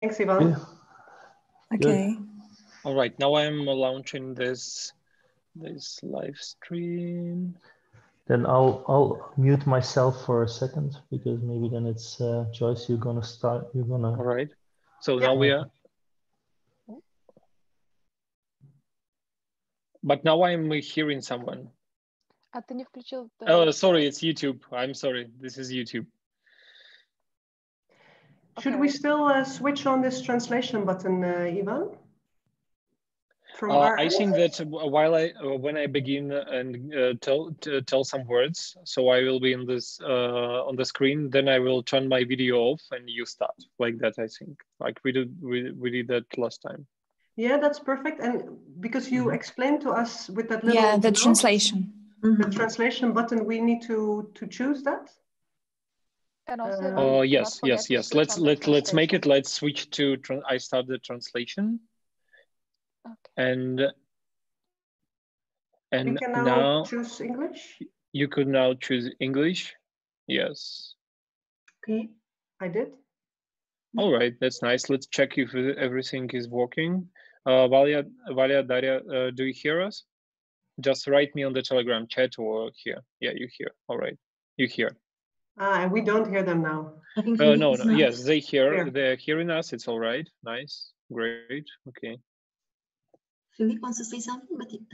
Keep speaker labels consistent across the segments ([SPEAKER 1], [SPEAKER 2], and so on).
[SPEAKER 1] Thanks, Ivan.
[SPEAKER 2] Okay.
[SPEAKER 3] All right, now I'm launching this this live stream.
[SPEAKER 4] Then I'll I'll mute myself for a second because maybe then it's uh, Joyce. You're gonna start. You're gonna.
[SPEAKER 3] All right. So
[SPEAKER 1] Yeah.
[SPEAKER 3] now we are. But now I'm hearing someone.
[SPEAKER 5] А ты не включил? э,
[SPEAKER 3] Oh, sorry, it's YouTube. I'm sorry. This is YouTube.
[SPEAKER 1] Should
[SPEAKER 5] Okay.
[SPEAKER 1] we still uh, switch on this translation button, uh, Ivan? From
[SPEAKER 3] Uh,
[SPEAKER 1] our
[SPEAKER 3] I think that while I uh, when I begin and uh, tell to tell some words, so I will be in this uh, on the screen. Then I will turn my video off and you start like that. I think like we did we, we did that last time.
[SPEAKER 1] Yeah, that's perfect. And because you
[SPEAKER 3] Mhm.
[SPEAKER 1] explained to us with that little
[SPEAKER 2] Yeah, the
[SPEAKER 1] note,
[SPEAKER 2] translation.
[SPEAKER 1] the translation button, we need to to choose that.
[SPEAKER 5] And also,
[SPEAKER 1] Uh,
[SPEAKER 3] Oh yes, yes, yes. Let's let let's make it. Let's switch to. I start the translation
[SPEAKER 5] Okay.
[SPEAKER 3] and
[SPEAKER 1] we
[SPEAKER 3] and
[SPEAKER 1] can now,
[SPEAKER 3] now
[SPEAKER 1] choose English.
[SPEAKER 3] you could now choose English. Yes.
[SPEAKER 1] Okay, I did.
[SPEAKER 3] All right, that's nice. Let's check if everything is working. Uh, Valia, Valia, Daria, uh, do you hear us? Just write me on the Telegram chat or here. Yeah, you hear. All right, you hear.
[SPEAKER 1] Ah, and we don't hear them now.
[SPEAKER 6] I think
[SPEAKER 3] Uh, no, no.
[SPEAKER 6] not-
[SPEAKER 3] Yes, they hear.
[SPEAKER 1] Here.
[SPEAKER 3] They're hearing us. It's all right. Nice. Great. Okay.
[SPEAKER 6] Philippe wants to say something, but he-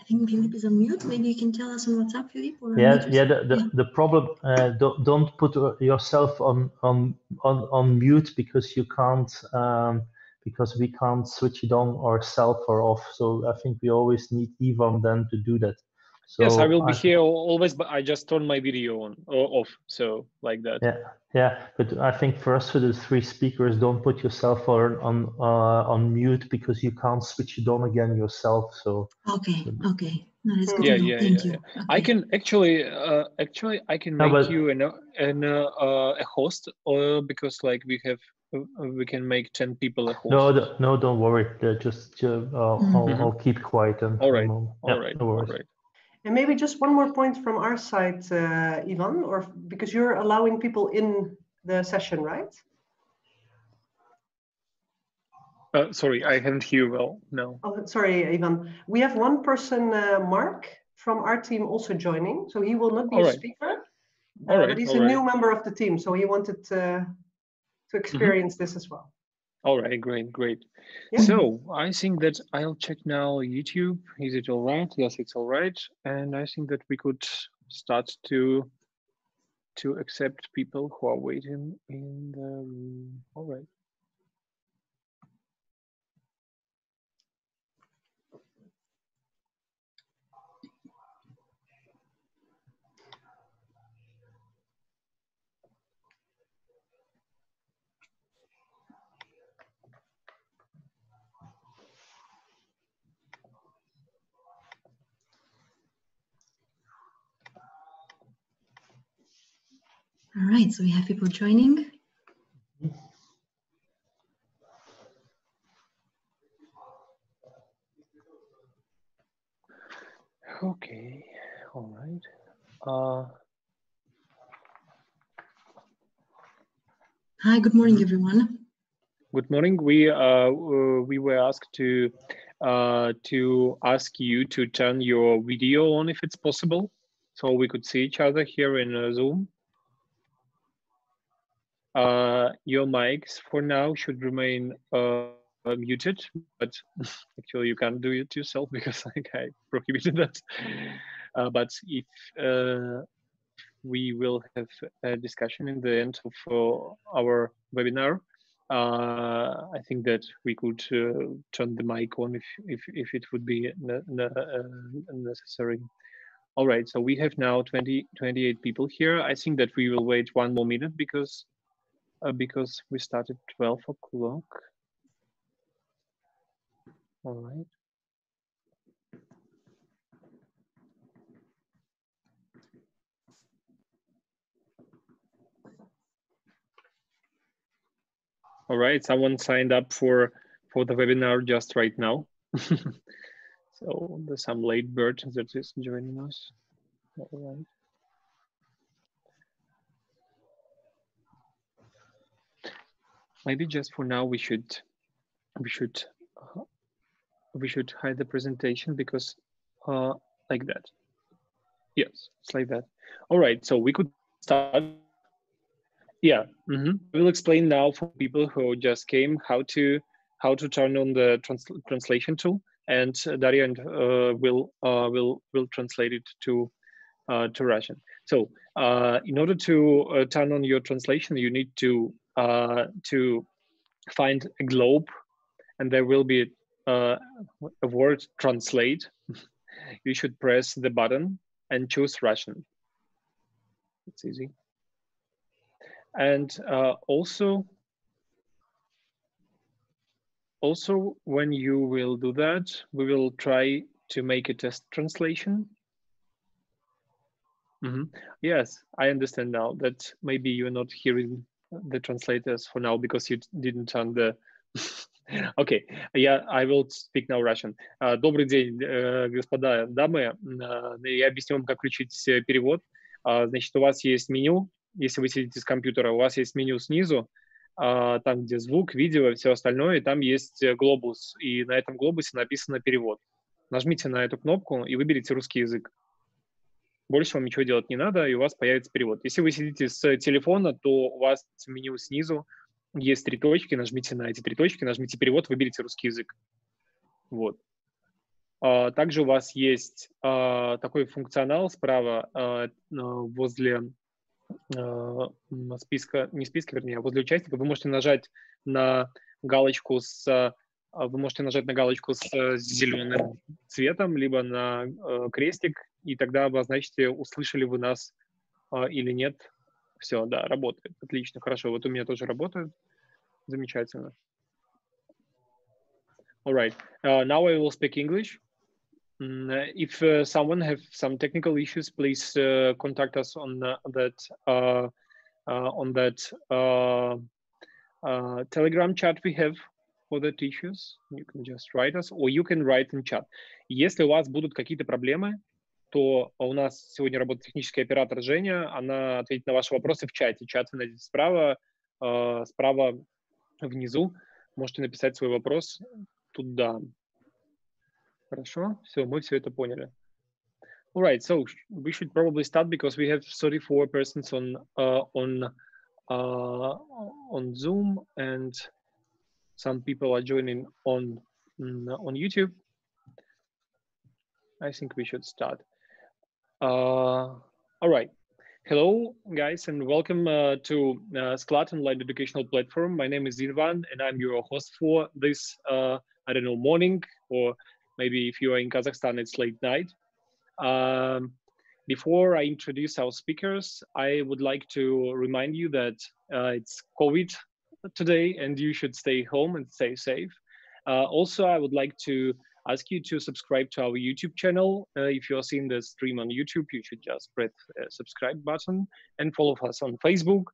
[SPEAKER 6] I think Philippe is on mute. Maybe you can tell us on WhatsApp, Philippe. Or
[SPEAKER 4] Yeah, yeah.
[SPEAKER 6] yourself.
[SPEAKER 4] The, the, the problem. Uh, don't don't put uh, yourself on on on on mute because you can't um, because we can't switch it on ourselves or off. So I think we always need Ivan then to do that. So
[SPEAKER 3] yes, I will be here always, but I just turn my video on or off. So like that.
[SPEAKER 4] Yeah, yeah, but I think for us, for the three speakers, don't put yourself on on uh, on mute because you can't switch it on again yourself. So
[SPEAKER 6] Okay, okay. No, that's good
[SPEAKER 3] Yeah,
[SPEAKER 6] to
[SPEAKER 3] yeah,
[SPEAKER 6] Thank
[SPEAKER 3] yeah,
[SPEAKER 6] you.
[SPEAKER 3] I
[SPEAKER 6] Okay.
[SPEAKER 3] can actually, uh, actually, I can
[SPEAKER 4] No,
[SPEAKER 3] make
[SPEAKER 4] but-
[SPEAKER 3] you an uh, an uh, uh, a host, or because like we have, uh, we can make ten people a host.
[SPEAKER 4] no, th- no, don't worry. Uh, just uh, I'll, I'll. I'll keep quiet then. for
[SPEAKER 3] All
[SPEAKER 4] the
[SPEAKER 3] right,
[SPEAKER 4] Yeah,
[SPEAKER 3] right,
[SPEAKER 4] no
[SPEAKER 3] all
[SPEAKER 4] worries.
[SPEAKER 1] And maybe just one more point from our side, uh, Ivan, or because you're allowing people in the session, right?
[SPEAKER 3] Uh, sorry, I haven't hear well. No.
[SPEAKER 1] Oh, sorry, Ivan. We have one person, uh, Mark, from our team also joining. So he will not be
[SPEAKER 3] All
[SPEAKER 1] a
[SPEAKER 3] right.
[SPEAKER 1] speaker,
[SPEAKER 3] All
[SPEAKER 1] uh,
[SPEAKER 3] right,
[SPEAKER 1] but he's
[SPEAKER 3] all
[SPEAKER 1] a
[SPEAKER 3] right.
[SPEAKER 1] new member of the team. So he wanted uh, to mm-hmm. experience this as well.
[SPEAKER 3] All right, great, great.
[SPEAKER 1] Yeah.
[SPEAKER 3] So I think that I'll check now YouTube. Is it all right? Yes, it's all right. And I think that we could start to to accept people who are waiting in the room. All right.
[SPEAKER 6] All right, so we have people joining.
[SPEAKER 3] Okay. All right. Uh,
[SPEAKER 6] Hi, good morning, everyone.
[SPEAKER 3] Good morning. We uh, uh, we were asked to uh, to ask you to turn your video on if it's possible, so we could see each other here in uh, Zoom. Uh, your mics for now should remain uh, muted, but actually you can't do it yourself because like I prohibited that. Uh, but if uh, we will have a discussion in the end of uh, our webinar, uh, I think that we could turn the mic on if if, if it would be ne- ne- necessary. All right, so we have now 20, 28 people here. I think that we will wait one more minute because uh, because we started 12 o'clock. All right. All right, someone signed up for for the webinar just right now. so there's some late bird that is joining us. All right. Maybe just for now we should we should uh, we should hide the presentation because uh, like that. Yes, it's like that. All right, so we could start. Yeah, mm -hmm. we'll explain now for people who just came how to how to turn on the trans translation tool, and Daria and uh, will uh, will will translate it to uh, to Russian. So uh, in order to uh, turn on your translation, you need to uh, to find a globe, and there will be uh, a word translate. you should press the button and choose Russian. It's easy. And uh, also, also when you will do that, we will try to make a test translation. Mm -hmm. Yes, I understand now that maybe you're not hearing the translators for now because you didn't turn the okay. я I will speak now Russian. Uh, добрый день, uh, господа, дамы. Uh, я объясню вам, как включить перевод. Значит, у вас есть меню, если вы сидите с компьютера, у вас есть меню снизу, там, где звук, видео все остальное, и там есть глобус, и на этом глобусе написано перевод. Нажмите на эту кнопку и выберите русский язык. Больше вам ничего делать не надо, и у вас появится перевод. Если вы сидите с телефона, то у вас в меню снизу есть три точки, нажмите на эти три точки, нажмите перевод, выберите русский язык. Вот. А, также у вас есть а, такой функционал справа а, возле списка, не списка, вернее, а возле участника. Вы можете нажать на галочку с вы можете нажать на галочку с зеленым цветом, либо на крестик, и тогда обозначите, услышали вы нас а, или нет. Все, да, работает. Отлично, хорошо. Вот у меня тоже работает. Замечательно. All right. Uh, now I will speak English. Mm, if uh, someone have some technical issues, please uh, contact us on uh, that uh, uh, on that Telegram chat we have for that issues. You can just write us, or you can write in chat. Если у вас будут какие-то проблемы, то у нас сегодня работает технический оператор Женя. Она ответит на ваши вопросы в чате. Чат вы найдете справа, э, справа внизу. Можете написать свой вопрос туда. Хорошо, все, мы все это поняли. All right, so we should probably start because we have 34 persons on uh, on uh, on Zoom and some people are joining on on YouTube. I think we should start. Uh, all right. Hello, guys, and welcome uh, to uh, SKLAD Online Educational Platform. My name is Ivan, and I'm your host for this, uh, I don't know, morning, or maybe if you are in Kazakhstan, it's late night. Um, before I introduce our speakers, I would like to remind you that uh, it's COVID today, and you should stay home and stay safe. Uh, also, I would like to ask you to subscribe to our YouTube channel. Uh, if you're seeing the stream on YouTube, you should just press the subscribe button and follow us on Facebook.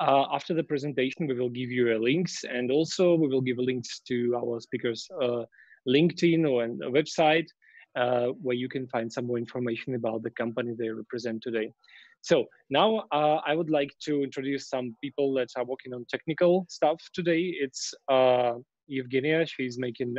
[SPEAKER 3] Uh, after the presentation, we will give you links and also we will give links to our speakers' uh, LinkedIn or a website uh, where you can find some more information about the company they represent today. So now uh, I would like to introduce some people that are working on technical stuff today. It's uh, Evgenia, she's making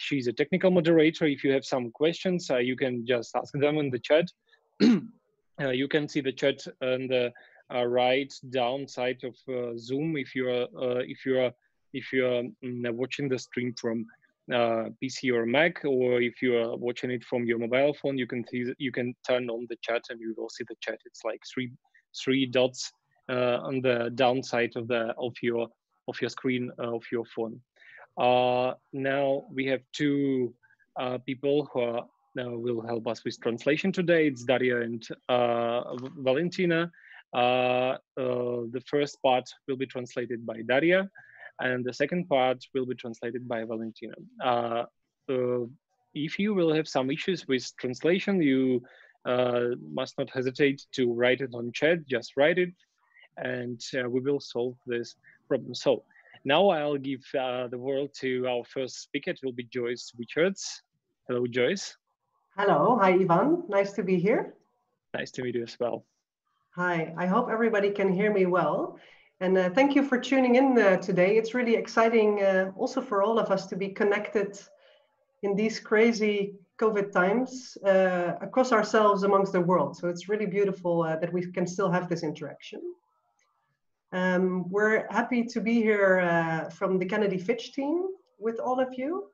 [SPEAKER 3] She's a technical moderator. If you have some questions, uh, you can just ask them in the chat. uh, you can see the chat on the uh, right down side of uh, Zoom if you're uh, if you're if you're um, watching the stream from uh, PC or Mac, or if you are watching it from your mobile phone, you can see you can turn on the chat and you will see the chat. It's like three three dots on the downside of the of your of your screen of your phone. Uh, now we have two uh, people who are, uh, will help us with translation today. It's Daria and uh, Valentina. Uh, the first part will be translated by Daria, and the second part will be translated by Valentina. if you will have some issues with translation, you must not hesitate to write it on chat, just write it, and we will solve this problem. So now I'll give uh, the word to our first speaker. It will be Joyce Richards. Hello, Joyce.
[SPEAKER 1] Hello. Hi, Ivan. Nice to be here.
[SPEAKER 3] Nice to meet you as well.
[SPEAKER 1] Hi. I hope everybody can hear me well. And uh, thank you for tuning in uh, today. It's really exciting uh, also for all of us to be connected in these crazy COVID times uh, across ourselves amongst the world. So it's really beautiful uh, that we can still have this interaction. Um, we're happy to be here uh, from the Kennedy Fitch team with all of you.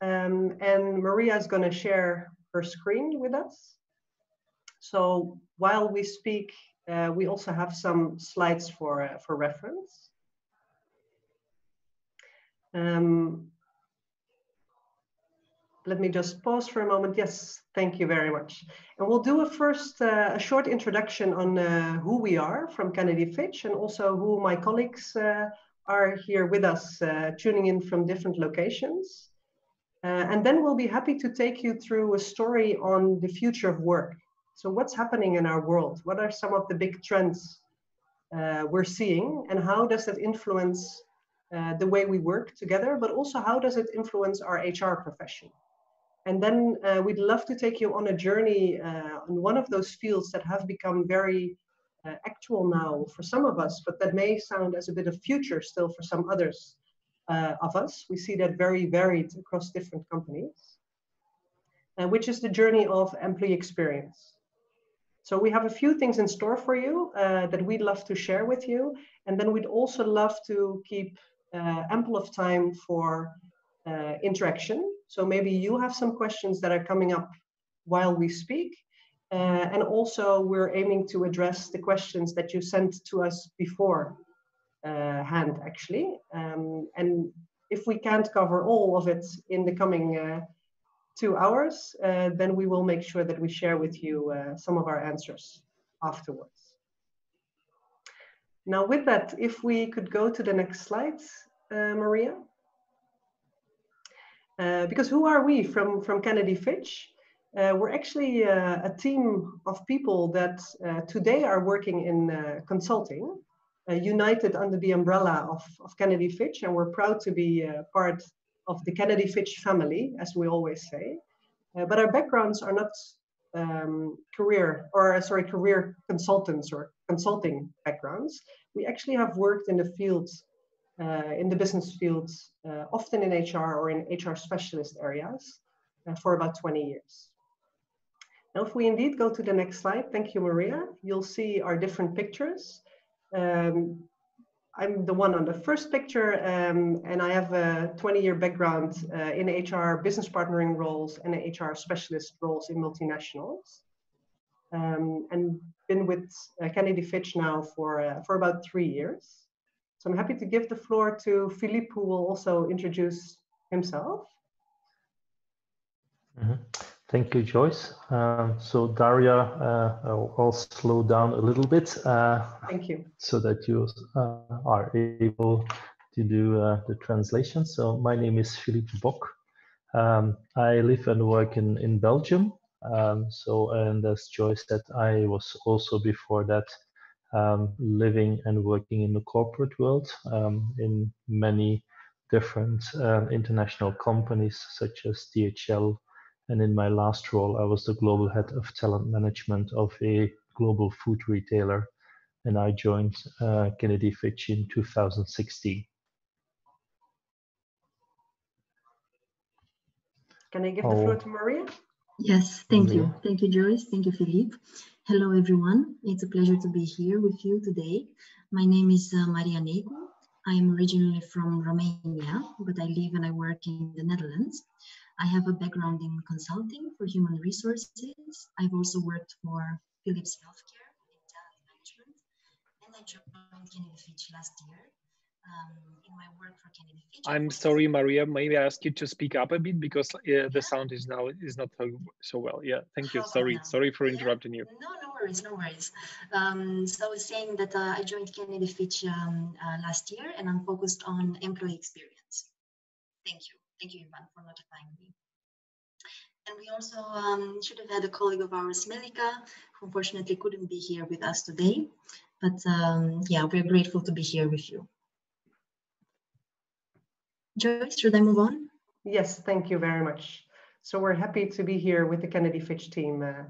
[SPEAKER 1] Um, and Maria is going to share her screen with us. So while we speak, uh, we also have some slides for, uh, for reference. Um, let me just pause for a moment. Yes, thank you very much. And we'll do a first, uh, a short introduction on uh, who we are from Kennedy Fitch and also who my colleagues uh, are here with us, uh, tuning in from different locations. Uh, and then we'll be happy to take you through a story on the future of work. So what's happening in our world? What are some of the big trends uh, we're seeing and how does that influence the way we work together, but also how does it influence our HR profession? And then uh, we'd love to take you on a journey uh, on one of those fields that have become very uh, actual now for some of us, but that may sound as a bit of future still for some others uh, of us. We see that very varied across different companies, uh, which is the journey of employee experience. So we have a few things in store for you uh, that we'd love to share with you. And then we'd also love to keep ample of time for interaction so maybe you have some questions that are coming up while we speak. Uh, and also we're aiming to address the questions that you sent to us before uh, hand actually. Um, and if we can't cover all of it in the coming uh, two hours, uh, then we will make sure that we share with you uh, some of our answers afterwards. Now with that, if we could go to the next slide, uh, Maria. Uh, because who are we from, from Kennedy Fitch? Uh, we're actually uh, a team of people that uh, today are working in uh, consulting, united under the umbrella of, of Kennedy Fitch, and we're proud to be part of the Kennedy Fitch family, as we always say. but our backgrounds are not um, career or sorry career consultants or consulting backgrounds. We actually have worked in the fields uh, in the business fields, uh, often in HR or in HR specialist areas uh, for about 20 years. Now, if we indeed go to the next slide, thank you, Maria, you'll see our different pictures. Um, I'm the one on the first picture, um, and I have a 20 year background uh, in HR business partnering roles and HR specialist roles in multinationals. Um, and been with uh, Kennedy Fitch now for, uh, for about three years. So I'm happy to give the floor to Philippe, who will also introduce himself.
[SPEAKER 4] Mm -hmm. Thank you, Joyce. Um, so Daria, uh, I'll slow down a little bit. Uh,
[SPEAKER 1] Thank you.
[SPEAKER 4] So that you uh, are able to do uh, the translation. So my name is Philippe Bock. Um, I live and work in, in Belgium. Um, so, and as Joyce said, I was also before that um, living and working in the corporate world um, in many different uh, international companies such as DHL. And in my last role, I was the global head of talent management of a global food retailer. And I joined uh, Kennedy Fitch in 2016.
[SPEAKER 1] Can I give the floor to Maria?
[SPEAKER 6] Yes, thank you. Thank you, Joyce. Thank you, Philippe. Hello, everyone. It's a pleasure to be here with you today. My name is uh, Maria Negu. I am originally from Romania, but I live and I work in the Netherlands. I have a background in consulting for human resources. I've also worked for Philips Healthcare in talent management, and I joined Kennedy Fitch last year um, in my work for Kennedy Fitch.
[SPEAKER 3] I'm sorry, Maria. Maybe I ask you to speak up a bit because uh, the sound is now is not so, well. Yeah, thank you. Sorry, sorry for interrupting you.
[SPEAKER 6] No, no worries, no worries. Um, so I was saying that uh, I joined Kennedy Fitch um, uh, last year, and I'm focused on employee experience. Thank you, thank you, Ivan, for notifying me. And we also um, should have had a colleague of ours, Melika, who unfortunately couldn't be here with us today. But um, yeah, we're grateful to be here with you. Joyce, should I move on?
[SPEAKER 1] Yes, thank you very much. So we're happy to be here with the Kennedy Fitch team uh,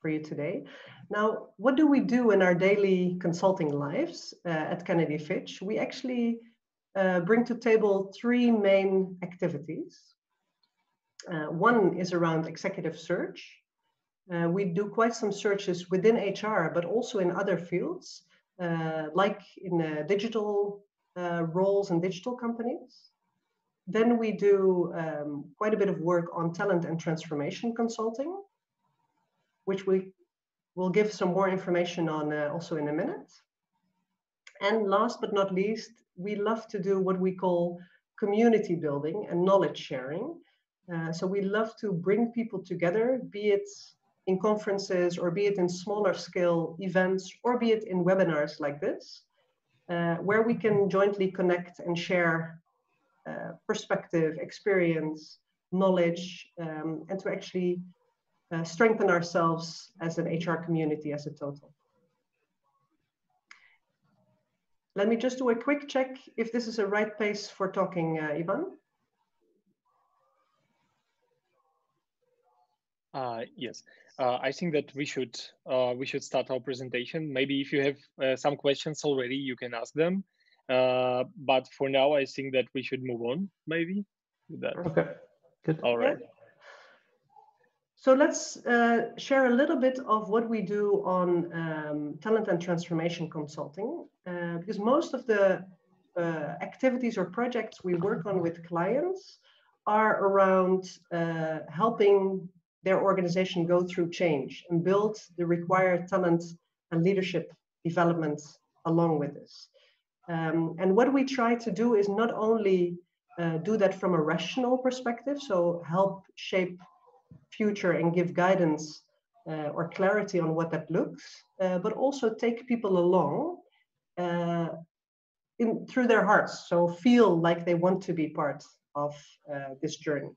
[SPEAKER 1] for you today. Now, what do we do in our daily consulting lives uh, at Kennedy Fitch? We actually uh, bring to table three main activities. Uh, one is around executive search. Uh, we do quite some searches within HR, but also in other fields, uh, like in digital roles and digital companies. Then we do um, quite a bit of work on talent and transformation consulting, which we will give some more information on uh, also in a minute. And last but not least, we love to do what we call community building and knowledge sharing. Uh, so we love to bring people together, be it in conferences or be it in smaller scale events or be it in webinars like this, uh, where we can jointly connect and share uh, perspective, experience, knowledge, um, and to actually uh, strengthen ourselves as an HR community as a total. Let me just do a quick check if this is a right place for talking, uh, Ivan.
[SPEAKER 3] Uh, yes, uh, I think that we should uh, we should start our presentation. Maybe if you have uh, some questions already, you can ask them. Uh, but for now, I think that we should move on. Maybe.
[SPEAKER 4] That. Okay. Good.
[SPEAKER 3] All right. Yeah.
[SPEAKER 1] So let's uh, share a little bit of what we do on um, talent and transformation consulting, uh, because most of the uh, activities or projects we work on with clients are around uh, helping their organization go through change and build the required talent and leadership development along with this. Um, and what we try to do is not only uh, do that from a rational perspective, so help shape future and give guidance uh, or clarity on what that looks, uh, but also take people along uh, in, through their hearts, so feel like they want to be part of uh, this journey.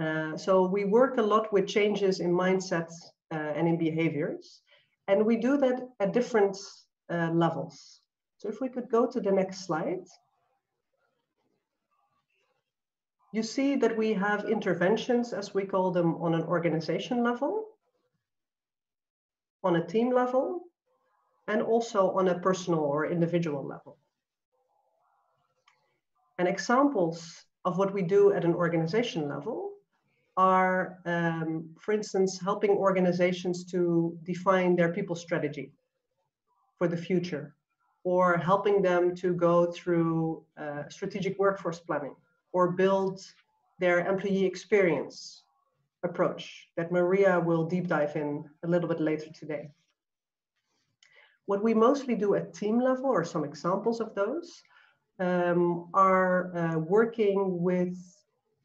[SPEAKER 1] Uh, so we work a lot with changes in mindsets and in behaviors, and we do that at different levels. So if we could go to the next slide. You see that we have interventions, as we call them, on an organization level, on a team level, and also on a personal or individual level. And examples of what we do at an organization level are, um, for instance, helping organizations to define their people strategy for the future, or helping them to go through uh, strategic workforce planning or build their employee experience approach that Maria will deep dive in a little bit later today. What we mostly do at team level, or some examples of those, um, are uh, working with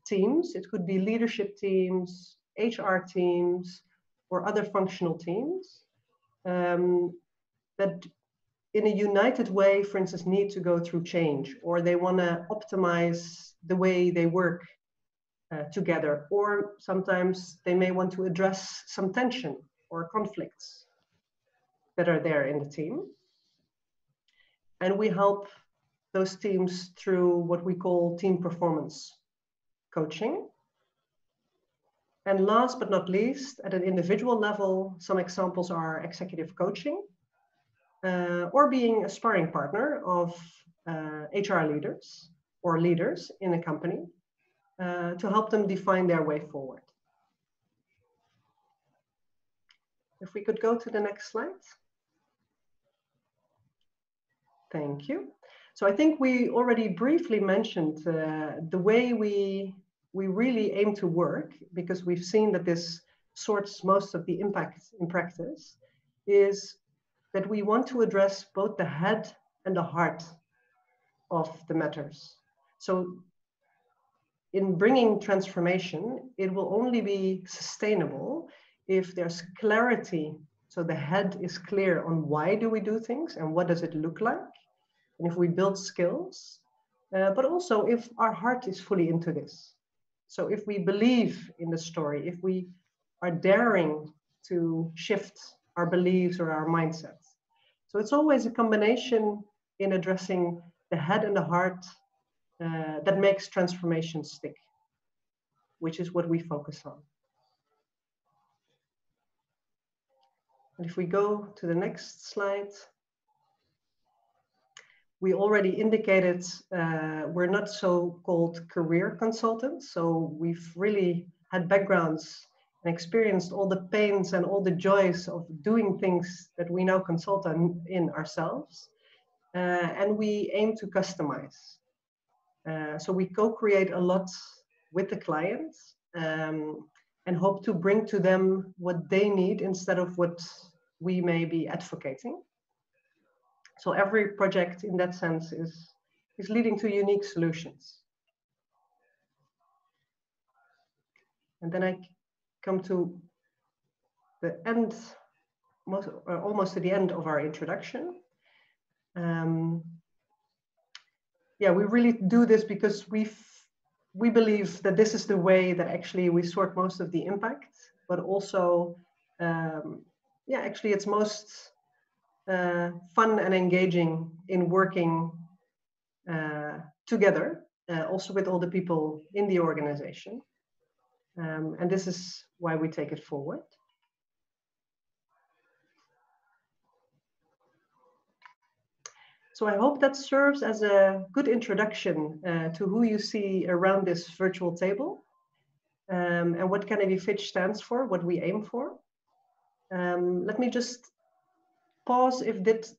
[SPEAKER 1] teams. It could be leadership teams, HR teams, or other functional teams um, that in a united way, for instance, need to go through change, or they want to optimize the way they work uh, together, or sometimes they may want to address some tension or conflicts that are there in the team. And we help those teams through what we call team performance coaching. And last but not least, at an individual level, some examples are executive coaching uh, or being a sparring partner of uh, HR leaders or leaders in a company uh, to help them define their way forward. If we could go to the next slide. Thank you. So I think we already briefly mentioned uh, the way we, we really aim to work, because we've seen that this sorts most of the impact in practice, is that we want to address both the head and the heart of the matters. So in bringing transformation, it will only be sustainable if there's clarity. So the head is clear on why do we do things and what does it look like? And if we build skills, uh, but also if our heart is fully into this. So if we believe in the story, if we are daring to shift our beliefs or our mindsets. So it's always a combination in addressing the head and the heart uh, that makes transformation stick, which is what we focus on. And if we go to the next slide, we already indicated uh, we're not so-called career consultants. So we've really had backgrounds and experienced all the pains and all the joys of doing things that we now consult on in ourselves. Uh, and we aim to customize. Uh, so we co-create a lot with the clients um, and hope to bring to them what they need instead of what we may be advocating. So every project in that sense is, is leading to unique solutions. And then I come to the end, most, uh, almost to the end of our introduction. Um, yeah, we really do this because we we believe that this is the way that actually we sort most of the impact, but also, um, yeah, actually it's most uh, fun and engaging in working uh, together, uh, also with all the people in the organization. Um, and this is why we take it forward. So I hope that serves as a good introduction uh, to who you see around this virtual table um, and what Kennedy Fitch stands for, what we aim for. Um, let me just pause if that,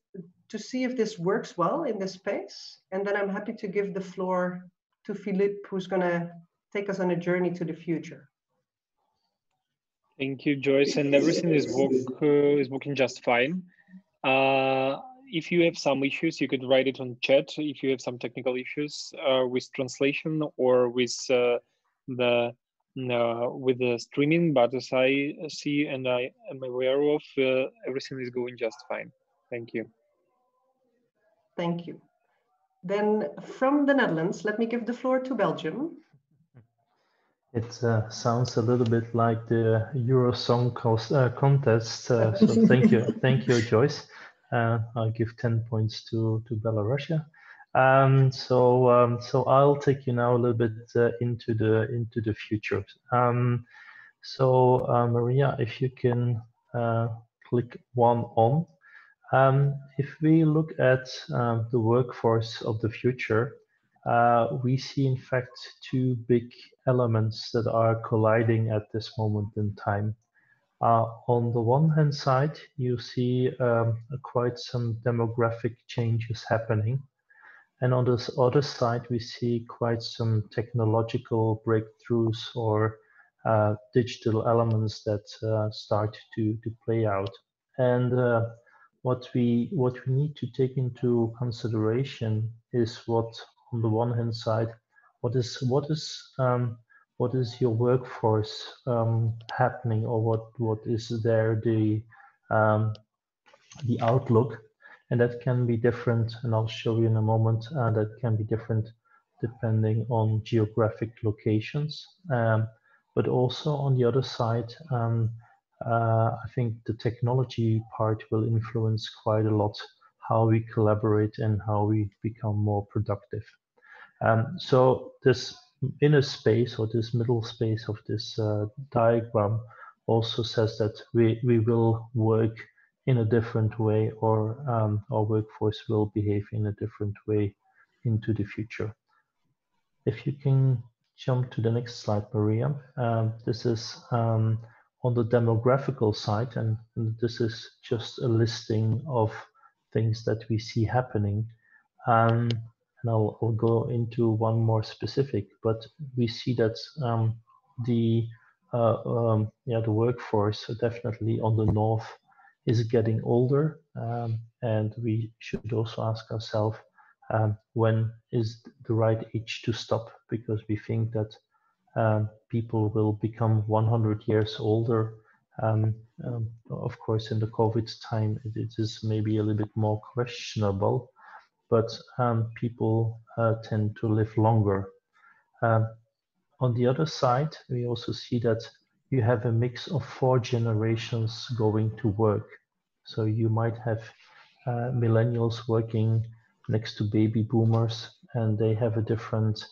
[SPEAKER 1] to see if this works well in this space. And then I'm happy to give the floor to Philippe, who's gonna take us on a journey to the future.
[SPEAKER 3] Thank you, Joyce. And everything is, work, uh, is working just fine. Uh, if you have some issues, you could write it on chat. If you have some technical issues uh, with translation or with uh, the uh, with the streaming, but as I see and I am aware of, uh, everything is going just fine. Thank you.
[SPEAKER 1] Thank you. Then from the Netherlands, let me give the floor to Belgium.
[SPEAKER 4] It uh, sounds a little bit like the Eurosong uh, contest. Uh, so thank you, thank you, Joyce. Uh, I'll give 10 points to to Belarusia. Um, so um, so I'll take you now a little bit uh, into the into the future. Um, so uh, Maria, if you can click one on. Um, if we look at um, the workforce of the future, uh, we see in fact two big elements that are colliding at this moment in time. Uh, on the one hand side, you see um, quite some demographic changes happening. And on this other side, we see quite some technological breakthroughs or uh, digital elements that uh, start to, to play out. And uh, what we what we need to take into consideration is what on the one hand side what is what is um, what is your workforce um, happening or what what is there the um, the outlook and that can be different and I'll show you in a moment uh, that can be different depending on geographic locations um, but also on the other side um, uh, I think the technology part will influence quite a lot how we collaborate and how we become more productive. Um, so this inner space or this middle space of this uh, diagram also says that we, we will work in a different way or um, our workforce will behave in a different way into the future. If you can jump to the next slide, Maria. Um, this is um, on the demographical side, and, and, this is just a listing of things that we see happening. Um, and I'll, I'll, go into one more specific, but we see that um, the uh, um, yeah the workforce definitely on the north is getting older, um, and we should also ask ourselves um, when is the right age to stop because we think that um, people will become 100 years older. Um, of course, in the COVID time, it is maybe a little bit more questionable, but um, people uh, tend to live longer. Um, on the other side, we also see that you have a mix of four generations going to work. So you might have uh, millennials working next to baby boomers, and they have a different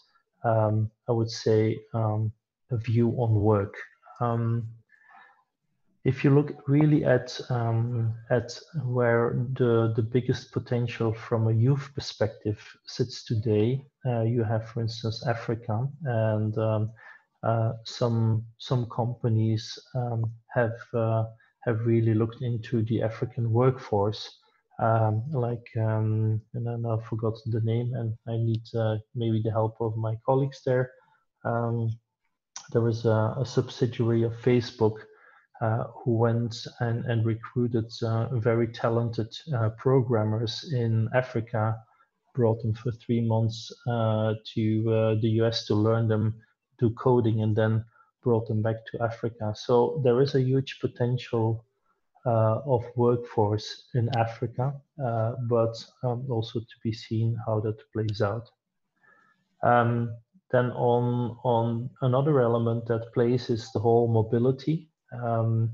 [SPEAKER 4] um, I would say, um, a view on work. Um, if you look really at um, at where the the biggest potential from a youth perspective sits today, uh, you have, for instance, Africa, and um, uh, some some companies um, have uh, have really looked into the African workforce. Um, like, um, and then I forgot the name, and I need uh, maybe the help of my colleagues there. Um, there was a, a subsidiary of Facebook who went and, and recruited uh, very talented uh, programmers in Africa, brought them for three months to the US to learn them, do coding, and then brought them back to Africa. So there is a huge potential uh, of workforce in Africa, uh, but um, also to be seen how that plays out. Um, then on on another element that plays is the whole mobility. Um,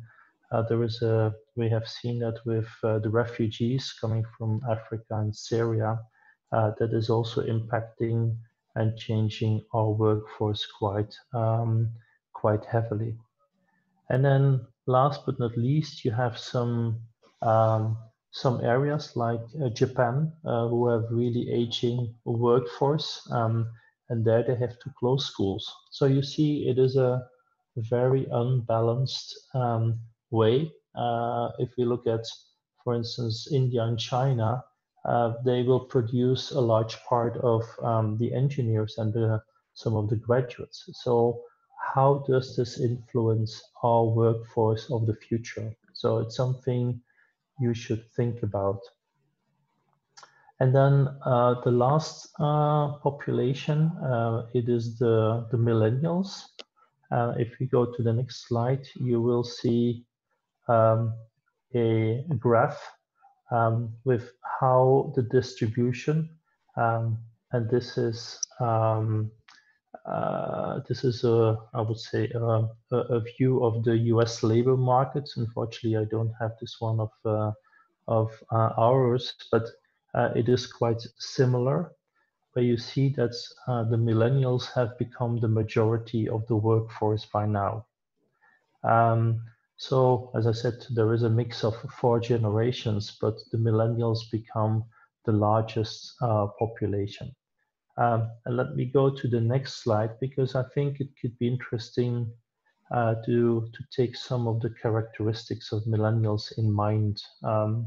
[SPEAKER 4] uh, there is a we have seen that with uh, the refugees coming from Africa and Syria, uh, that is also impacting and changing our workforce quite um, quite heavily. And then last but not least, you have some um, some areas like uh, Japan uh, who have really aging workforce, um, and there they have to close schools. So you see, it is a very unbalanced um, way. Uh, if we look at, for instance, India and China, uh, they will produce a large part of um, the engineers and the, some of the graduates. So how does this influence our workforce of the future? So it's something you should think about. And then uh, the last uh, population, uh, it is the, the millennials. Uh, if we go to the next slide, you will see um, a graph um, with how the distribution, um, and this is um, uh, this is a I would say a, a, view of the U.S. labor market. Unfortunately, I don't have this one of uh, of uh, ours, but uh, it is quite similar where you see that uh, the millennials have become the majority of the workforce by now. Um, so, as I said, there is a mix of four generations, but the millennials become the largest uh, population. Um, and let me go to the next slide because I think it could be interesting uh, to, to take some of the characteristics of millennials in mind. Um,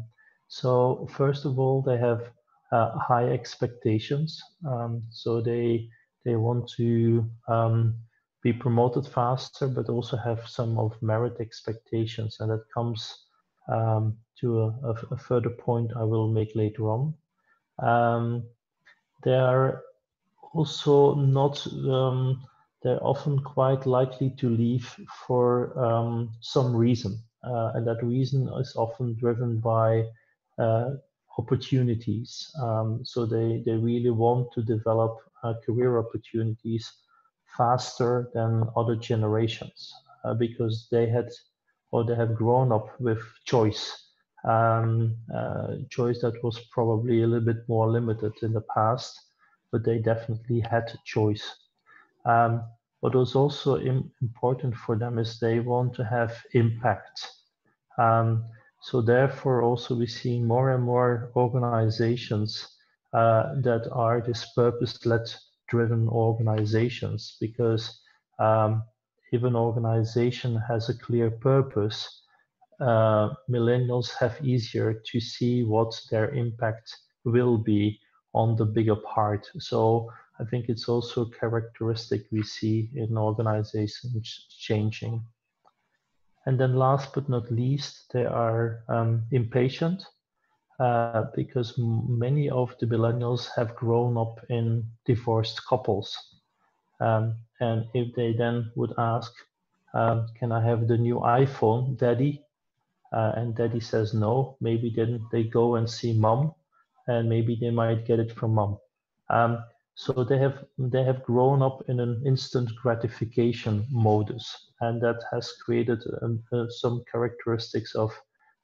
[SPEAKER 4] so, first of all, they have uh, high expectations. Um, so they they want to um, be promoted faster, but also have some of merit expectations, and that comes um, to a, a, further point I will make later on. Um, they are also not. Um, they're often quite likely to leave for um, some reason, uh, and that reason is often driven by uh, opportunities. Um, so they, they really want to develop uh, career opportunities faster than other generations uh, because they had or they have grown up with choice. Um, uh, choice that was probably a little bit more limited in the past, but they definitely had choice. Um, what was also Im important for them is they want to have impact. Um, so therefore, also we see more and more organizations uh, that are this purpose-led driven organizations because um, if an organization has a clear purpose, uh, millennials have easier to see what their impact will be on the bigger part. So I think it's also characteristic we see in organizations changing. And then last but not least, they are um, impatient uh, because many of the millennials have grown up in divorced couples. Um, and if they then would ask, um, can I have the new iPhone, daddy? Uh, and daddy says no, maybe then they go and see mom and maybe they might get it from mom. Um, so they have they have grown up in an instant gratification modus, and that has created um, uh, some characteristics of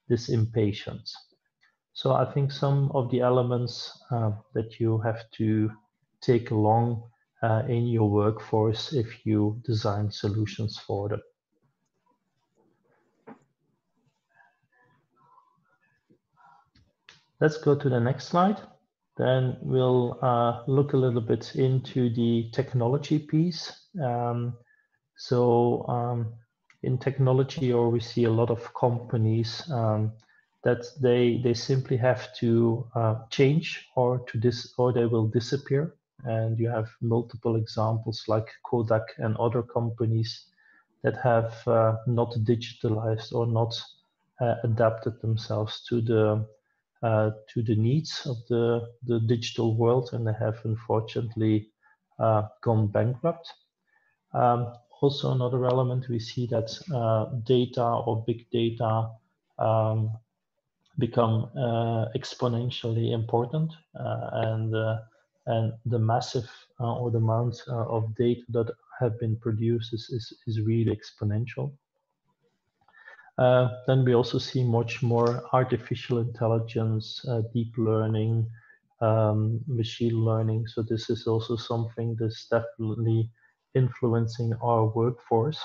[SPEAKER 4] this impatience. So I think some of the elements uh, that you have to take along uh, in your workforce if you design solutions for them. Let's go to the next slide. Then we'll uh, look a little bit into the technology piece. Um, so um, in technology, or we see a lot of companies um, that they they simply have to uh, change or to this or they will disappear. And you have multiple examples like Kodak and other companies that have uh, not digitalized or not uh, adapted themselves to the uh, to the needs of the, the digital world and they have unfortunately uh, gone bankrupt. Um, also another element, we see that uh, data or big data um, become uh, exponentially important uh, and, uh, and the massive or the amount of data that have been produced is, is, is really exponential. Uh, then we also see much more artificial intelligence, uh, deep learning, um, machine learning. So this is also something that's definitely influencing our workforce.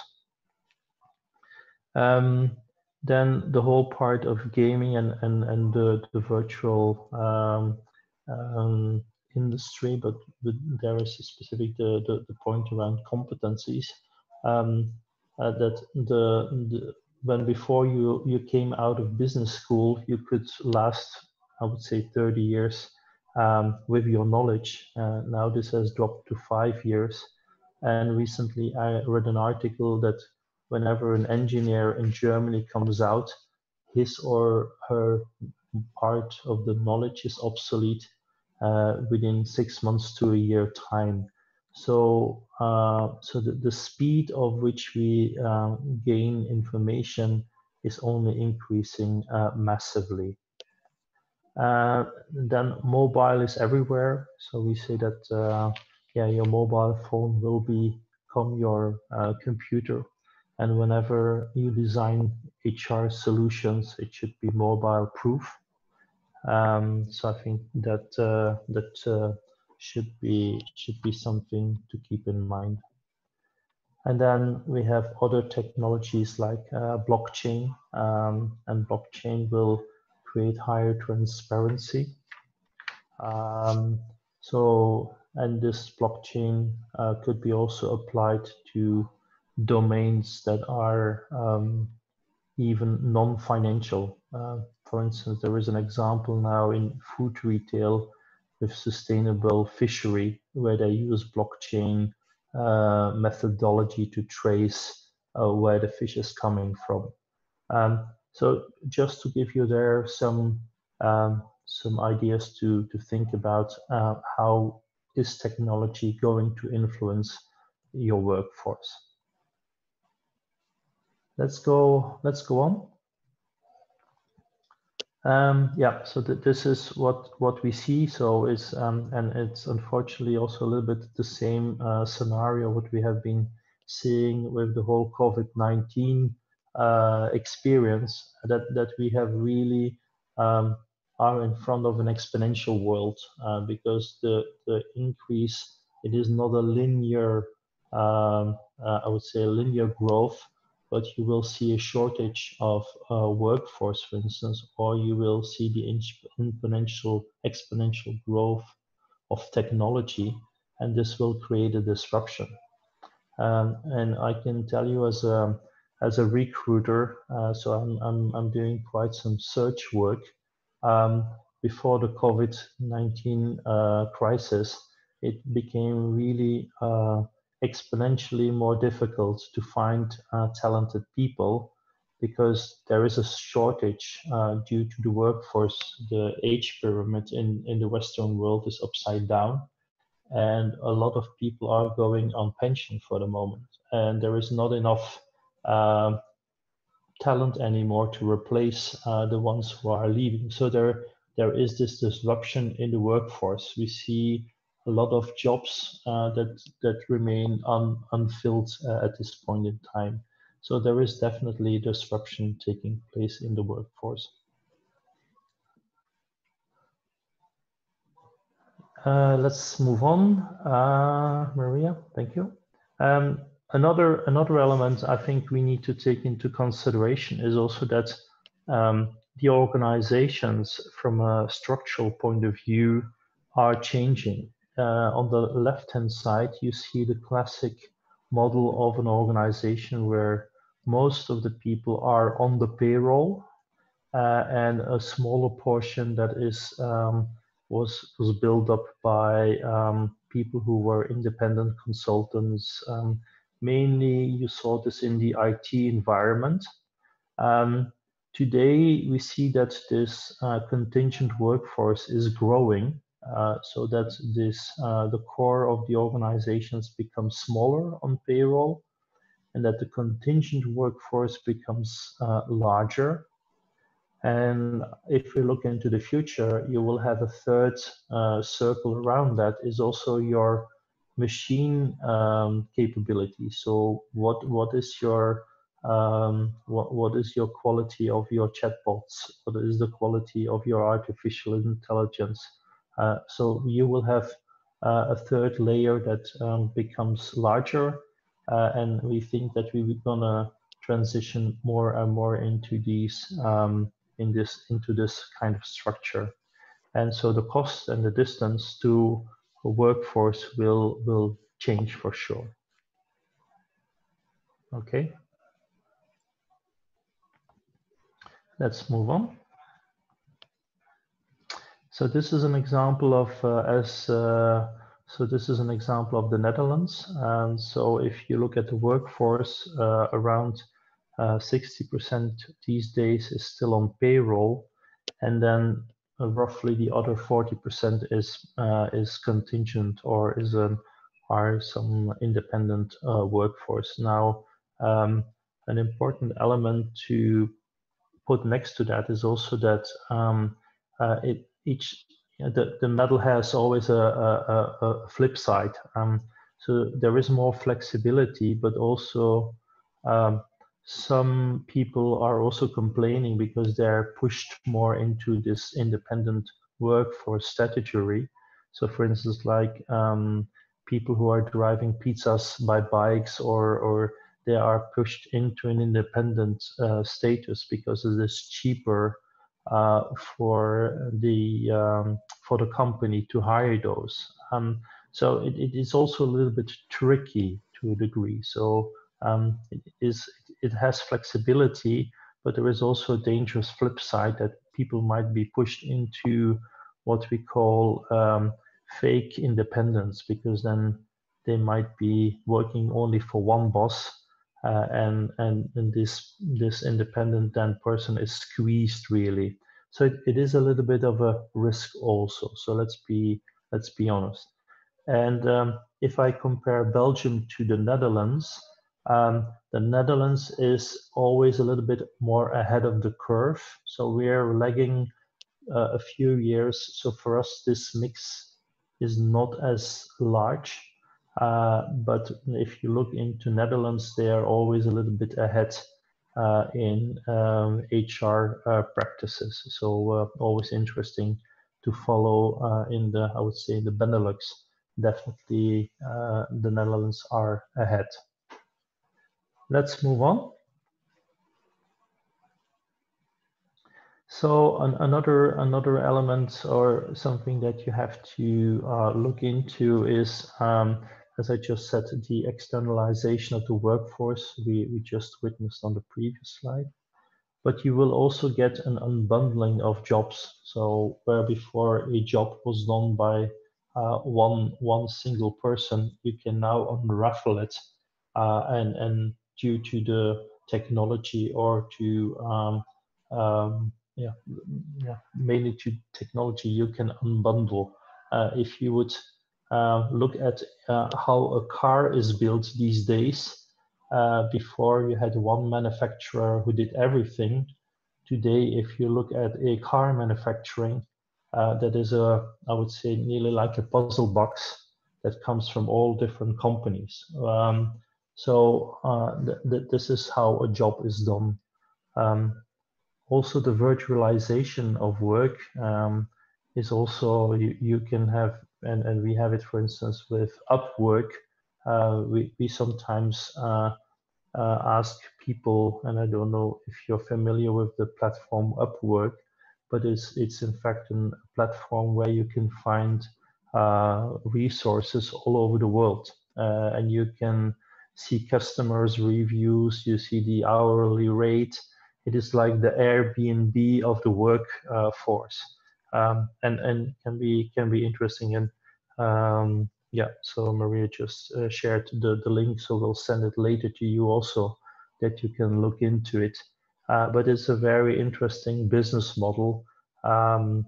[SPEAKER 4] Um, then the whole part of gaming and, and, and the, the virtual um, um, industry, but, there is a specific the, the, the point around competencies um, uh, that the, the when before you you came out of business school you could last i would say 30 years um, with your knowledge. Uh, now this has dropped to five years. And recently i read an article that whenever an engineer in germany comes out his or her part of the knowledge is obsolete uh, within six months to a year time so, uh, so the, the speed of which we uh, gain information is only increasing uh, massively. Uh, then mobile is everywhere. So we say that, uh, yeah, your mobile phone will become your uh, computer. And whenever you design HR solutions, it should be mobile proof. Um, so I think that that should be should be something to keep in mind. And then we have other technologies like uh, blockchain, um, and blockchain will create higher transparency. Um, so, and this blockchain uh, could be also applied to domains that are um, even non-financial. Uh, for instance, there is an example now in food retail with sustainable fishery, where they use blockchain uh, methodology to trace uh, where the fish is coming from. Um, so just to give you there some um, some ideas to to think about uh, how is technology going to influence your workforce. Let's go. Let's go on. Um, yeah, so th this is what what we see. So is um, and it's unfortunately also a little bit the same uh, scenario what we have been seeing with the whole COVID-19 uh, experience that that we have really um, are in front of an exponential world uh, because the the increase it is not a linear um, uh, I would say linear growth but you will see a shortage of uh, workforce, for instance, or you will see the exponential exponential growth of technology, and this will create a disruption. Um, and I can tell you as a as a recruiter, uh, so I'm, I'm I'm doing quite some search work. Um, before the COVID-19 uh, crisis, it became really uh, exponentially more difficult to find uh, talented people because there is a shortage uh, due to the workforce. The age pyramid in, in the Western world is upside down, and a lot of people are going on pension for the moment, and there is not enough uh, talent anymore to replace uh, the ones who are leaving. So there there is this disruption in the workforce. We see a lot of jobs uh, that that remain un, unfilled uh, at this point in time. So there is definitely disruption taking place in the workforce. Uh, let's move on. Uh, Maria, thank you. Um, another another element I think we need to take into consideration is also that um, the organizations from a structural point of view are changing. Uh, on the left-hand side, you see the classic model of an organization where most of the people are on the payroll uh, and a smaller portion that is um, was was built up by um, people who were independent consultants. Um, mainly, you saw this in the IT environment. Um, today, we see that this uh, contingent workforce is growing, so that this uh, the core of the organizations becomes smaller on payroll, and that the contingent workforce becomes uh, larger and if we look into the future, you will have a third uh, circle around that is also your machine um, capability. So what what is your um, what, what is your quality of your chatbots? What is the quality of your artificial intelligence? Uh, so you will have uh, a third layer that um, becomes larger, uh, and we think that we're gonna transition more and more into these um, in this into this kind of structure. And so the cost and the distance to a workforce will will change for sure. Okay. Let's move on. So this is an example of uh, as uh, so this is an example of the Netherlands. And so if you look at the workforce uh, around 60% uh, these days is still on payroll, and then uh, roughly the other 40% is uh, is contingent or is an, are some independent workforce. Now, um, an important element to put next to that is also that um, it each the, the medal has always a, a, a flip side. Um, so there is more flexibility, but also um, some people are also complaining because they're pushed more into this independent work for statutory. So, for instance, like um, people who are driving pizzas by bikes, or or they are pushed into an independent uh, status because it is cheaper uh, for the um, for the company to hire those. Um, so it, it is also a little bit tricky to a degree. So um, it is it has flexibility, but there is also a dangerous flip side that people might be pushed into what we call um, fake independence because then they might be working only for one boss uh, and, and and this this independent then person is squeezed really so it, it is a little bit of a risk also so let's be let's be honest and um, if i compare belgium to the netherlands um, the Netherlands is always a little bit more ahead of the curve. So we're lagging uh, a few years. So for us, this mix is not as large. Uh, but if you look into Netherlands, they are always a little bit ahead uh, in um, HR uh, practices. So always interesting to follow in the, I would say, the Benelux. Definitely, the Netherlands are ahead. Let's move on. So an, another another element or something that you have to uh, look into is, um, as I just said, the externalization of the workforce we, we just witnessed on the previous slide. But you will also get an unbundling of jobs. So where before a job was done by uh, one one single person, you can now unravel it uh, and and due to the technology or to um, um, yeah, yeah, mainly to technology, you can unbundle. Uh, if you would uh, look at uh, how a car is built these days, uh, before you had one manufacturer who did everything. Today, if you look at a car manufacturing, uh, that is a, I would say, nearly like a puzzle box that comes from all different companies. Um, so th th this is how a job is done. Um, also, the virtualization of work um, is also you, you can have, and, and we have it, for instance, with Upwork. Uh, we, we sometimes uh, uh, ask people, and I don't know if you're familiar with the platform Upwork, but it's it's in fact a platform where you can find uh, resources all over the world, uh, and you can see customers' reviews, you see the hourly rate. It is like the Airbnb of the workforce, um, and and can be can be interesting. And um, yeah, so Maria just uh, shared the the link, so we'll send it later to you also, that you can look into it. Uh, but it's a very interesting business model um,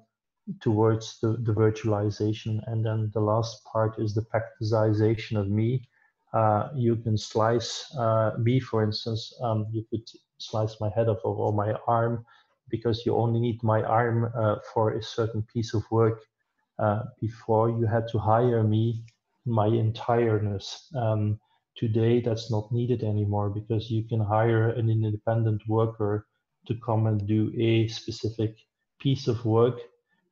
[SPEAKER 4] towards the, the virtualization. And then the last part is the packetization of me. Uh, you can slice uh, me, for instance, um, you could slice my head off or my arm because you only need my arm uh, for a certain piece of work. Uh, before you had to hire me my entireness. Um, today, that's not needed anymore because you can hire an independent worker to come and do a specific piece of work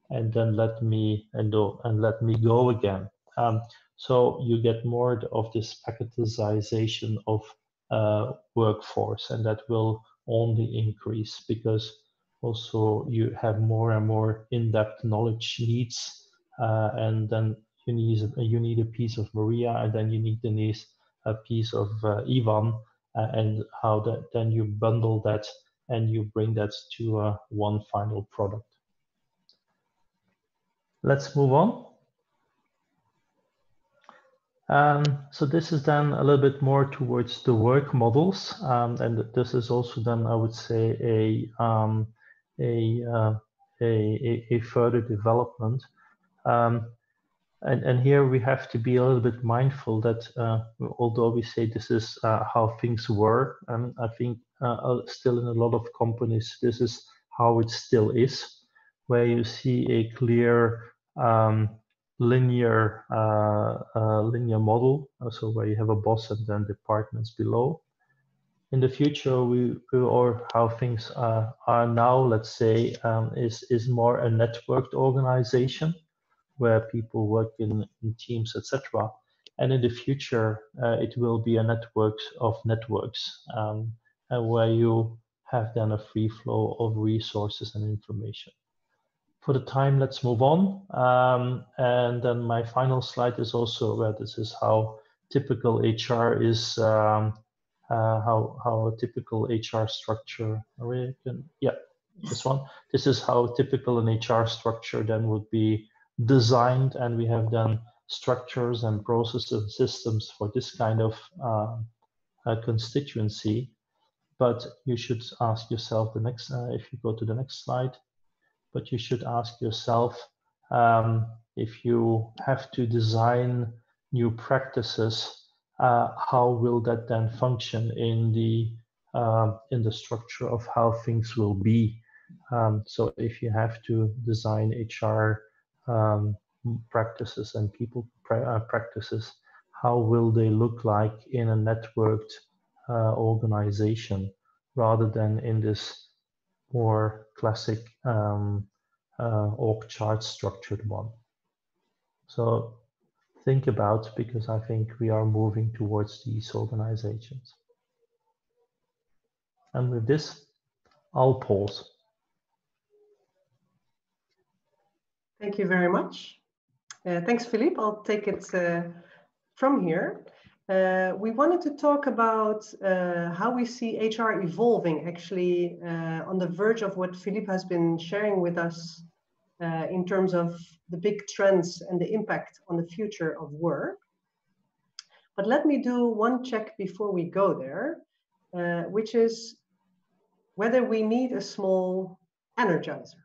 [SPEAKER 4] and then let me and, and let me go again. Um, so you get more of this packetization of uh, workforce, and that will only increase because also you have more and more in-depth knowledge needs, uh, and then you need you need a piece of Maria, and then you need the a piece of uh, Ivan, uh, and how that then you bundle that and you bring that to uh, one final product. Let's move on. Um, so this is then a little bit more towards the work models, um, and this is also then I would say a um, a, uh, a, a further development. Um, and, and here we have to be a little bit mindful that uh, although we say this is uh, how things were, and I think uh, uh, still in a lot of companies this is how it still is, where you see a clear um, linear uh, linear model, so where you have a boss and then departments below. In the future, we, we or how things are now, let's say, um, is is more a networked organization where people work in, in teams, etc. And in the future, uh, it will be a network of networks um, where you have then a free flow of resources and information. For the time, let's move on. Um, and then my final slide is also where this is how typical HR is, um, uh, how, how a typical HR structure, We can, yeah, this one. This is how typical an HR structure then would be designed and we have done structures and processes and systems for this kind of uh, constituency. But you should ask yourself the next, uh, if you go to the next slide, but you should ask yourself um, if you have to design new practices, uh, how will that then function in the uh, in the structure of how things will be? Um, so if you have to design HR um, practices and people pra uh, practices, how will they look like in a networked uh, organization rather than in this more classic um, uh, org chart structured one. So think about because I think we are moving towards these organizations. And with this, I'll pause.
[SPEAKER 1] Thank you very much. Uh, thanks, Philippe. I'll take it uh, from here. Uh, we wanted to talk about uh, how we see HR evolving, actually, uh, on the verge of what Philippe has been sharing with us uh, in terms of the big trends and the impact on the future of work. But let me do one check before we go there, which is whether we need a small energizer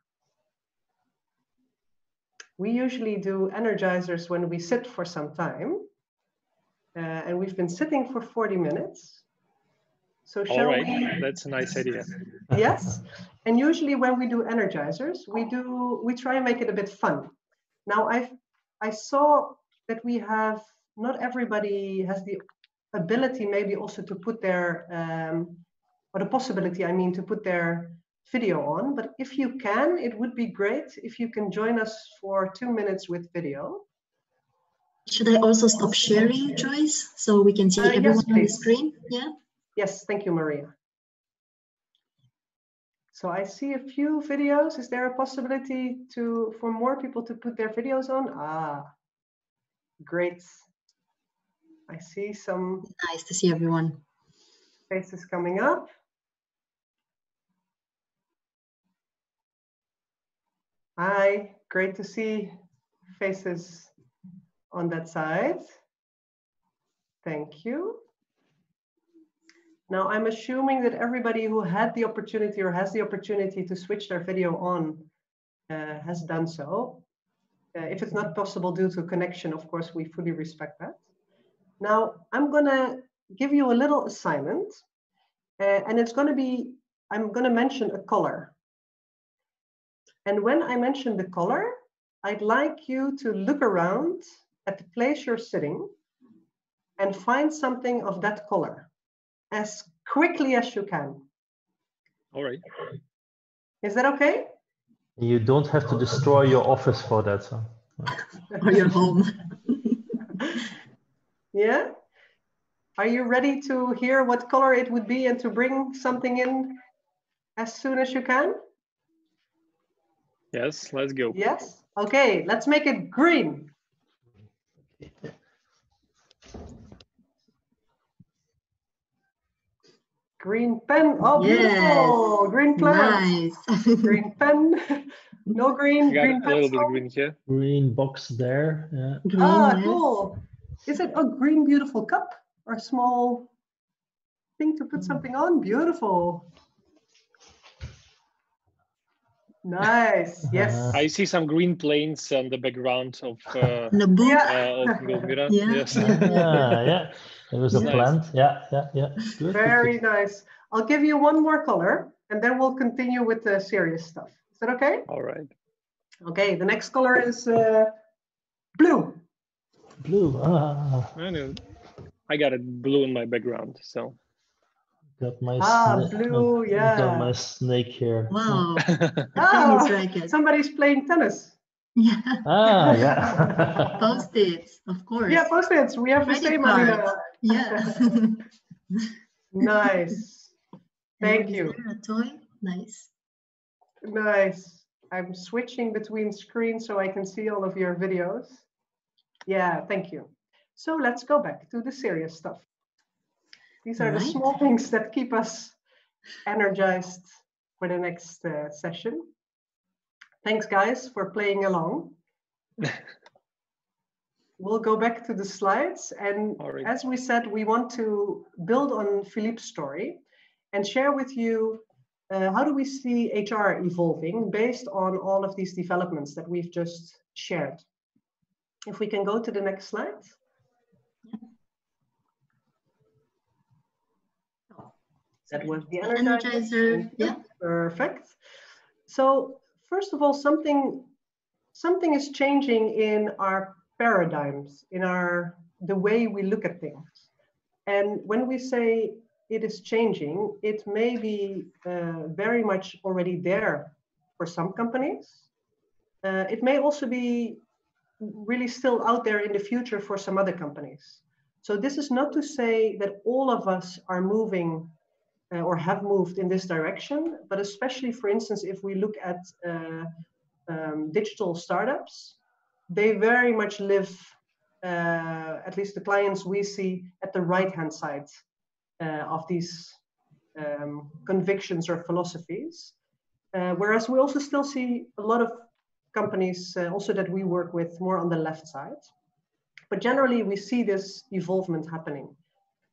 [SPEAKER 1] we usually do energizers when we sit for some time. Uh, and we've been sitting for 40 minutes. So shall
[SPEAKER 3] All right,
[SPEAKER 1] we?
[SPEAKER 3] that's a nice idea.
[SPEAKER 1] yes. And usually when we do energizers, we do we try and make it a bit fun. Now I've I saw that we have not everybody has the ability maybe also to put their um, or the possibility I mean to put their video on, but if you can, it would be great if you can join us for two minutes with video.
[SPEAKER 6] Should I also stop sharing, Joyce, so we can see
[SPEAKER 1] uh,
[SPEAKER 6] everyone
[SPEAKER 1] yes,
[SPEAKER 6] on the screen? Yeah.
[SPEAKER 1] Yes, thank you, Maria. So I see a few videos. Is there a possibility to for more people to put their videos on? Ah, great. I see some
[SPEAKER 6] Nice to see everyone.
[SPEAKER 1] faces coming up. Hi, great to see faces on that side. Thank you. Now, I'm assuming that everybody who had the opportunity or has the opportunity to switch their video on uh, has done so. Uh, if it's not possible due to connection, of course, we fully respect that. Now, I'm gonna give you a little assignment, uh, and it's gonna be, I'm gonna mention a color. And when I mention the color, I'd like you to look around at the place you're sitting and find something of that color as quickly as you can.
[SPEAKER 3] All right.
[SPEAKER 1] Is that okay?
[SPEAKER 4] You don't have to destroy your office for that. So.
[SPEAKER 6] Or your home.
[SPEAKER 1] Yeah? Are you ready to hear what color it would be and to bring something in as soon as you can?
[SPEAKER 3] Yes, let's go.
[SPEAKER 1] Yes? Okay, let's make it green. Green pen. Oh, beautiful. Green plant.
[SPEAKER 6] Nice.
[SPEAKER 1] Green pen. no green.
[SPEAKER 3] Got
[SPEAKER 1] green
[SPEAKER 3] a little bit
[SPEAKER 1] pencil.
[SPEAKER 3] green here.
[SPEAKER 4] Green box there. Yeah.
[SPEAKER 6] Green,
[SPEAKER 1] Ah,
[SPEAKER 6] yes.
[SPEAKER 1] cool. Is it a green, beautiful cup or a small thing to put something on? Beautiful. Nice. Yes.
[SPEAKER 4] Uh-huh.
[SPEAKER 3] I see some green planes on the background of uh,
[SPEAKER 6] And book.
[SPEAKER 1] Yeah.
[SPEAKER 3] uh, of Gulmira.
[SPEAKER 6] Yeah,
[SPEAKER 3] Yes.
[SPEAKER 6] yeah.
[SPEAKER 4] Yeah, yeah. It was a
[SPEAKER 3] Nice.
[SPEAKER 4] plant. Yeah, yeah, yeah. Good, good,
[SPEAKER 1] Very
[SPEAKER 4] good.
[SPEAKER 1] nice. I'll give you one more color and then we'll continue with the serious stuff. Is that okay?
[SPEAKER 3] All right.
[SPEAKER 1] Okay, the next color is uh, blue.
[SPEAKER 4] Blue. Ah,
[SPEAKER 3] I know. I got a blue in my background, so
[SPEAKER 4] got my
[SPEAKER 1] Ah,
[SPEAKER 4] sna-
[SPEAKER 1] blue,
[SPEAKER 4] Got my snake here.
[SPEAKER 6] Wow. A tennis racket.
[SPEAKER 1] somebody's playing tennis.
[SPEAKER 6] Yeah.
[SPEAKER 4] Ah, yeah.
[SPEAKER 6] Post-its, of course.
[SPEAKER 1] Yeah, post-its. We have the
[SPEAKER 6] Credit
[SPEAKER 1] same
[SPEAKER 6] cards.
[SPEAKER 1] idea.
[SPEAKER 6] Yeah.
[SPEAKER 1] Nice. Thank you.
[SPEAKER 6] is there A toy? Nice.
[SPEAKER 1] Nice. I'm switching between screens so I can see all of your videos. Yeah, thank you. So let's go back to the serious stuff. These are the small things that keep us energized for the next uh, session. Thanks, guys, for playing along. we'll go back to the slides. And
[SPEAKER 3] Alright.
[SPEAKER 1] as we said, we want to build on Philippe's story and share with you uh, how do we see HR evolving based on all of these developments that we've just shared. If we can go to the next slide. That was the energizer.
[SPEAKER 6] Energizer. Yeah.
[SPEAKER 1] Perfect. So first of all, something something is changing in our paradigms, in our the way we look at things. And when we say it is changing, it may be uh, very much already there for some companies. Uh, it may also be really still out there in the future for some other companies. So this is not to say that all of us are moving uh, or have moved in this direction, but especially, for instance, if we look at uh, um, digital startups, they very much live, uh, at least the clients we see, at the right-hand side uh, of these um, convictions or philosophies. Uh, whereas we also still see a lot of companies uh, also that we work with more on the left side. But generally, we see this evolvement happening.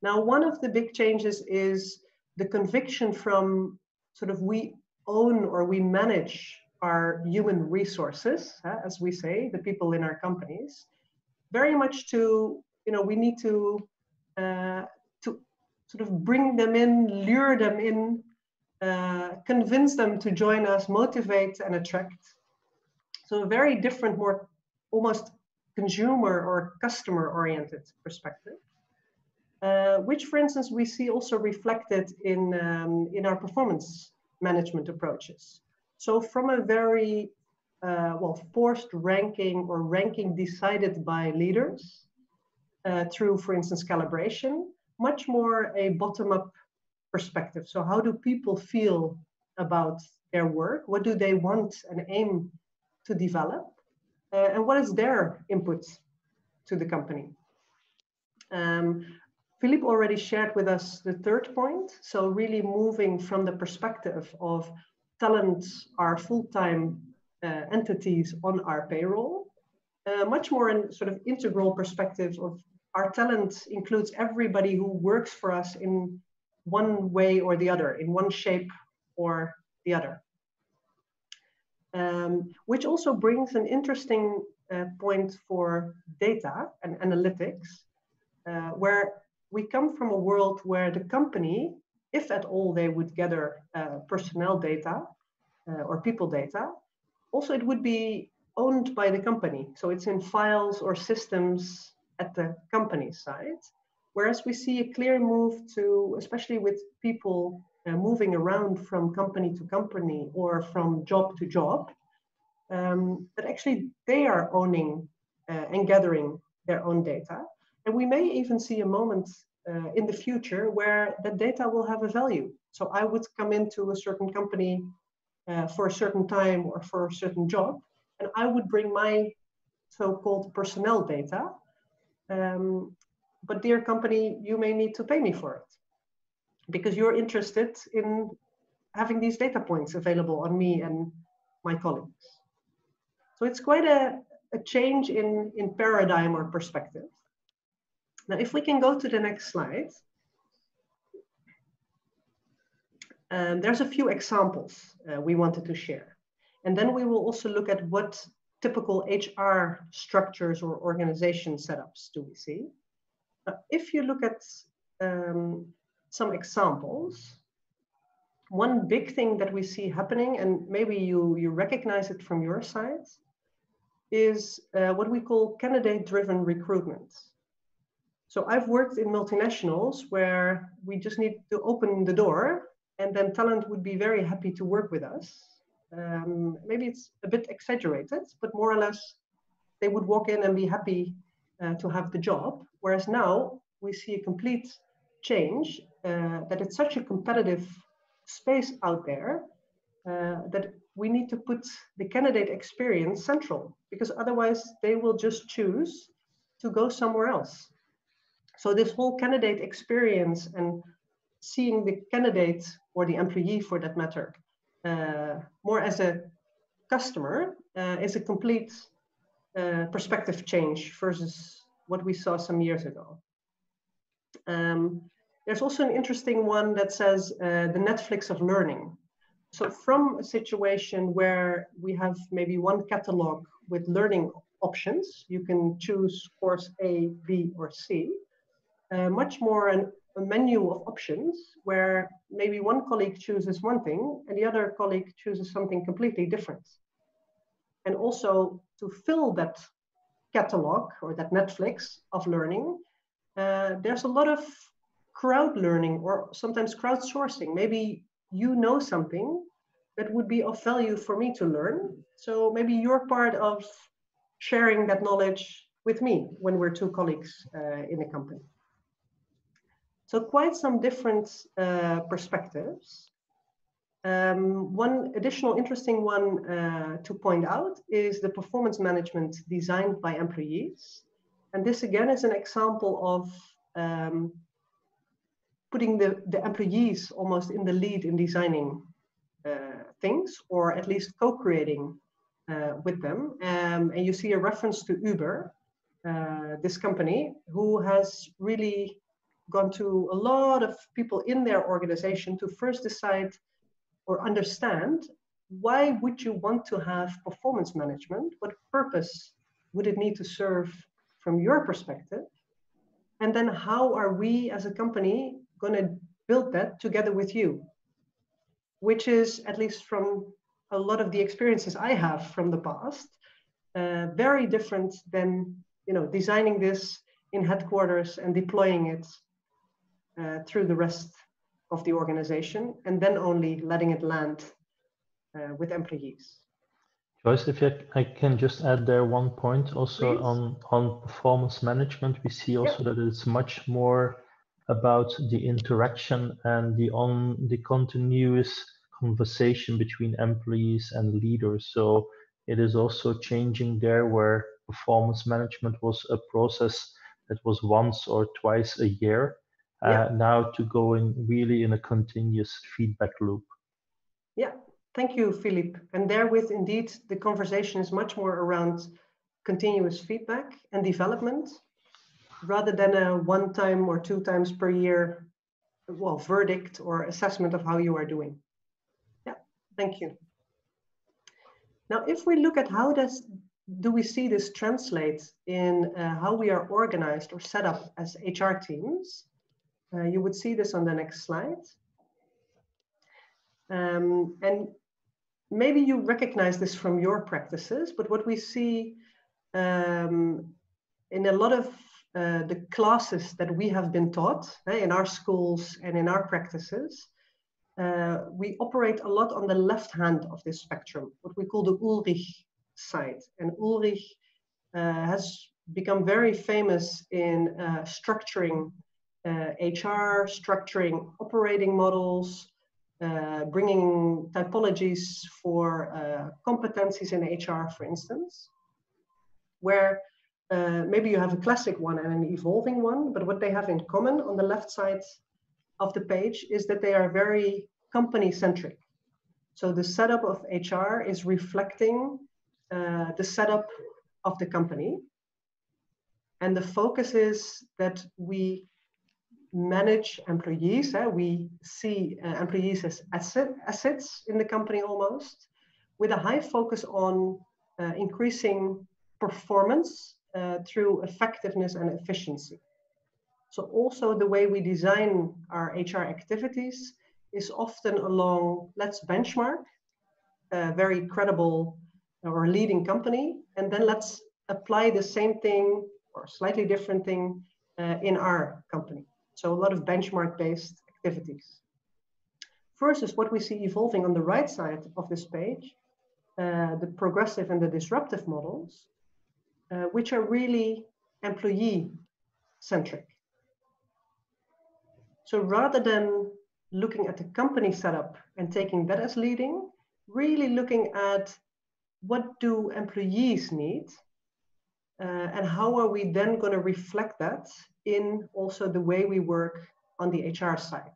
[SPEAKER 1] Now, one of the big changes is the conviction from sort of we own or we manage our human resources, uh, as we say, the people in our companies, very much to, you know, we need to, uh, to sort of bring them in, lure them in, uh, convince them to join us, motivate and attract. So a very different, more almost consumer or customer oriented perspective. Uh, which, for instance, we see also reflected in, um, in our performance management approaches. So from a very, uh, well, forced ranking or ranking decided by leaders uh, through, for instance, calibration, much more a bottom-up perspective. So how do people feel about their work? What do they want and aim to develop? Uh, and what is their input to the company? Um, Philippe already shared with us the third point. So really moving from the perspective of talents are full-time uh, entities on our payroll, uh, much more in sort of integral perspective of our talent includes everybody who works for us in one way or the other, in one shape or the other. Um, which also brings an interesting uh, point for data and analytics, uh, where we come from a world where the company, if at all they would gather uh, personnel data uh, or people data, also it would be owned by the company. So it's in files or systems at the company side. Whereas we see a clear move to, especially with people uh, moving around from company to company or from job to job, um, that actually they are owning uh, and gathering their own data. And we may even see a moment uh, in the future where that data will have a value. So I would come into a certain company uh, for a certain time or for a certain job, and I would bring my so-called personnel data. Um, but dear company, you may need to pay me for it because you're interested in having these data points available on me and my colleagues. So it's quite a, a change in, in paradigm or perspective. Now, if we can go to the next slide. Um, there's a few examples uh, we wanted to share. And then we will also look at what typical HR structures or organization setups do we see. Uh, if you look at um, some examples, one big thing that we see happening, and maybe you, you recognize it from your side, is uh, what we call candidate-driven recruitment. So I've worked in multinationals where we just need to open the door and then talent would be very happy to work with us um, maybe it's a bit exaggerated, but more or less they would walk in and be happy uh, to have the job. Whereas now we see a complete change uh, that it's such a competitive space out there uh, that we need to put the candidate experience central because otherwise they will just choose to go somewhere else. So this whole candidate experience and seeing the candidate or the employee for that matter uh, more as a customer uh, is a complete uh, perspective change versus what we saw some years ago. Um, there's also an interesting one that says uh, the Netflix of learning. So from a situation where we have maybe one catalog with learning options, you can choose course A, B, or C, uh, much more an a menu of options where maybe one colleague chooses one thing and the other colleague chooses something completely different. And also to fill that catalog or that Netflix of learning, uh, there's a lot of crowd learning or sometimes crowdsourcing. Maybe you know something that would be of value for me to learn. So maybe you're part of sharing that knowledge with me when we're two colleagues uh, in a company. So quite some different uh, perspectives. Um, one additional interesting one uh, to point out is the performance management designed by employees. And this again is an example of um, putting the, the employees almost in the lead in designing uh, things or at least co-creating uh, with them. Um, and you see a reference to Uber, uh, this company, who has really gone to a lot of people in their organization to first decide or understand why would you want to have performance management? What purpose would it need to serve from your perspective? And then how are we as a company going to build that together with you? Which is, at least from a lot of the experiences I have from the past, uh, very different than you know designing this in headquarters and deploying it uh, through the rest of the organization and then only letting it land uh, with employees.
[SPEAKER 4] Joyce, if I can just add there one point also Please. on, on performance management, we see also yep. that it's much more about the interaction and the on the continuous conversation between employees and leaders. So it is also changing there where performance management was a process that was once or twice a year uh, now to going really in a continuous feedback loop.
[SPEAKER 1] Yeah, thank you, Philippe. And therewith, indeed, the conversation is much more around continuous feedback and development rather than a one time or two times per year well verdict or assessment of how you are doing. Yeah. Thank you. Now if we look at how does do we see this translate in uh, how we are organized or set up as hr teams uh, you would see this on the next slide um, and maybe you recognize this from your practices but what we see um, in a lot of uh, the classes that we have been taught uh, in our schools and in our practices, uh, we operate a lot on the left hand of this spectrum, what we call the Ulrich side. And Ulrich uh, has become very famous in uh, structuring HR, structuring operating models, bringing typologies for competencies in HR, for instance, where uh, maybe you have a classic one and an evolving one, but what they have in common on the left side of the page is that they are very company centric. So the setup of HR is reflecting uh, the setup of the company. And the focus is that we manage employees. Eh? We see uh, employees as asset, assets in the company almost, with a high focus on uh, increasing performance uh, through effectiveness and efficiency. So also the way we design our HR activities is often along, let's benchmark a very credible or leading company, and then let's apply the same thing or slightly different thing uh, in our company. So a lot of benchmark-based activities. First is what we see evolving on the right side of this page, uh, the progressive and the disruptive models, uh, which are really employee centric. So rather than looking at the company setup and taking that as leading, really looking at what do employees need uh, and how are we then going to reflect that in also the way we work on the HR side.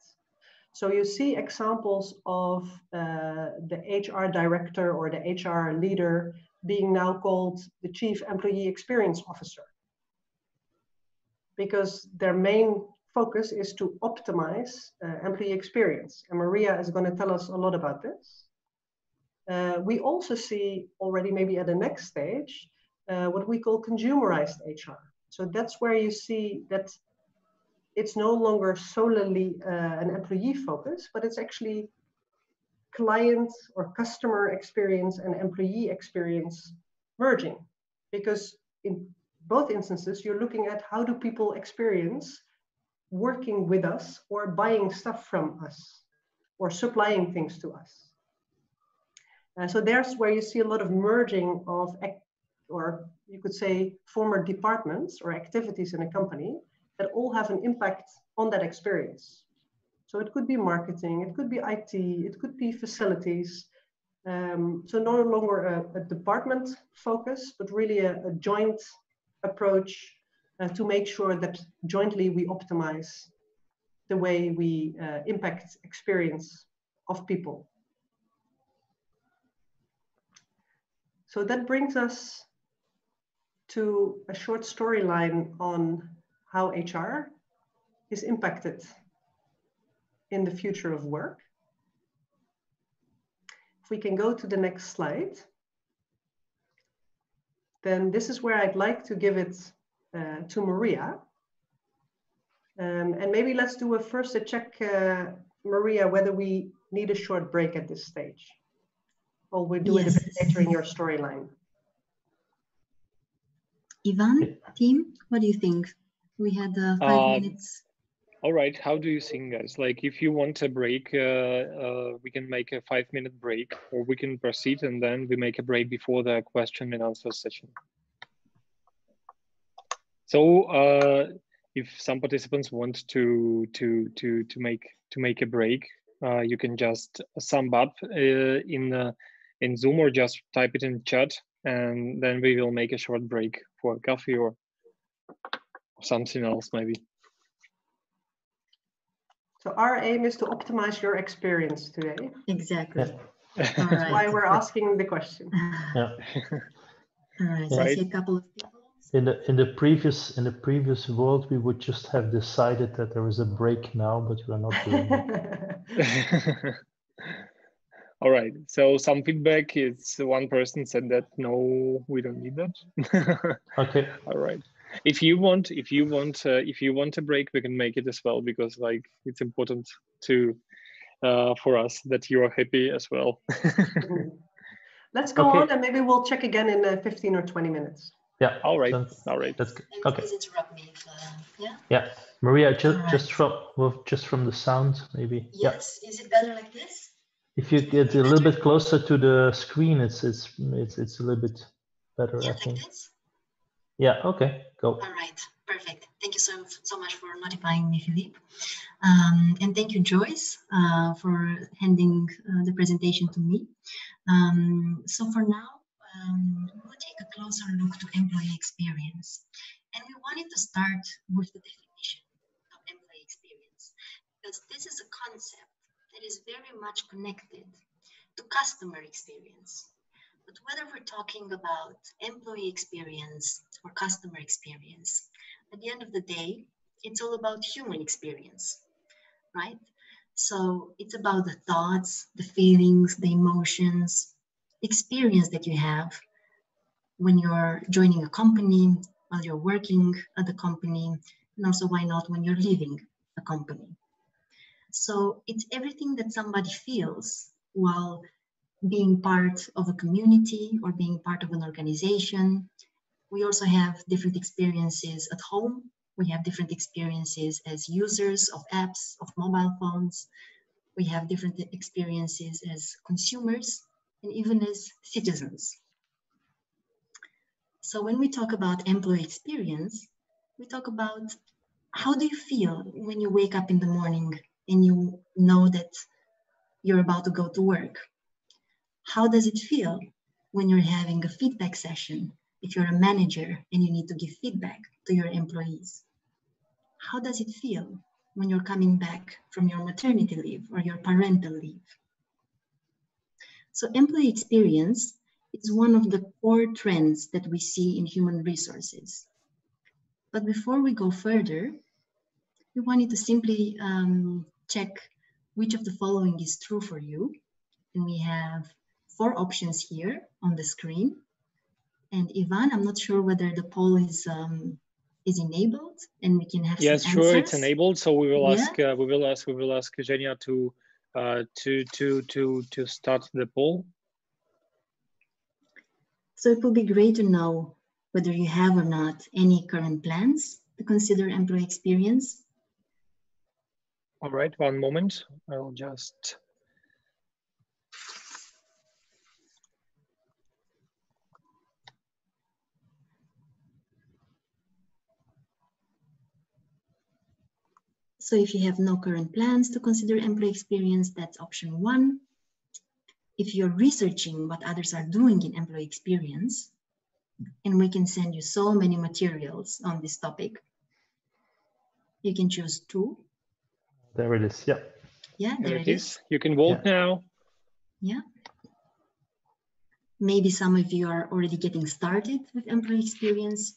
[SPEAKER 1] So you see examples of uh, the HR director or the HR leader being now called the Chief Employee Experience Officer. Because their main focus is to optimize uh, employee experience. And Maria is going to tell us a lot about this. Uh, we also see already maybe at the next stage, uh, what we call consumerized HR. So that's where you see that it's no longer solely uh, an employee focus, but it's actually client or customer experience and employee experience merging. Because in both instances you're looking at how do people experience working with us or buying stuff from us or supplying things to us. Uh, so there's where you see a lot of merging of or you could say former departments or activities in a company that all have an impact on that experience so it could be marketing, it could be IT, it could be facilities. Um, so no longer a, a, department focus, but really a, a joint approach uh, to make sure that jointly we optimize the way we uh, impact experience of people. So that brings us to a short storyline on how HR is impacted in the future of work. If we can go to the next slide, then this is where I'd like to give it uh, to Maria. Um, and maybe let's do a first a check, uh, Maria, whether we need a short break at this stage. Or we'll do yes. it a bit later in your storyline.
[SPEAKER 6] Ivan, team, what do you think? We had uh, five uh, minutes.
[SPEAKER 3] all right how do you think guys? Like if you want a break uh, uh, we can make a five minute break or we can proceed and then we make a break before the question and answer session. So uh, if some participants want to to to to make to make a break, uh, you can just sum up uh, in uh, in Zoom or just type it in chat, and then we will make a short break for coffee or something else maybe.
[SPEAKER 1] So our aim is to optimize your experience today.
[SPEAKER 6] Exactly.
[SPEAKER 4] Yeah.
[SPEAKER 6] All
[SPEAKER 1] That's why we're asking the question.
[SPEAKER 4] Yeah.
[SPEAKER 6] All right. So I see a couple of people.
[SPEAKER 4] In the in the previous in the previous world, we would just have decided that there is a break now, but we are not doing it.
[SPEAKER 3] All right. So some feedback is one person said that no, we don't need that.
[SPEAKER 4] Okay.
[SPEAKER 3] All right. If you want, if you want, uh, if you want a break, we can make it as well because like it's important to uh, for us that you are happy as well.
[SPEAKER 1] Let's go
[SPEAKER 4] Okay.
[SPEAKER 1] on and maybe we'll check again in uh, 15 or 20 minutes.
[SPEAKER 4] Yeah.
[SPEAKER 3] All right.
[SPEAKER 4] That's,
[SPEAKER 3] All right.
[SPEAKER 4] that's good. Okay.
[SPEAKER 6] please interrupt me if, uh, yeah?
[SPEAKER 4] Yeah. Maria, just
[SPEAKER 6] Alright.
[SPEAKER 4] just from well, just from the sound, maybe. Yeah.
[SPEAKER 6] Yes. Is it better like this?
[SPEAKER 4] If you get a little bit closer to the screen, it's it's it's it's a little bit better,
[SPEAKER 6] Yeah,
[SPEAKER 4] I think. Yeah. Okay. Go.
[SPEAKER 6] All right, perfect. Thank you so, so much for notifying me, Philippe. Um, and thank you, Joyce, uh, for handing uh, the presentation to me. Um, so for now, um, we'll take a closer look to employee experience. And we wanted to start with the definition of employee experience, because this is a concept that is very much connected to customer experience. But whether we're talking about employee experience or customer experience, at the end of the day, it's all about human experience, right? So it's about the thoughts, the feelings, the emotions, experience that you have when you're joining a company, while you're working at the company, and also why not when you're leaving a company. So it's everything that somebody feels while being part of a community or being part of an organization. We also have different experiences at home. We have different experiences as users of apps, of mobile phones. We have different experiences as consumers and even as citizens. So when we talk about employee experience, we talk about how do you feel when you wake up in the morning and you know that you're about to go to work? How does it feel when you're having a feedback session? If you're a manager and you need to give feedback to your employees, how does it feel when you're coming back from your maternity leave or your parental leave? So, employee experience is one of the core trends that we see in human resources. But before we go further, we wanted to simply um, check which of the following is true for you. And we have four options here on the screen. And Ivan, I'm not sure whether the poll is um, is enabled and we can have
[SPEAKER 3] Yes, sure, it's enabled. So we will
[SPEAKER 6] Yeah.
[SPEAKER 3] ask, uh, we will ask, we will ask Zhenya to, uh, to, to, to, to start the poll.
[SPEAKER 6] So it would be great to know whether you have or not any current plans to consider employee experience.
[SPEAKER 3] All right, one moment. I'll just.
[SPEAKER 6] So if you have no current plans to consider employee experience, that's option one. If you're researching what others are doing in employee experience, and we can send you so many materials on this topic, you can choose two.
[SPEAKER 4] There it is. Yeah.
[SPEAKER 6] Yeah,
[SPEAKER 3] There
[SPEAKER 6] there
[SPEAKER 3] it is. You can vote now.
[SPEAKER 6] Yeah. Maybe some of you are already getting started with employee experience.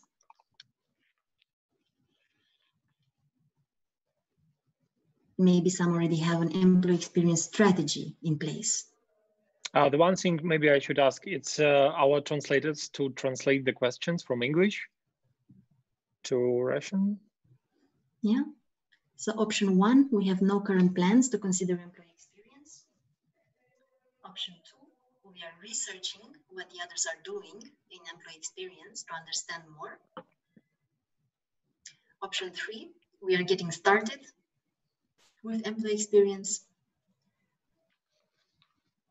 [SPEAKER 6] Maybe some already have an employee experience strategy in place.
[SPEAKER 3] Uh, the one thing maybe I should ask, it's uh, our translators to translate the questions from English to Russian.
[SPEAKER 6] Yeah. So option one, we have no current plans to consider employee experience. Option two, we are researching what the others are doing in employee experience to understand more. Option three, we are getting started with employee experience.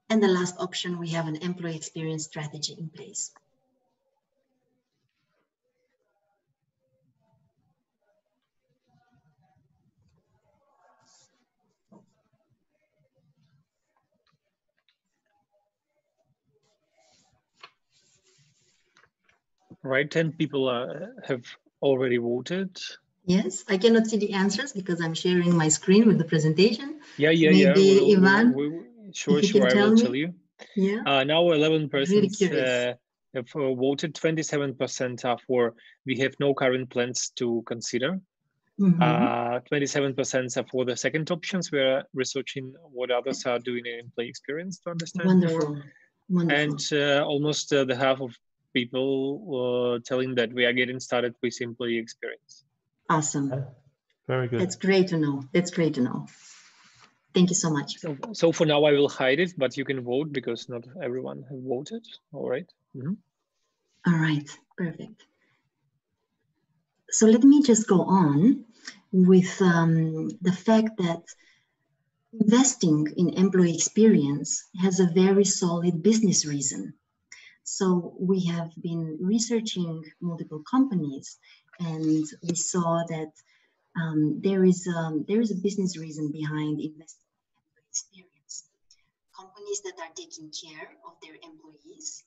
[SPEAKER 6] And the last option, we have an employee experience strategy in place.
[SPEAKER 3] Right, 10 people uh, have already voted.
[SPEAKER 6] Yes, I cannot see the answers because I'm sharing my screen with the presentation.
[SPEAKER 3] Yeah, yeah,
[SPEAKER 6] Maybe
[SPEAKER 3] yeah. we'll-
[SPEAKER 6] Ivan,
[SPEAKER 3] we'll- we'll- sure, sure, I will
[SPEAKER 6] me.
[SPEAKER 3] tell you.
[SPEAKER 6] Yeah.
[SPEAKER 3] Uh, now 11 persons
[SPEAKER 6] curious.
[SPEAKER 3] uh, have uh, voted, 27% are for we have no current plans to consider.
[SPEAKER 6] Mhm.
[SPEAKER 3] Uh, 27% are for the second options. We're researching what others are doing in play experience to understand.
[SPEAKER 6] Wonderful. Wonderful.
[SPEAKER 3] And uh, almost uh, the half of people uh, telling that we are getting started with employee experience.
[SPEAKER 6] awesome.
[SPEAKER 4] Yeah, Very good.
[SPEAKER 6] That's great to know. That's great to know. Thank you so much.
[SPEAKER 3] So, so for now, I will hide it, but you can vote because not everyone have voted. All right. Mhm.
[SPEAKER 6] All right, perfect. So let me just go on with um, the fact that investing in employee experience has a very solid business reason. So we have been researching multiple companies and we saw that um, there, is, um, there is a business reason behind investing in experience. Companies that are taking care of their employees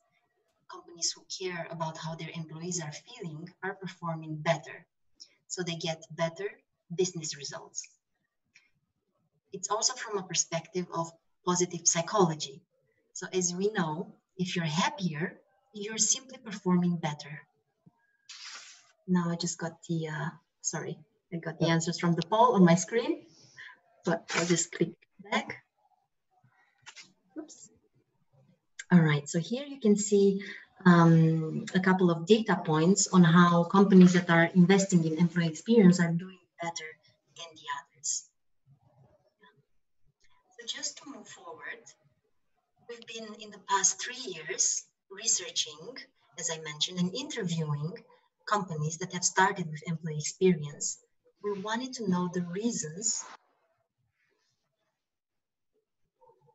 [SPEAKER 6] companies who care about how their employees are feeling are performing better. So they get better business results. It's also from a perspective of positive psychology. So, as we know, if you're happier, you're simply performing better. Now I just got the, uh, sorry, I got the answers from the poll on my screen, but I'll just click back. Oops. All right, so here you can see um, a couple of data points on how companies that are investing in employee experience are doing better than the others. So just to move forward, we've been in the past three years researching, as I mentioned, and interviewing companies that have started with employee experience. We wanted to know the reasons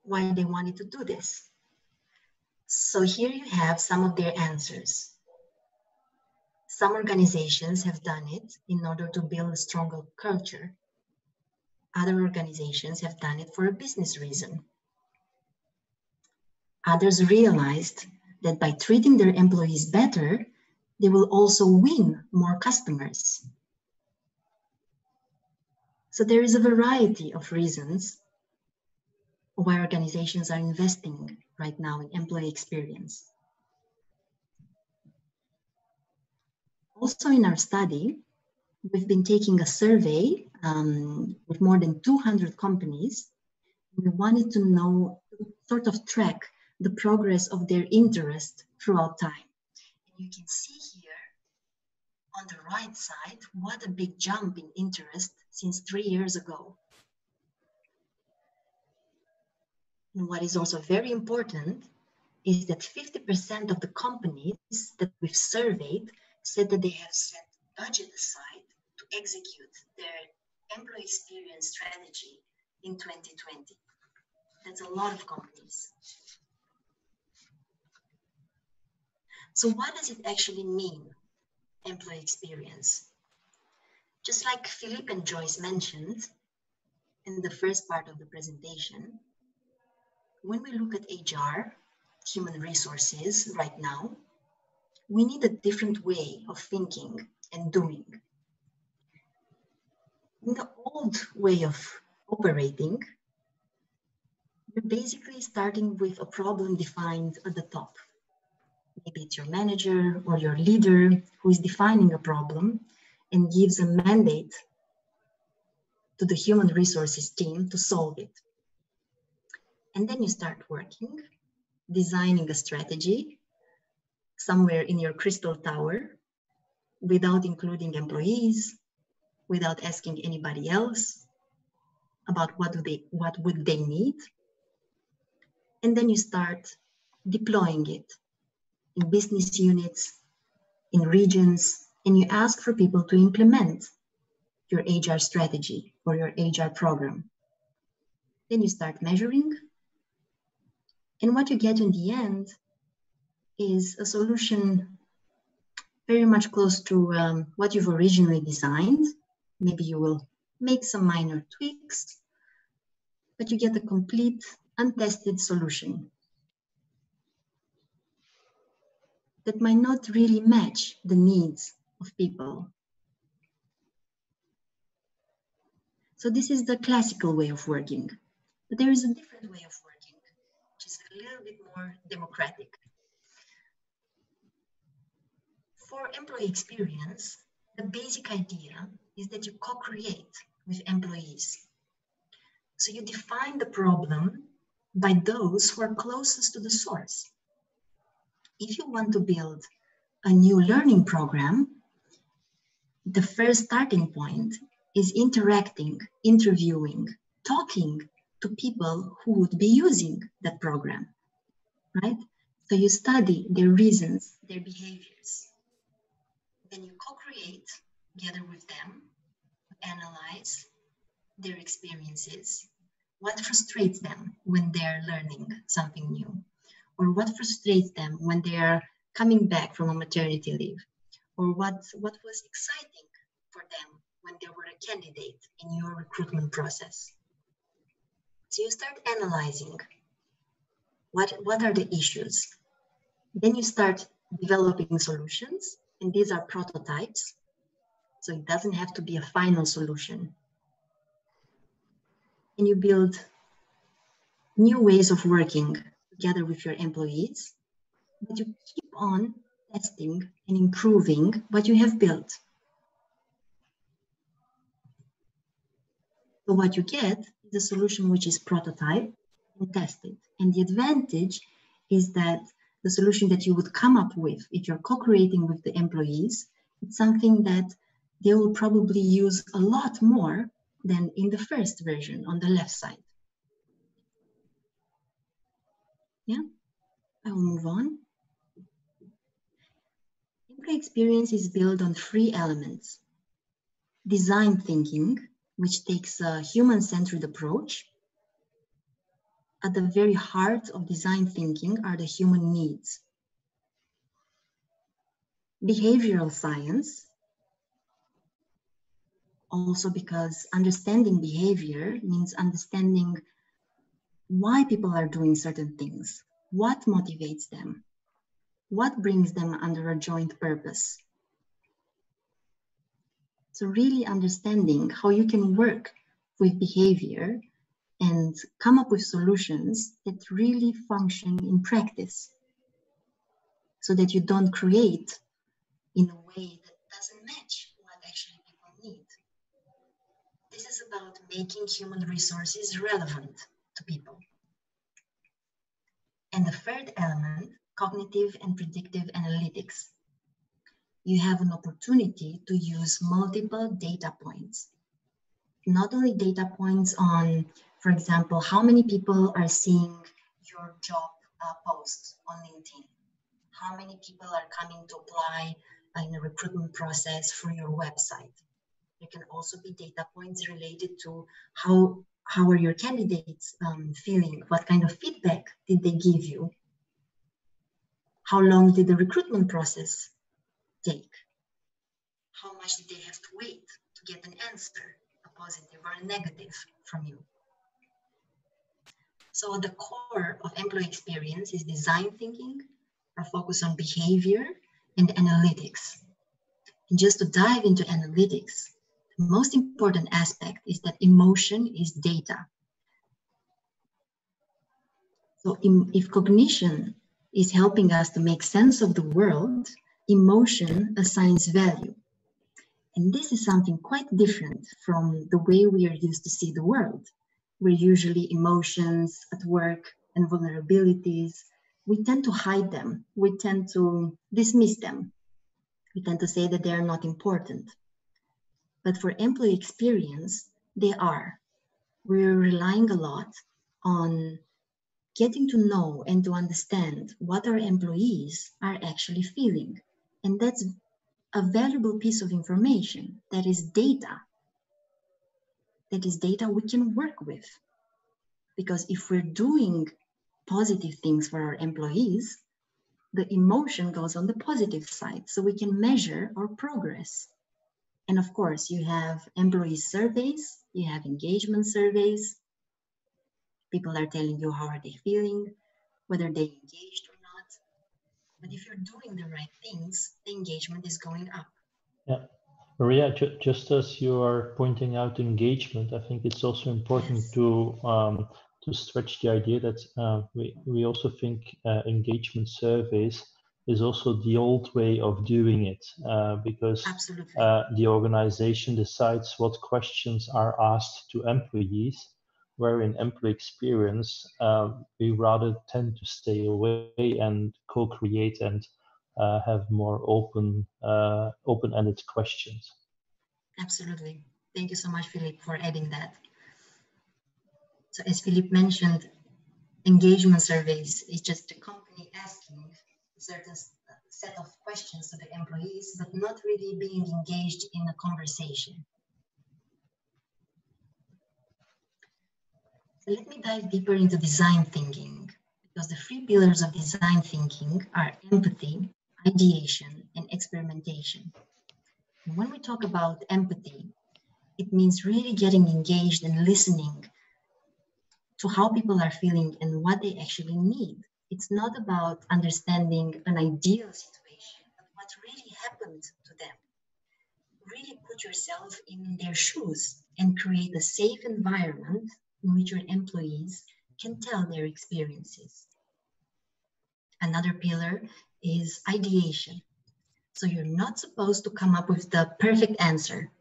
[SPEAKER 6] why they wanted to do this. So here you have some of their answers. Some organizations have done it in order to build a stronger culture. Other organizations have done it for a business reason. Others realized that by treating their employees better, they will also win more customers. So there is a variety of reasons why organizations are investing right now in employee experience. Also in our study, we've been taking a survey um, with more than 200 companies. We wanted to know, sort of track the progress of their interest throughout time. And you can see here on the right side, what a big jump in interest since three years ago. And what is also very important is that 50% of the companies that we've surveyed said that they have set budget aside to execute their employee experience strategy in 2020. That's a lot of companies. So what does it actually mean, employee experience? Just like Philippe and Joyce mentioned in the first part of the presentation, when we look at HR, human resources right now, we need a different way of thinking and doing. In the old way of operating, you're basically starting with a problem defined at the top. Maybe it's your manager or your leader who is defining a problem and gives a mandate to the human resources team to solve it. And then you start working, designing a strategy somewhere in your crystal tower without including employees, without asking anybody else about what do they what would they need. And then you start deploying it in business units, in regions, and you ask for people to implement your HR strategy or your HR program. Then you start measuring and what you get in the end is a solution very much close to um, what you've originally designed. Maybe you will make some minor tweaks, but you get a complete, untested solution. That might not really match the needs of people. So this is the classical way of working. But there is a different way of working, which is a little bit more democratic. For employee experience, the basic idea is that you co-create with employees. So you define the problem by those who are closest to the source. If you want to build a new learning program, the first starting point is interacting, interviewing, talking to people who would be using that program, right? So you study their reasons, their behaviors. Then you co-create together with them, analyze their experiences, what frustrates them when they're learning something new, or what frustrates them when they're coming back from a maternity leave, or what, what was exciting for them when they were a candidate in your recruitment process. So you start analyzing what, what are the issues. Then you start developing solutions, and these are prototypes. So it doesn't have to be a final solution. And you build new ways of working together with your employees, but you keep on testing and improving what you have built. So what you get is a solution which is prototype and tested. And the advantage is that the solution that you would come up with if you're co-creating with the employees, it's something that they will probably use a lot more than in the first version on the left side. Yeah, I will move on. Employee experience is built on three elements. Design thinking, which takes a human-centered approach. At the very heart of design thinking are the human needs. Behavioral science, also because understanding behavior means understanding why people are doing certain things, what motivates them, what brings them under a joint purpose. So really understanding how you can work with behavior and come up with solutions that really function in practice so that you don't create in a way that doesn't match what actually people need. This is about making human resources relevant to people. And the third element, cognitive and predictive analytics you have an opportunity to use multiple data points. Not only data points on, for example, how many people are seeing your job uh, post on LinkedIn, how many people are coming to apply in the recruitment process for your website. There can also be data points related to how how are your candidates um, feeling? What kind of feedback did they give you? How long did the recruitment process take? How much did they have to wait to get an answer, a positive or a negative from you? So the core of employee experience is design thinking, or focus on behavior and analytics. And just to dive into analytics, most important aspect is that emotion is data. So if cognition is helping us to make sense of the world, emotion assigns value. And this is something quite different from the way we are used to see the world, We're usually emotions at work and vulnerabilities, we tend to hide them. We tend to dismiss them. We tend to say that they are not important. But for employee experience, they are. We're relying a lot on getting to know and to understand what our employees are actually feeling and that's a valuable piece of information that is data. That is data we can work with. Because if we're doing positive things for our employees, the emotion goes on the positive side. So we can measure our progress. And of course, you have employee surveys, you have engagement surveys. People are telling you how are they feeling, whether they engaged or not. But if you're doing the right things, the engagement is going up.
[SPEAKER 4] Yeah. Maria, ju just as you are pointing out engagement, I think it's also important yes. to um, to stretch the idea that uh, we, we also think uh, engagement surveys is also the old way of doing it uh, because uh, the organization decides what questions are asked to employees where in employee experience uh, we rather tend to stay away and co-create and uh, have more open uh, open-ended questions.
[SPEAKER 6] Absolutely. Thank you so much philippe for adding that. So as philippe mentioned engagement surveys is just a company certain uh, set of questions to the employees but not really being engaged in a conversation let me dive deeper into design thinking because the three pillars of design thinking are empathy, ideation, and experimentation. And when we talk about empathy, it means really getting engaged and listening to how people are feeling and what they actually need. It's not about understanding an ideal situation, but what really happened to them. Really put yourself in their shoes and create a safe environment in which your employees can tell their experiences. Another pillar is ideation. So you're not supposed to come up with the perfect answer,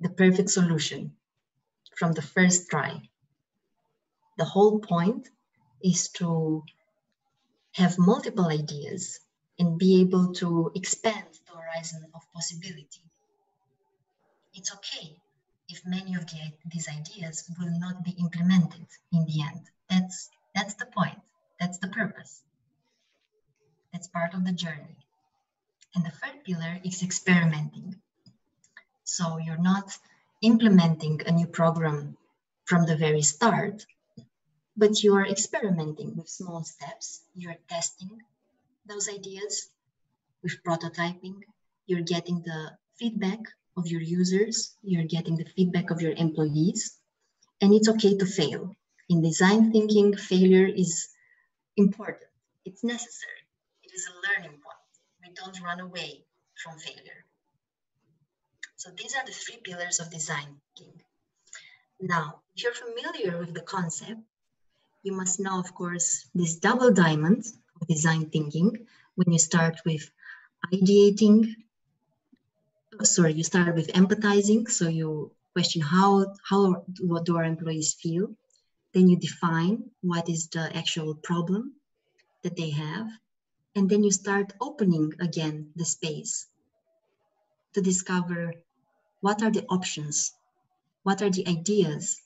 [SPEAKER 6] the perfect solution from the first try. The whole point is to have multiple ideas and be able to expand the horizon of possibility. It's okay if many of the, these ideas will not be implemented in the end. That's, that's the point. That's the purpose. That's part of the journey. And the third pillar is experimenting. So you're not implementing a new program from the very start, but you are experimenting with small steps. You're testing those ideas with prototyping. You're getting the feedback of your users, you're getting the feedback of your employees, and it's okay to fail. In design thinking, failure is important, it's necessary, it is a learning point. We don't run away from failure. So these are the three pillars of design thinking. Now, if you're familiar with the concept, you must know, of course, this double diamond of design thinking when you start with ideating, oh, sorry, you start with empathizing. So you question how, how what do our employees feel? Then you define what is the actual problem that they have. And then you start opening again the space to discover what are the options, what are the ideas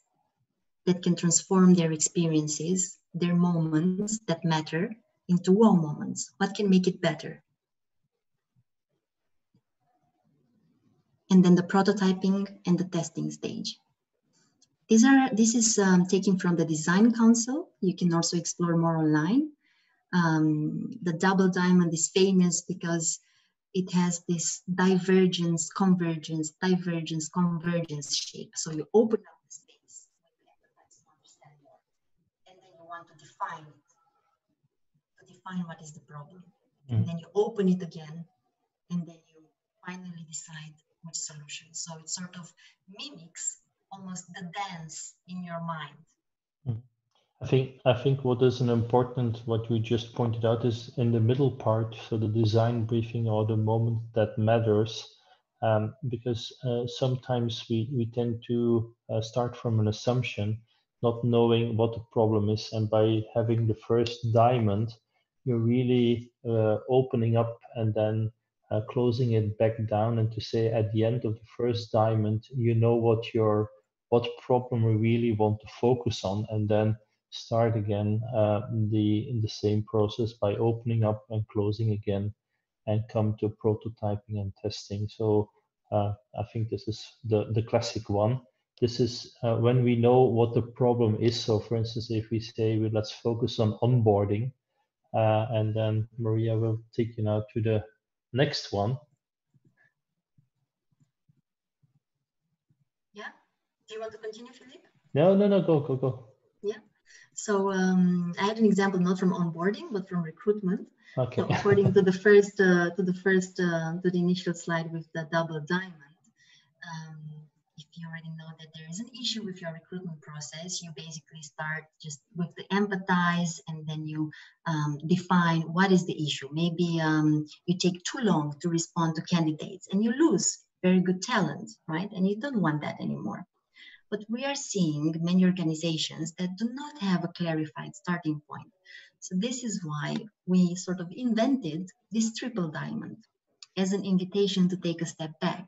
[SPEAKER 6] that can transform their experiences, their moments that matter into wow moments. What can make it better? and then the prototyping and the testing stage. These are, this is um, taken from the Design Council. You can also explore more online. Um, the double diamond is famous because it has this divergence, convergence, divergence, convergence shape. So you open up the space to understand more. And then you want to define it, to define what is the problem. Mm. And then you open it again, and then you finally decide which solution. So it sort of mimics almost the dance in your mind.
[SPEAKER 4] Hmm. I think I think what is an important what we just pointed out is in the middle part, so the design briefing or the moment that matters, um, because uh, sometimes we we tend to uh, start from an assumption, not knowing what the problem is, and by having the first diamond, you're really uh, opening up and then uh, closing it back down. And to say at the end of the first diamond you know what your what problem we really want to focus on. And then start again uh, the in the same process by opening up and closing again and come to prototyping and testing. So uh, i think this is the the classic one this is uh, when we know what the problem is so for instance if we say well, let's focus on onboarding uh, and then maria will take you now to the next one.
[SPEAKER 6] Yeah. Do you want to continue, Philippe?
[SPEAKER 4] No, no, no. Go, go, go.
[SPEAKER 6] Yeah. So um, I had an example not from onboarding, but from recruitment.
[SPEAKER 4] Okay.
[SPEAKER 6] So according to the first, uh, to the first, uh, to the initial slide with the double diamond, um, you already know that there is an issue with your recruitment process, you basically start just with the empathize and then you um, define what is the issue. Maybe um, you take too long to respond to candidates and you lose very good talent, right? And you don't want that anymore. But we are seeing many organizations that do not have a clarified starting point. So this is why we sort of invented this triple diamond as an invitation to take a step back.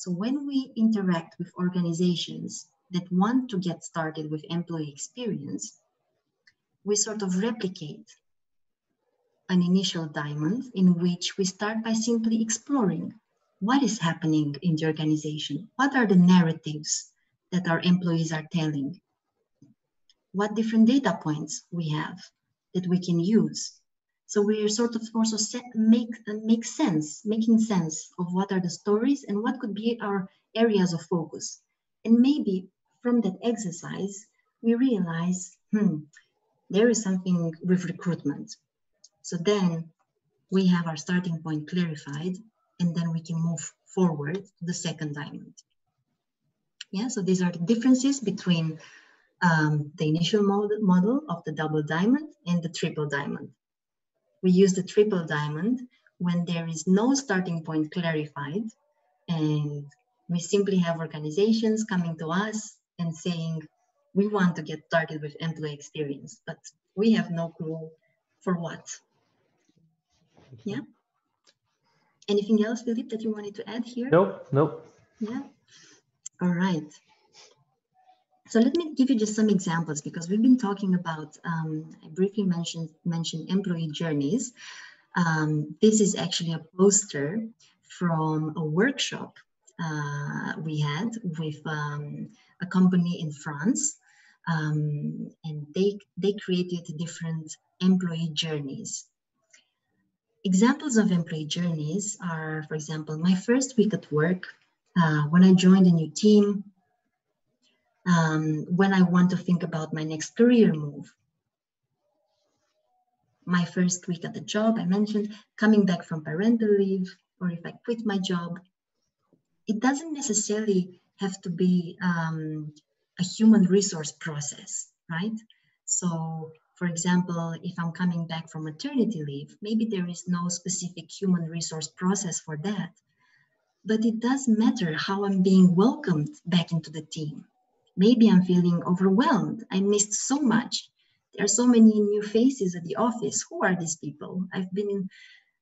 [SPEAKER 6] So when we interact with organizations that want to get started with employee experience, we sort of replicate an initial diamond in which we start by simply exploring what is happening in the organization, what are the narratives that our employees are telling, what different data points we have that we can use. So we are sort of also set, make uh, make sense, making sense of what are the stories and what could be our areas of focus. And maybe from that exercise, we realize, hmm, there is something with recruitment. So then we have our starting point clarified, and then we can move forward to the second diamond. Yeah, so these are the differences between um, the initial model, model of the double diamond and the triple diamond. We use the triple diamond when there is no starting point clarified and we simply have organizations coming to us and saying, we want to get started with employee experience, but we have no clue for what. Yeah. Anything else, Philippe, that you wanted to add here?
[SPEAKER 4] Nope, nope.
[SPEAKER 6] Yeah. All right. So let me give you just some examples because we've been talking about, um, I briefly mentioned, mentioned employee journeys. Um, this is actually a poster from a workshop uh, we had with um, a company in France. Um, and they, they created different employee journeys. Examples of employee journeys are, for example, my first week at work, uh, when I joined a new team, um, when I want to think about my next career move. My first week at the job, I mentioned coming back from parental leave, or if I quit my job. It doesn't necessarily have to be um, a human resource process, right? So, for example, if I'm coming back from maternity leave, maybe there is no specific human resource process for that. But it does matter how I'm being welcomed back into the team Maybe I'm feeling overwhelmed. I missed so much. There are so many new faces at the office. Who are these people? I've been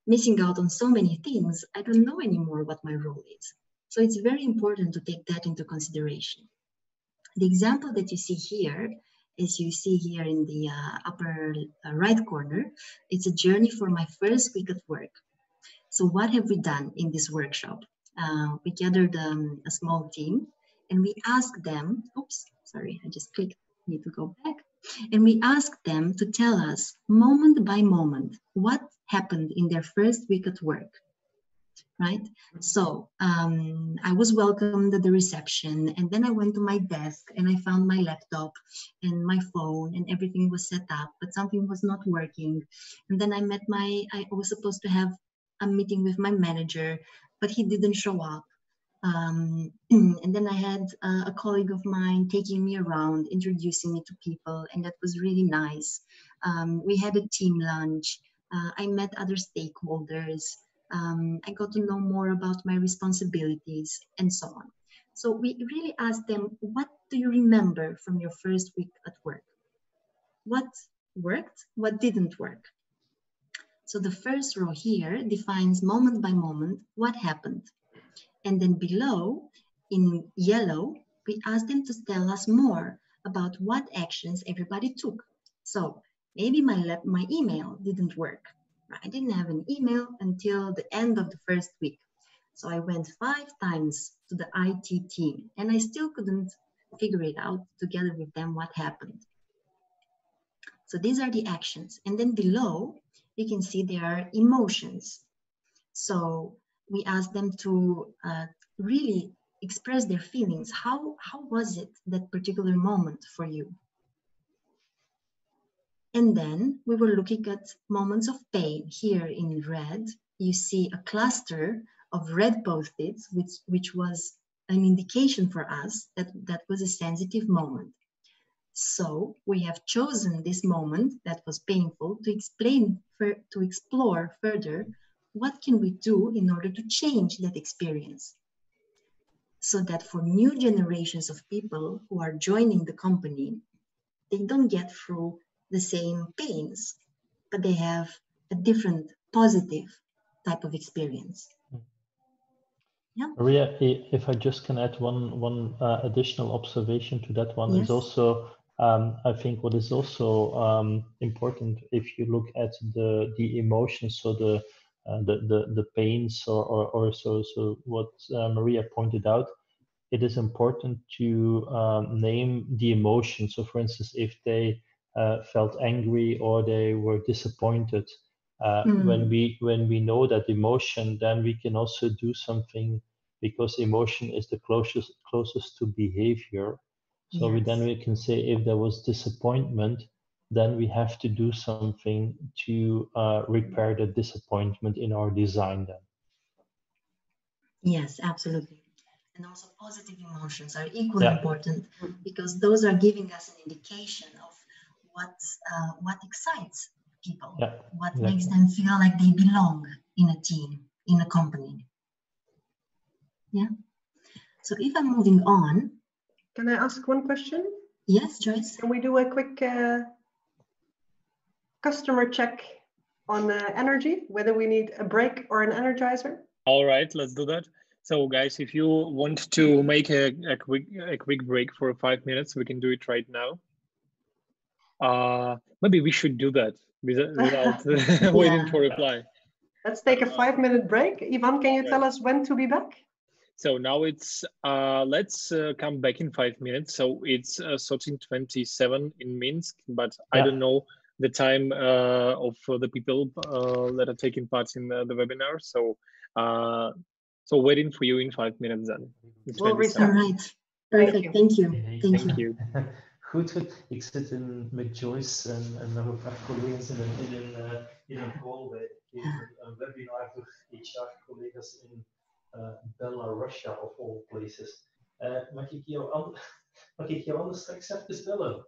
[SPEAKER 6] missing out on so many things. I don't know anymore what my role is. So it's very important to take that into consideration. The example that you see here, as you see here in the uh, upper uh, right corner, it's a journey for my first week at work. So what have we done in this workshop? Uh, we gathered um, a small team and we ask them, oops, sorry, I just clicked, need to go back. And we ask them to tell us moment by moment what happened in their first week at work, right? So um, I was welcomed at the reception and then I went to my desk and I found my laptop and my phone and everything was set up, but something was not working. And then I met my, I was supposed to have a meeting with my manager, but he didn't show up. Um, and then I had uh, a colleague of mine taking me around, introducing me to people, and that was really nice. Um, we had a team lunch. Uh, I met other stakeholders. Um, I got to know more about my responsibilities and so on. So we really asked them, what do you remember from your first week at work? What worked? What didn't work? So the first row here defines moment by moment what happened and then below, in yellow, we ask them to tell us more about what actions everybody took. So maybe my, my email didn't work. I didn't have an email until the end of the first week. So I went five times to the IT team and I still couldn't figure it out together with them what happened. So these are the actions. And then below, you can see there are emotions. So we asked them to uh, really express their feelings. How, how was it that particular moment for you? And then we were looking at moments of pain. Here in red, you see a cluster of red post-its, which, which was an indication for us that that was a sensitive moment. So we have chosen this moment that was painful to explain, to explore further what can we do in order to change that experience so that for new generations of people who are joining the company, they don't get through the same pains, but they have a different positive type of experience.
[SPEAKER 4] Yeah. Maria, if I just can add one one uh, additional observation to that one yes. is also um, I think what is also um, important if you look at the the emotions, so the uh, the, the the pains or or, or so so what uh, Maria pointed out, it is important to um, name the emotion. So, for instance, if they uh, felt angry or they were disappointed, uh, mm. when we when we know that emotion, then we can also do something because emotion is the closest closest to behavior. So yes. we then we can say if there was disappointment, then we have to do something to uh, repair the disappointment in our design. Then.
[SPEAKER 6] Yes, absolutely and also positive emotions are equally yeah. important because those are giving us an indication of what uh, what excites people, yeah. what yeah. makes them feel like they belong in a team, in a company. Yeah. So if I'm moving on.
[SPEAKER 1] Can I ask one question?
[SPEAKER 6] Yes, Joyce.
[SPEAKER 1] Can we do a quick uh, customer check on uh, energy, whether we need a break or an energizer?
[SPEAKER 3] All right, let's do that. So guys, if you want to make a, a quick a quick break for five minutes, we can do it right now. Uh, maybe we should do that without, without waiting for reply.
[SPEAKER 1] Let's take a five minute break. Ivan, can you tell us when to be back?
[SPEAKER 3] So now it's, uh, let's uh, come back in five minutes. So it's uh, 1327 in Minsk, but yeah. I don't know the time uh, of the people uh, that are taking part in the, the webinar. So uh, so waiting for you in five minutes then.
[SPEAKER 6] We'll restart. All right. Perfect. Thank you. Thank,
[SPEAKER 3] Thank you.
[SPEAKER 4] Goed, goed. Ik zit in, met Joyce en, en nog een paar collega's in een, in een, uh, in een call. Wij geven een webinar voor HR-collega's in uh, Belarussia of all places. Uh, mag, ik jou mag ik jou anders straks even bellen?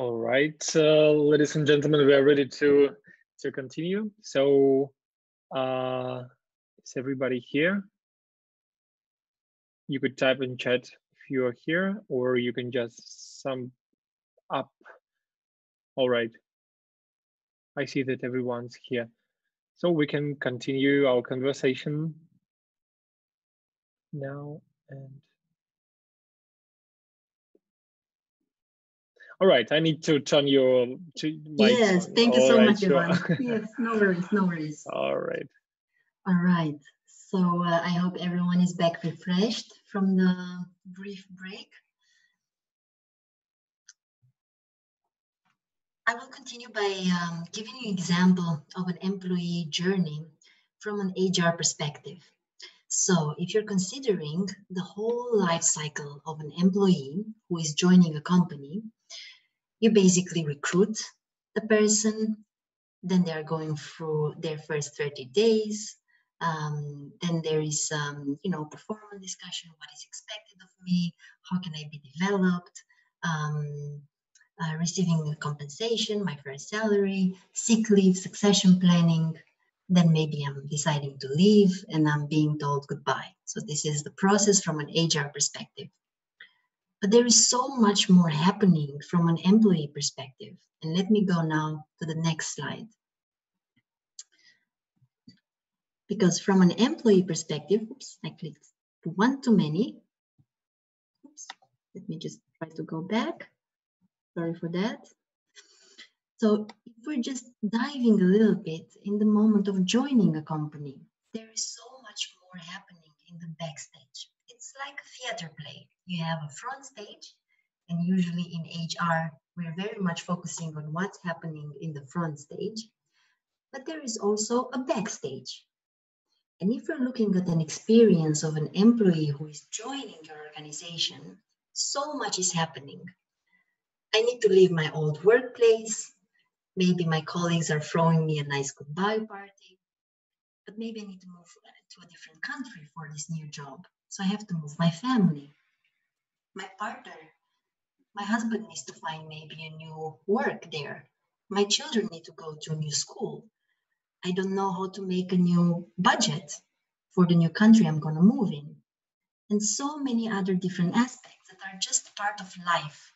[SPEAKER 3] All right, uh, ladies and gentlemen, we are ready to to continue. So, uh, is everybody here? You could type in chat if you are here, or you can just sum up. All right, I see that everyone's here. So we can continue our conversation now and all right i need to turn your to
[SPEAKER 6] yes thank you so
[SPEAKER 3] right,
[SPEAKER 6] much
[SPEAKER 3] sure.
[SPEAKER 6] Ivan. yes no worries no worries.
[SPEAKER 3] All right.
[SPEAKER 6] All right so uh, i hope everyone is back refreshed from the brief break. I will continue by um, giving you an example of an employee journey from an hr perspective. So if you're considering the whole life cycle of an employee who is joining a company, you basically recruit the person, then they're going through their first 30 days. Um, then there is, um, you know, performance discussion, what is expected of me, how can I be developed, um, uh, receiving compensation, my first salary, sick leave, succession planning, then maybe I'm deciding to leave and I'm being told goodbye. So this is the process from an HR perspective. But there is so much more happening from an employee perspective. And let me go now to the next slide. Because from an employee perspective, oops, I clicked one too many. Oops, let me just try to go back. Sorry for that. So if we're just diving a little bit in the moment of joining a company, there is so much more happening in the backstage. It's like a theater play. You have a front stage, and usually in HR, we're very much focusing on what's happening in the front stage. But there is also a backstage. And if we're looking at an experience of an employee who is joining your organization, so much is happening. I need to leave my old workplace. Maybe my colleagues are throwing me a nice goodbye party, but maybe I need to move to a different country for this new job. So I have to move my family. My partner, my husband needs to find maybe a new work there. My children need to go to a new school. I don't know how to make a new budget for the new country I'm going to move in. And so many other different aspects that are just part of life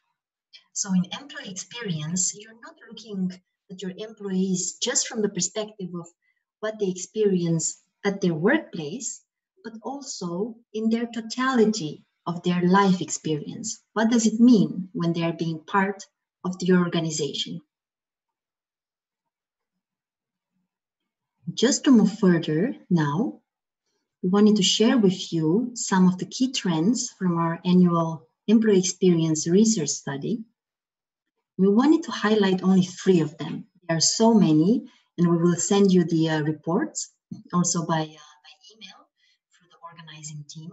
[SPEAKER 6] so in employee experience, you're not looking at your employees just from the perspective of what they experience at their workplace, but also in their totality of their life experience. What does it mean when they are being part of your organization? Just to move further now, we wanted to share with you some of the key trends from our annual employee experience research study we wanted to highlight only three of them. There are so many, and we will send you the uh, reports also by, uh, by email through the organizing team.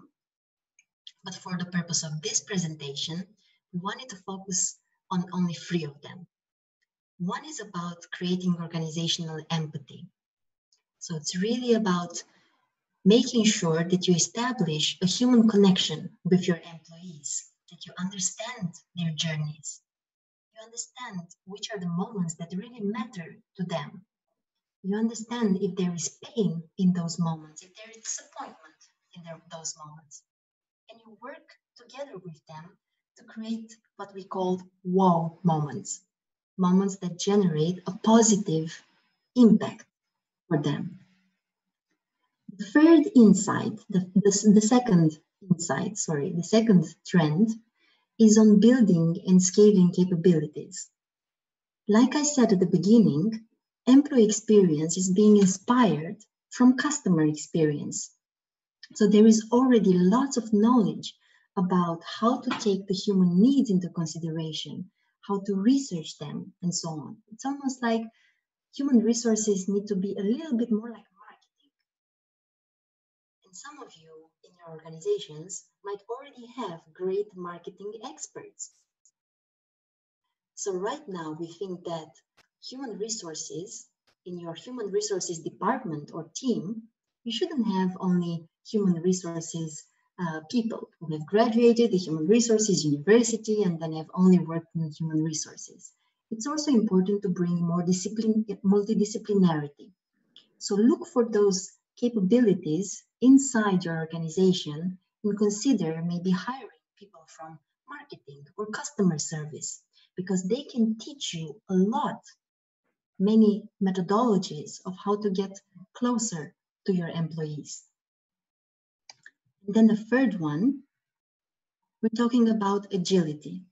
[SPEAKER 6] But for the purpose of this presentation, we wanted to focus on only three of them. One is about creating organizational empathy. So it's really about making sure that you establish a human connection with your employees, that you understand their journeys, you understand which are the moments that really matter to them. You understand if there is pain in those moments, if there is disappointment in their, those moments. And you work together with them to create what we call wow moments, moments that generate a positive impact for them. The third insight, the, the, the second insight, sorry, the second trend is on building and scaling capabilities. Like I said at the beginning, employee experience is being inspired from customer experience. So there is already lots of knowledge about how to take the human needs into consideration, how to research them, and so on. It's almost like human resources need to be a little bit more like marketing. And some of you in your organizations might already have great marketing experts. So right now we think that human resources in your human resources department or team, you shouldn't have only human resources uh, people who have graduated the human resources university and then have only worked in human resources. it's also important to bring more discipline, multidisciplinarity. So look for those capabilities inside your organization and consider maybe hiring people from marketing or customer service because they can teach you a lot, many methodologies of how to get closer to your employees. And then the third one, we're talking about agility.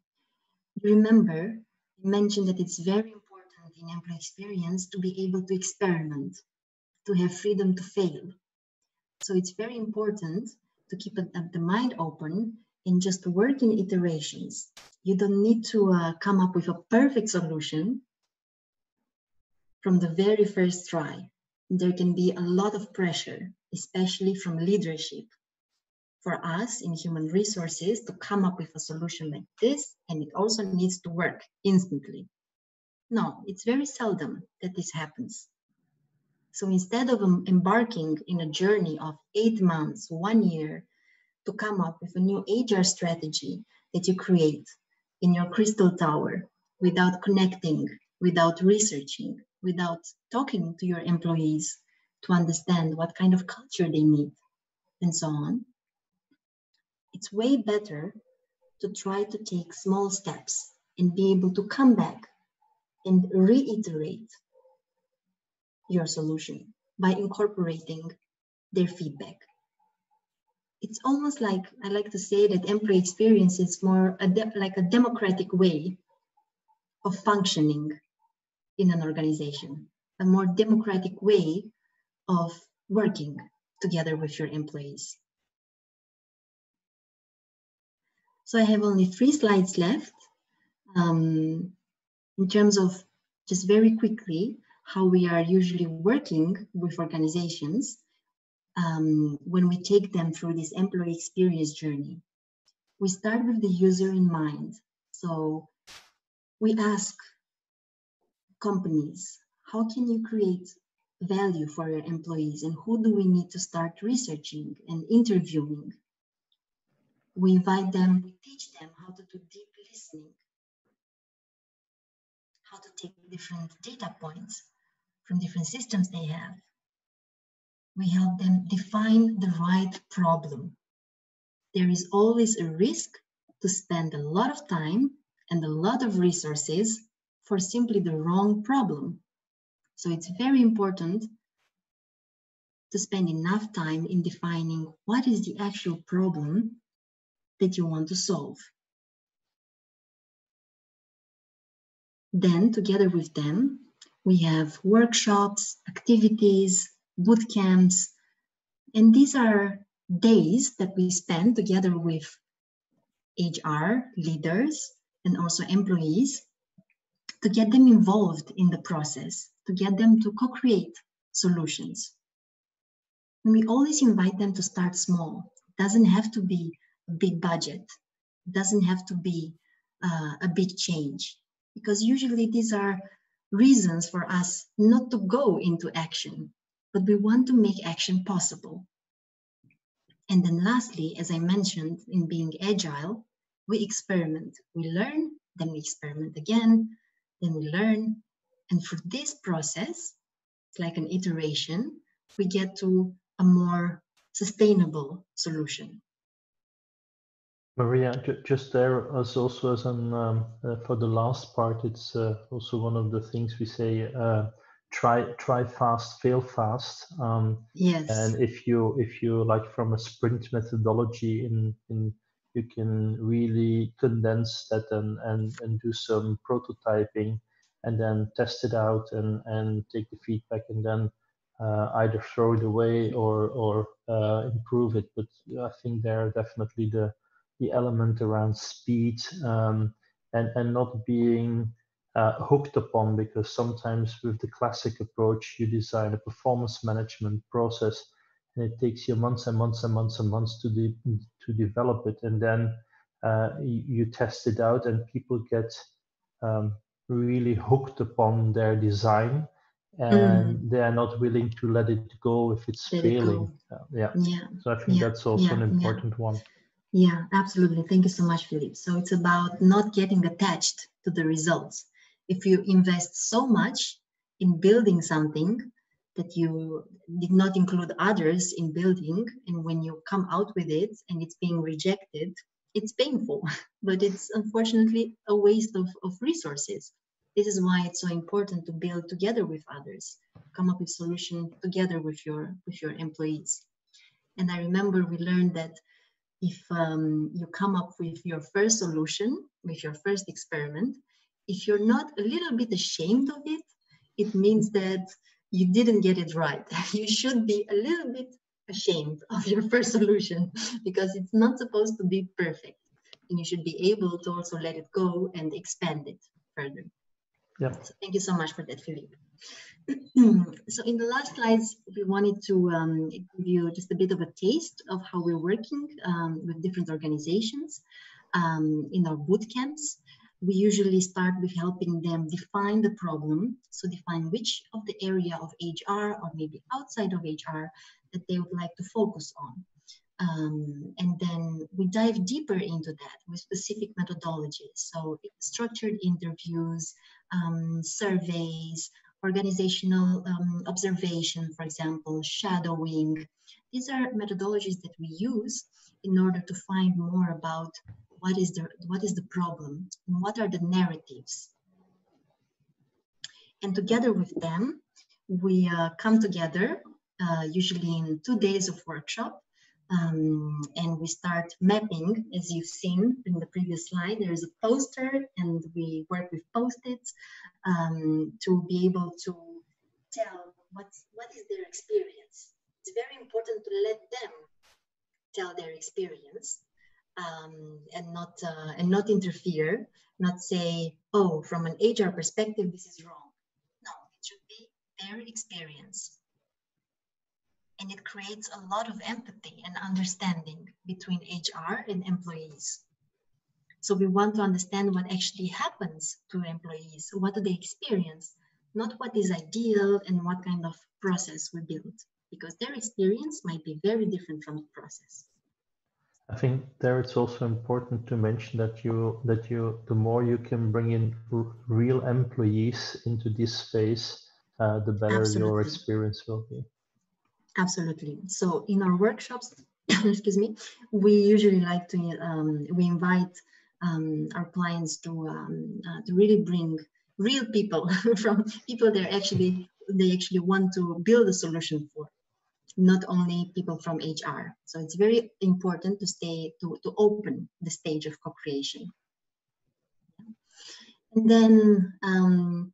[SPEAKER 6] Remember, I mentioned that it's very important in employee experience to be able to experiment, to have freedom to fail. So it's very important to keep the mind open and just work in iterations. You don't need to uh, come up with a perfect solution from the very first try. There can be a lot of pressure, especially from leadership, for us in human resources to come up with a solution like this, and it also needs to work instantly. No, it's very seldom that this happens. So instead of embarking in a journey of eight months, one year, to come up with a new HR strategy that you create in your crystal tower without connecting, without researching, without talking to your employees to understand what kind of culture they need, and so on, it's way better to try to take small steps and be able to come back and reiterate your solution by incorporating their feedback. It's almost like I like to say that employee experience is more a like a democratic way of functioning in an organization, a more democratic way of working together with your employees. So I have only three slides left. Um, in terms of just very quickly, how we are usually working with organizations um, when we take them through this employee experience journey. We start with the user in mind. So we ask companies, how can you create value for your employees and who do we need to start researching and interviewing we invite them, we teach them how to do deep listening, how to take different data points from different systems they have. We help them define the right problem. There is always a risk to spend a lot of time and a lot of resources for simply the wrong problem. So it's very important to spend enough time in defining what is the actual problem that you want to solve. Then, together with them, we have workshops, activities, boot camps, and these are days that we spend together with HR leaders and also employees to get them involved in the process, to get them to co create solutions. And we always invite them to start small. It doesn't have to be big budget. It doesn't have to be uh, a big change because usually these are reasons for us not to go into action, but we want to make action possible. And then lastly, as I mentioned in being agile, we experiment. We learn, then we experiment again, then we learn. And for this process, it's like an iteration, we get to a more sustainable solution.
[SPEAKER 4] Maria, just there as also as an um, uh, for the last part, it's uh, also one of the things we say: uh, try try fast, fail fast. Um,
[SPEAKER 6] yes.
[SPEAKER 4] And if you if you like from a sprint methodology, in in you can really condense that and and and do some prototyping, and then test it out and and take the feedback and then uh, either throw it away or or uh, improve it. But I think there are definitely the the element around speed um, and, and not being uh, hooked upon because sometimes with the classic approach, you design a performance management process and it takes you months and months and months and months to, de- to develop it. And then uh, you, test it out and people get um, really hooked upon their design and mm. they are not willing to let it go if it's let failing.
[SPEAKER 6] It uh, yeah. yeah.
[SPEAKER 4] So I think
[SPEAKER 6] yeah.
[SPEAKER 4] that's also yeah. an important one.
[SPEAKER 6] Yeah, absolutely. Thank you so much, Philippe. So it's about not getting attached to the results if you invest so much in building something that you did not include others in building, and when you come out with it and it's being rejected, it's painful, but it's unfortunately a waste of, of resources. This is why it's so important to build together with others, come up with solution together with your with your employees. And I remember we learned that if um, you come up with your first solution, with your first experiment, if you're not a little bit ashamed of it, it means that you didn't get it right. You should be a little bit ashamed of your first solution because it's not supposed to be perfect. And you should be able to also let it go and expand it further.
[SPEAKER 4] Yeah.
[SPEAKER 6] So thank you so much for that, Philippe. so in the last slides, we wanted to um, give you just a bit of a taste of how we're working um, with different organizations um, in our boot camps. We usually start with helping them define the problem. So define which of the area of HR or maybe outside of HR that they would like to focus on. Um, and then we dive deeper into that with specific methodologies. So structured interviews, um, surveys, organizational um, observation, for example, shadowing. These are methodologies that we use in order to find more about what is the what is the problem and what are the narratives. And together with them, we uh, come together, uh, usually in two days of workshop, um, and we start mapping, as you've seen in the previous slide, there's a poster and we work with post-its um, to be able to tell what's, what is their experience. It's very important to let them tell their experience um, and not uh, and not interfere, not say, oh, from an HR perspective, this is wrong. No, it should be their experience and it creates a lot of empathy and understanding between HR and employees. So we want to understand what actually happens to employees. What do they experience? Not what is ideal and what kind of process we build, because their experience might be very different from the process.
[SPEAKER 4] I think there it's also important to mention that you that you the more you can bring in real employees into this space, uh, the better Absolutely. your experience will be.
[SPEAKER 6] Absolutely. So in our workshops, excuse me, we usually like to, um, we invite um, our clients to, um, uh, to really bring real people from people they actually, they actually want to build a solution for, not only people from HR. So it's very important to stay, to, to open the stage of co-creation. And then um,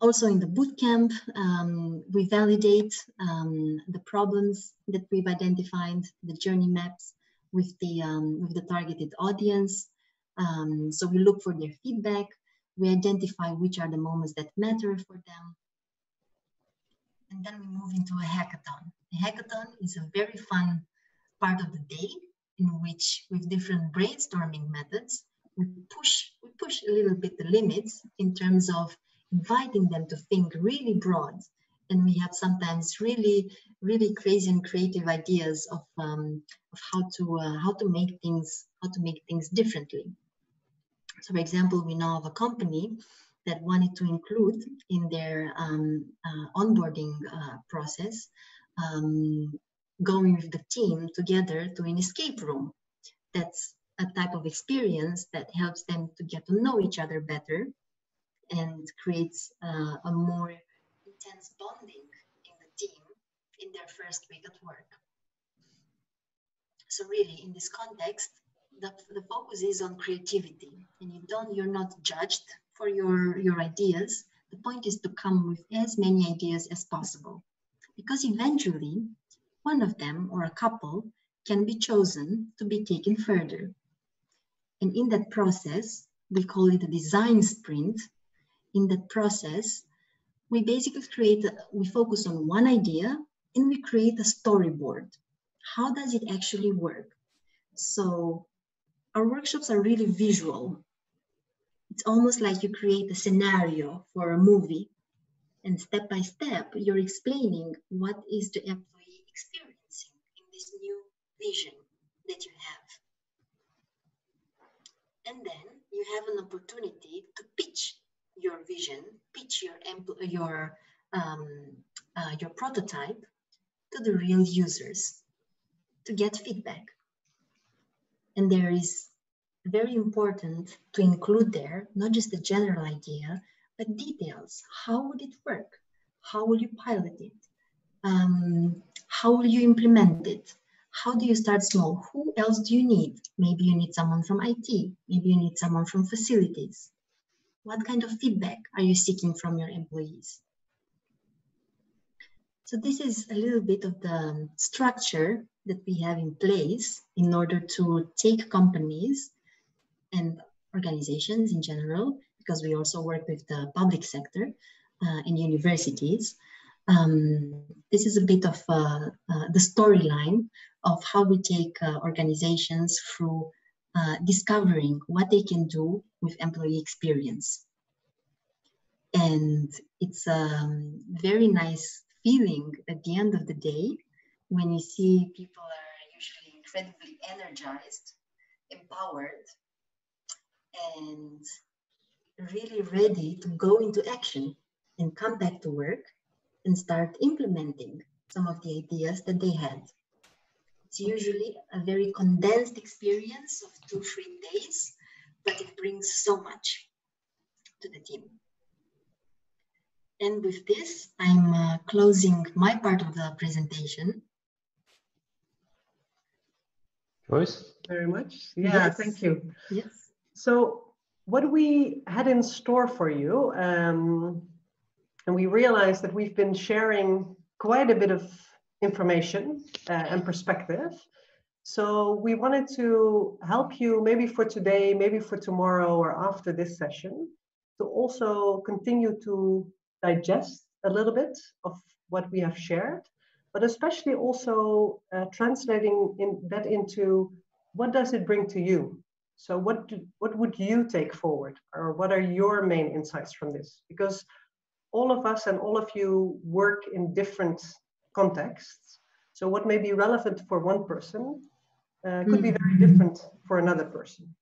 [SPEAKER 6] also in the bootcamp, um, we validate um, the problems that we've identified, the journey maps with the, um, with the targeted audience. Um, so we look for their feedback. We identify which are the moments that matter for them. And then we move into a hackathon. A hackathon is a very fun part of the day in which with different brainstorming methods, we push, we push a little bit the limits in terms of inviting them to think really broad. And we have sometimes really, really crazy and creative ideas of, um, of how to uh, how to make things how to make things differently. So, for example, we know of a company that wanted to include in their um, uh, onboarding uh, process um, going with the team together to an escape room. That's a type of experience that helps them to get to know each other better and creates uh, a more intense bonding in the team in their first week at work. So really, in this context, the, the focus is on creativity, and you don't, you're not judged for your, your ideas. The point is to come with as many ideas as possible, because eventually, one of them or a couple can be chosen to be taken further. And in that process, we call it a design sprint in that process, we basically create, we focus on one idea and we create a storyboard. How does it actually work? So our workshops are really visual. It's almost like you create a scenario for a movie and step by step, you're explaining what is the employee experiencing in this new vision that you have. And then you have an opportunity to pitch your vision, pitch your your um, uh, your prototype to the real users to get feedback. And there is very important to include there not just the general idea, but details. How would it work? How will you pilot it? Um, how will you implement it? How do you start small? Who else do you need? Maybe you need someone from IT. Maybe you need someone from facilities. What kind of feedback are you seeking from your employees? So this is a little bit of the structure that we have in place in order to take companies and organizations in general, because we also work with the public sector uh, and universities. Um, this is a bit of uh, uh, the storyline of how we take uh, organizations through uh, discovering what they can do with employee experience. And it's a um, very nice feeling at the end of the day when you see people are usually incredibly energized, empowered, and really ready to go into action and come back to work and start implementing some of the ideas that they had. It's usually a very condensed experience of two, three days, but it brings so much to the team. And with this, I'm uh, closing my part of the presentation.
[SPEAKER 4] Joyce?
[SPEAKER 1] Very much. Yeah,
[SPEAKER 6] Yes.
[SPEAKER 1] thank you.
[SPEAKER 6] Yes.
[SPEAKER 1] So what we had in store for you, um, and we realized that we've been sharing quite a bit of information uh, and perspective. So we wanted to help you maybe for today, maybe for tomorrow or after this session, to also continue to digest a little bit of what we have shared, but especially also uh, translating in, that into what does it bring to you? So what do, what would you take forward, or what are your main insights from this? Because all of us and all of you work in different contexts. So what may be relevant for one person uh, could be very different for another person.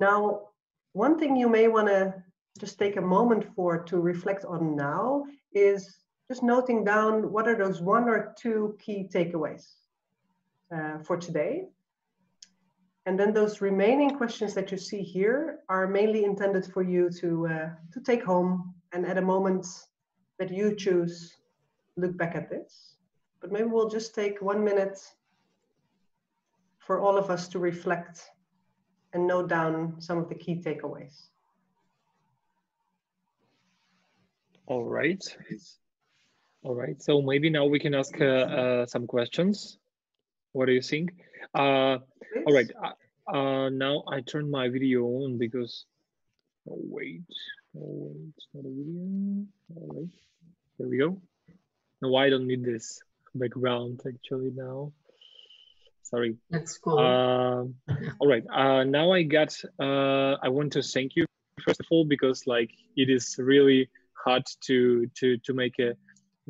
[SPEAKER 1] Now, one thing you may want to just take a moment for to reflect on now is just noting down what are those one or two key takeaways uh, for today. And then those remaining questions that you see here are mainly intended for you to, uh, to take home and at a moment that you choose, look back at this. But maybe we'll just take one minute for all of us to reflect and note down some of the key takeaways.
[SPEAKER 3] All right. All right. So maybe now we can ask uh, uh, some questions. What do you think? Uh, all right. Uh, uh, now I turn my video on because. Oh wait. Oh wait. It's not a video. All right. There we go. No, I don't need this background actually now. Sorry.
[SPEAKER 6] Let's go.
[SPEAKER 3] Um, all right. Uh, now I got. Uh, I want to thank you first of all because like it is really hard to to to make a,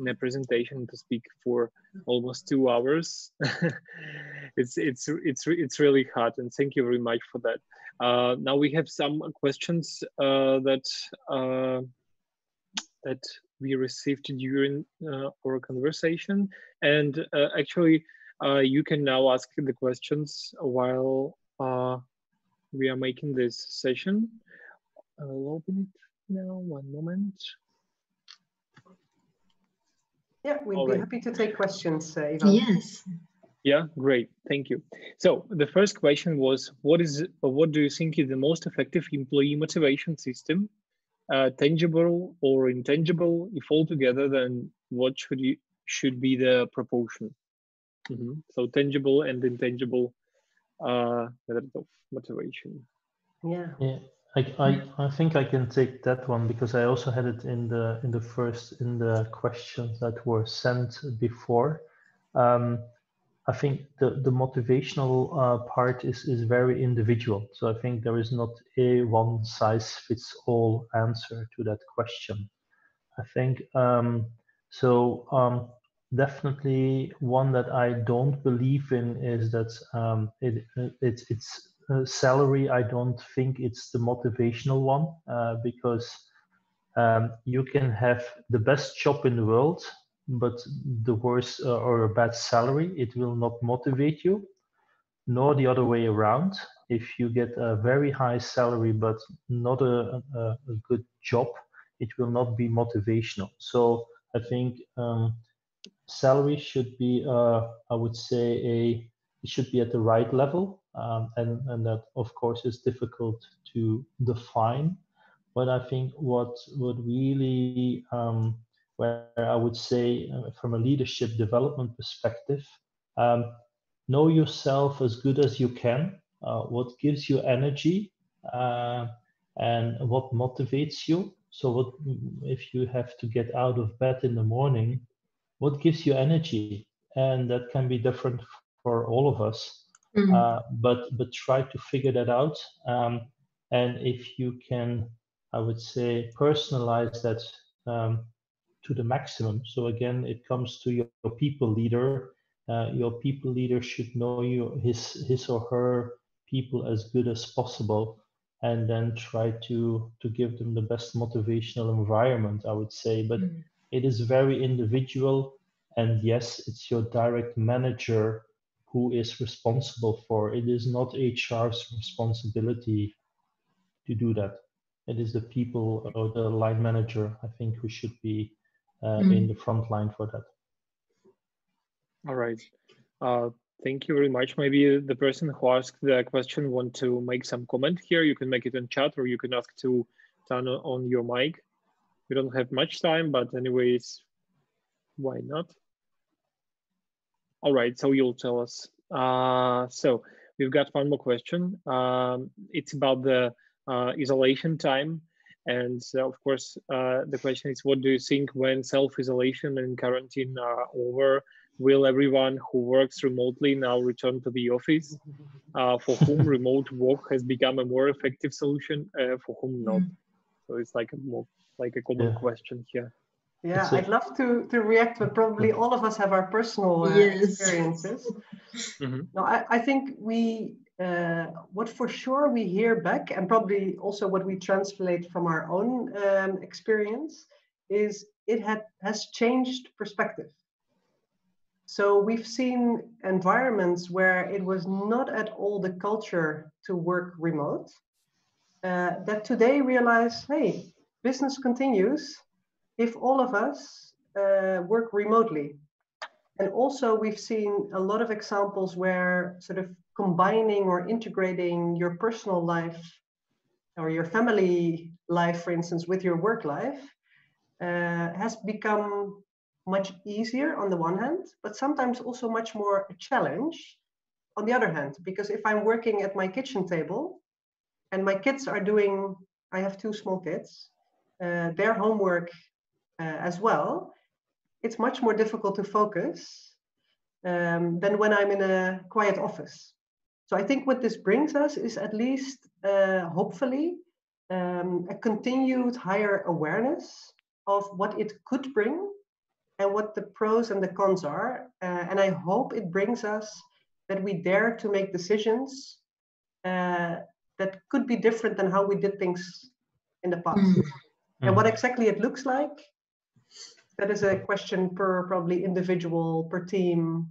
[SPEAKER 3] a presentation to speak for almost two hours. it's it's it's it's really hard, and thank you very much for that. Uh, now we have some questions uh, that uh, that we received during uh, our conversation, and uh, actually uh, you can now ask the questions while we are making this session. I'll open it now. One moment.
[SPEAKER 1] Yeah, we'd
[SPEAKER 3] All
[SPEAKER 1] be
[SPEAKER 3] right.
[SPEAKER 1] happy to take questions, uh, Ivan.
[SPEAKER 6] Yes.
[SPEAKER 3] Yeah, great. Thank you. So the first question was, what is, what do you think is the most effective employee motivation system? Uh, tangible or intangible? If all together, then what should you should be the proportion? Mhm. So tangible and intangible uh, method of motivation.
[SPEAKER 1] Yeah.
[SPEAKER 4] Yeah, I, I, I think I can take that one because I also had it in the in the first in the questions that were sent before. Um, I think the the motivational uh, part is is very individual. So I think there is not a one size fits all answer to that question. I think um, so. Um, definitely one that I don't believe in is that um, it, it's it's uh, salary, I don't think it's the motivational one uh, because um, you can have the best job in the world, but the worse uh, or a bad salary, it will not motivate you, nor the other way around. If you get a very high salary but not a, a, a good job, it will not be motivational. So I think um, salary should be, uh, I would say, a it should be at the right level, um, and and that of course is difficult to define. But I think what what really um, where I would say uh, from a leadership development perspective, um, know yourself as good as you can. Uh, what gives you energy uh, and what motivates you. So what if you have to get out of bed in the morning? What gives you energy? And that can be different for all of us. Mm-hmm. Uh, but but try to figure that out. Um, and if you can, I would say, personalize that um, to the maximum. So again, it comes to your, your people leader. Uh, your people leader should know you his his or her people as good as possible, and then try to to give them the best motivational environment. I would say, but mm-hmm. it is very individual. And yes, it's your direct manager who is responsible for. It is not HR's responsibility to do that. It is the people or the line manager, I think, who should be mm. in the front line for that.
[SPEAKER 3] All right. Uh, thank you very much. Maybe the person who asked the question want to make some comment here. You can make it in chat or you can ask to turn on your mic. We don't have much time, but anyways, why not? All right, so you'll tell us. Uh, so we've got one more question. Um, it's about the uh, isolation time. And uh, of course, uh, the question is, what do you think when self-isolation and quarantine are over? Will everyone who works remotely now return to the office? Uh, for whom remote work has become a more effective solution, uh, for whom not? Mm. So it's like a more like a common yeah. question here.
[SPEAKER 1] Yeah, I'd love to to react, but probably all of us have our personal uh, yes. experiences. Mm-hmm. No, I, I think we uh, what for sure we hear back, and probably also what we translate from our own um, experience, is it had has changed perspective. So we've seen environments where it was not at all the culture to work remote. Uh, that today realize, hey, business continues if all of us uh, work remotely. And also, we've seen a lot of examples where sort of combining or integrating your personal life or your family life, for instance, with your work life uh, has become much easier on the one hand, but sometimes also much more a challenge on the other hand. Because if I'm working at my kitchen table and my kids are doing, I have two small kids, uh, their homework uh, as well, it's much more difficult to focus um, than when I'm in a quiet office. So I think what this brings us is at least, uh, hopefully, um, a continued higher awareness of what it could bring and what the pros and the cons are. Uh, and I hope it brings us that we dare to make decisions uh, that could be different than how we did things in the past. Mm. And what exactly it looks like, that is a question per probably individual, per team,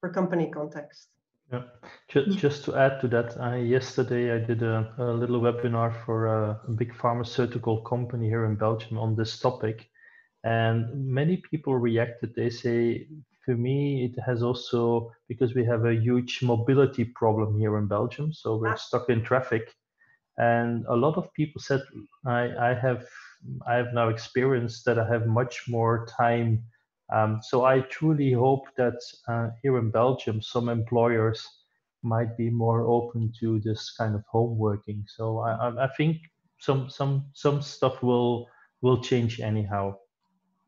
[SPEAKER 1] per company context.
[SPEAKER 4] Yeah, just, just to add to that, I, yesterday I did a, a little webinar for a, a big pharmaceutical company here in Belgium on this topic. And many people reacted. They say, for me, it has also, because we have a huge mobility problem here in Belgium. So we're ah. stuck in traffic. And a lot of people said, I, I have I have now experienced that I have much more time. Um, so I truly hope that uh, here in Belgium, some employers might be more open to this kind of home working. So I, I think some some some stuff will will change anyhow.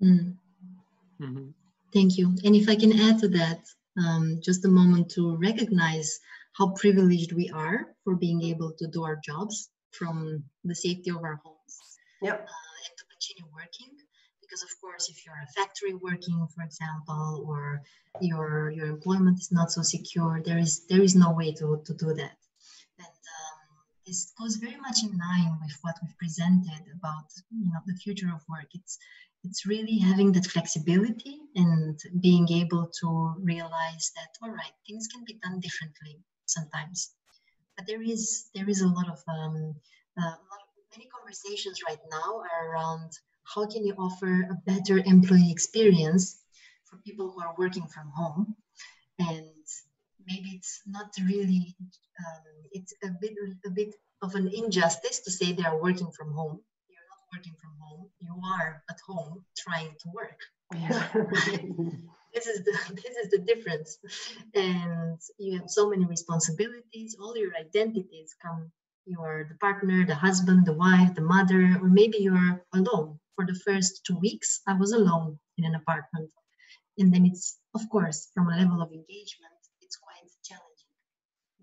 [SPEAKER 6] Mm. Mm-hmm. Thank you. And if I can add to that, um, just a moment to recognize how privileged we are for being able to do our jobs from the safety of our homes.
[SPEAKER 1] Yep.
[SPEAKER 6] Uh, and to continue working because of course if you're a factory working for example or your your employment is not so secure there is there is no way to, to do that and this goes very much in line with what we've presented about you know the future of work. It's it's really having that flexibility and being able to realize that all right, things can be done differently sometimes. But there is there is a lot of um, uh, a lot of, many conversations right now are around how can you offer a better employee experience for people who are working from home? And maybe it's not really um, it's a bit a bit of an injustice to say they are working from home. You're not working from home. You are at home trying to work. This is the this is the difference. And you have so many responsibilities. All your identities come you are the partner the husband the wife the mother or maybe you're alone for the first two weeks i was alone in an apartment and then it's of course from a level of engagement it's quite challenging.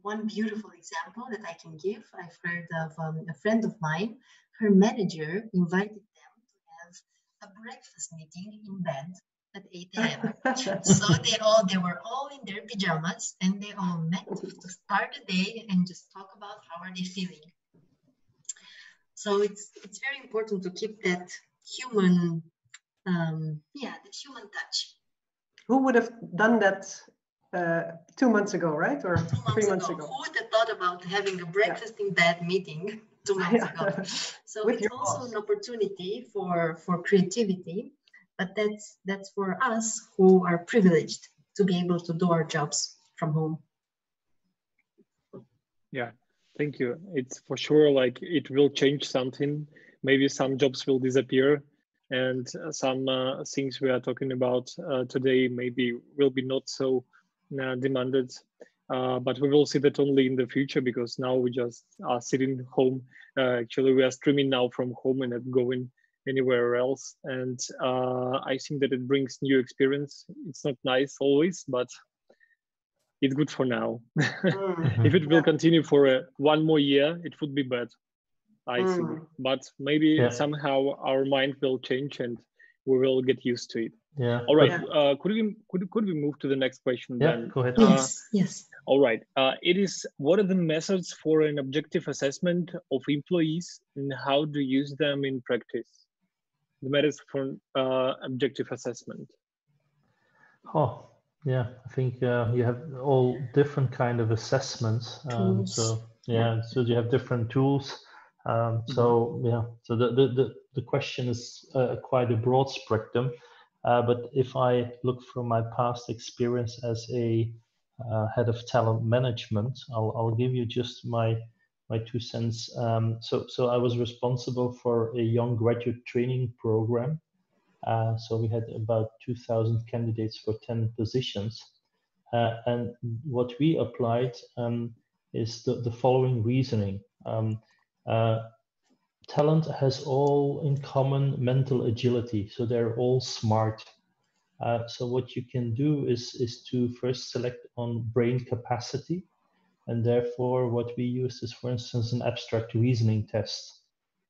[SPEAKER 6] One beautiful example that I can give, I've heard of um, a friend of mine, her manager invited them to have a breakfast meeting in bed at 8 a.m. so they all they were all in their pajamas and they all met to start the day and just talk about how are they feeling. So it's it's very important to keep that human um, yeah, the human touch.
[SPEAKER 1] Who would have done that uh, two months ago, right? Or
[SPEAKER 6] two
[SPEAKER 1] three
[SPEAKER 6] months, ago. Who would have thought about having a breakfast yeah. in bed meeting two months yeah. ago? So With it's also boss. an opportunity for for creativity, but that's that's for us who are privileged to be able to do our jobs from home.
[SPEAKER 3] Yeah, thank you. It's for sure like it will change something. Maybe some jobs will disappear and some uh, things we are talking about uh, today maybe will be not so uh, demanded. Uh, but we will see that only in the future because now we just are sitting home. Uh, actually, we are streaming now from home and not going anywhere else. And I think that it brings new experience. It's not nice always, but it's good for now. Mm. if it will continue for uh, one more year, it would be bad, I mm. think. But maybe yeah. somehow our mind will change and we will get used to it.
[SPEAKER 4] Yeah.
[SPEAKER 3] All right. Yeah. Uh, could we could could we move to the next question?
[SPEAKER 4] Yeah.
[SPEAKER 3] Then?
[SPEAKER 4] Go ahead.
[SPEAKER 6] Yes. Uh, yes.
[SPEAKER 3] All right. Uh, it is. What are the methods for an objective assessment of employees, and how to use them in practice? The methods for uh, objective assessment.
[SPEAKER 4] Oh, yeah. I think uh, you have all different kind of assessments. Um, so yeah, so you have different tools. Um, so mm-hmm. yeah, so the, the the the question is uh, quite a broad spectrum. Uh, but if I look from my past experience as a uh, head of talent management, I'll, I'll give you just my my two cents. Um, so so I was responsible for a young graduate training program. Uh, so we had about 2,000 candidates for 10 positions. Uh, and what we applied um, is the, the following reasoning. Um, uh, talent has all in common mental agility. So they're all smart. Uh, so what you can do is, is to first select on brain capacity. And therefore, what we use is, for instance, an abstract reasoning test.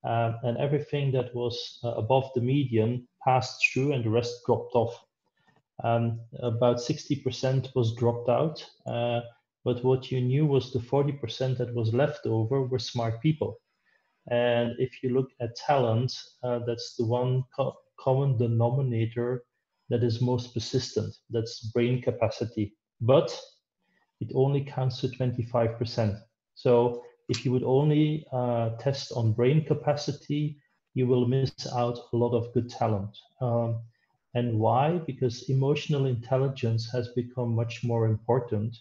[SPEAKER 4] Um, and everything that was uh, above the median passed through and the rest dropped off. Um, about 60% was dropped out. Uh, but what you knew was the 40% that was left over were smart people. And if you look at talent, uh, that's the one co common denominator that is most persistent. That's brain capacity. But it only counts to 25%. So if you would only uh, test on brain capacity, you will miss out a lot of good talent. Um, and why? Because emotional intelligence has become much more important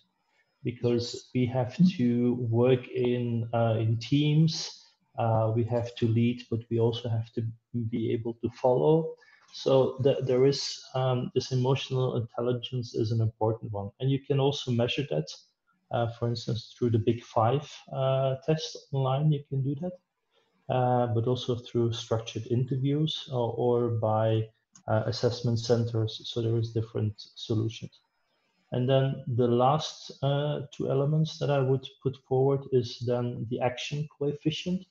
[SPEAKER 4] because we have to work in, uh, in teams uh, we have to lead, but we also have to be able to follow. So th- there is um, this emotional intelligence is an important one, and you can also measure that. Uh, for instance, through the Big Five uh, test online, you can do that, uh, but also through structured interviews or, or by uh, assessment centers. So there is different solutions. And then the last uh, two elements that I would put forward is then the action coefficient.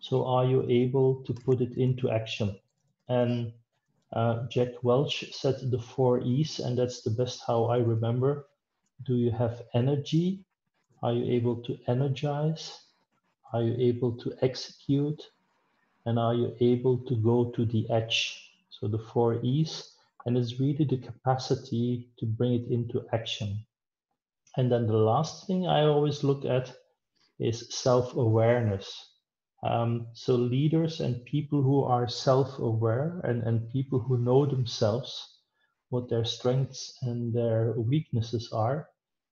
[SPEAKER 4] So are you able to put it into action? And uh, Jack Welch said the four E's, and that's the best how I remember. Do you have energy? Are you able to energize? Are you able to execute? And are you able to go to the edge? So the four E's. And it's really the capacity to bring it into action. And then the last thing I always look at is self-awareness. Um, so leaders and people who are self-aware and, and people who know themselves, what their strengths and their weaknesses are,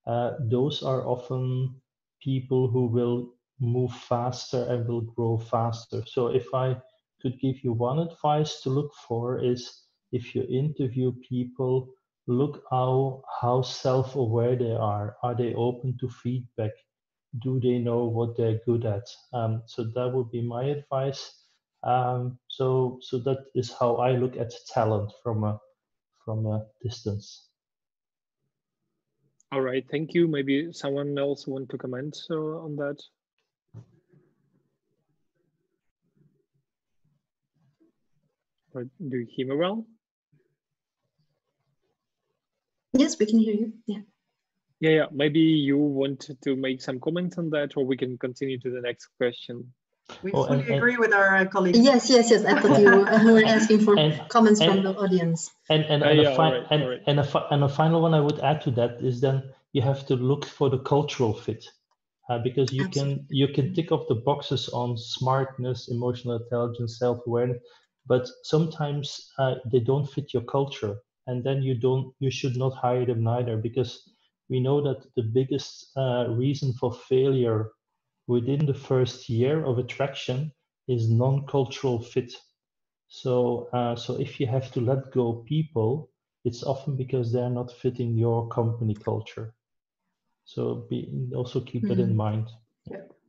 [SPEAKER 4] uh, those are often people who will move faster and will grow faster. So if I could give you one advice to look for is if you interview people, look how how self-aware they are. Are they open to feedback? Do they know what they're good at? Um, so that would be my advice. Um, so so that is how I look at talent from a from a distance.
[SPEAKER 3] All right, thank you. Maybe someone else want to comment uh, on that? Do you hear me well?
[SPEAKER 6] Yes, we can hear you. Yeah.
[SPEAKER 3] Yeah, yeah. Maybe you want to make some comments on that, or we can continue to the next question.
[SPEAKER 1] We
[SPEAKER 4] Oh,
[SPEAKER 1] fully
[SPEAKER 4] and- and-
[SPEAKER 1] agree with our uh, colleagues.
[SPEAKER 6] Yes, yes, yes. I thought you were asking for
[SPEAKER 4] And-
[SPEAKER 6] comments from the audience.
[SPEAKER 4] And and,
[SPEAKER 3] Uh,
[SPEAKER 4] and,
[SPEAKER 3] yeah,
[SPEAKER 4] a, fi- and,
[SPEAKER 3] alright.
[SPEAKER 4] and, a and a final one I would add to that is then you have to look for the cultural fit, uh, because you can you can tick off the boxes on smartness, emotional intelligence, self awareness, but sometimes uh, they don't fit your culture, and then you don't you should not hire them neither because we know that the biggest uh, reason for failure within the first year of attraction is non-cultural fit. So, uh, so if you have to let go people, it's often because they're not fitting your company culture. So be, also keep that in mind.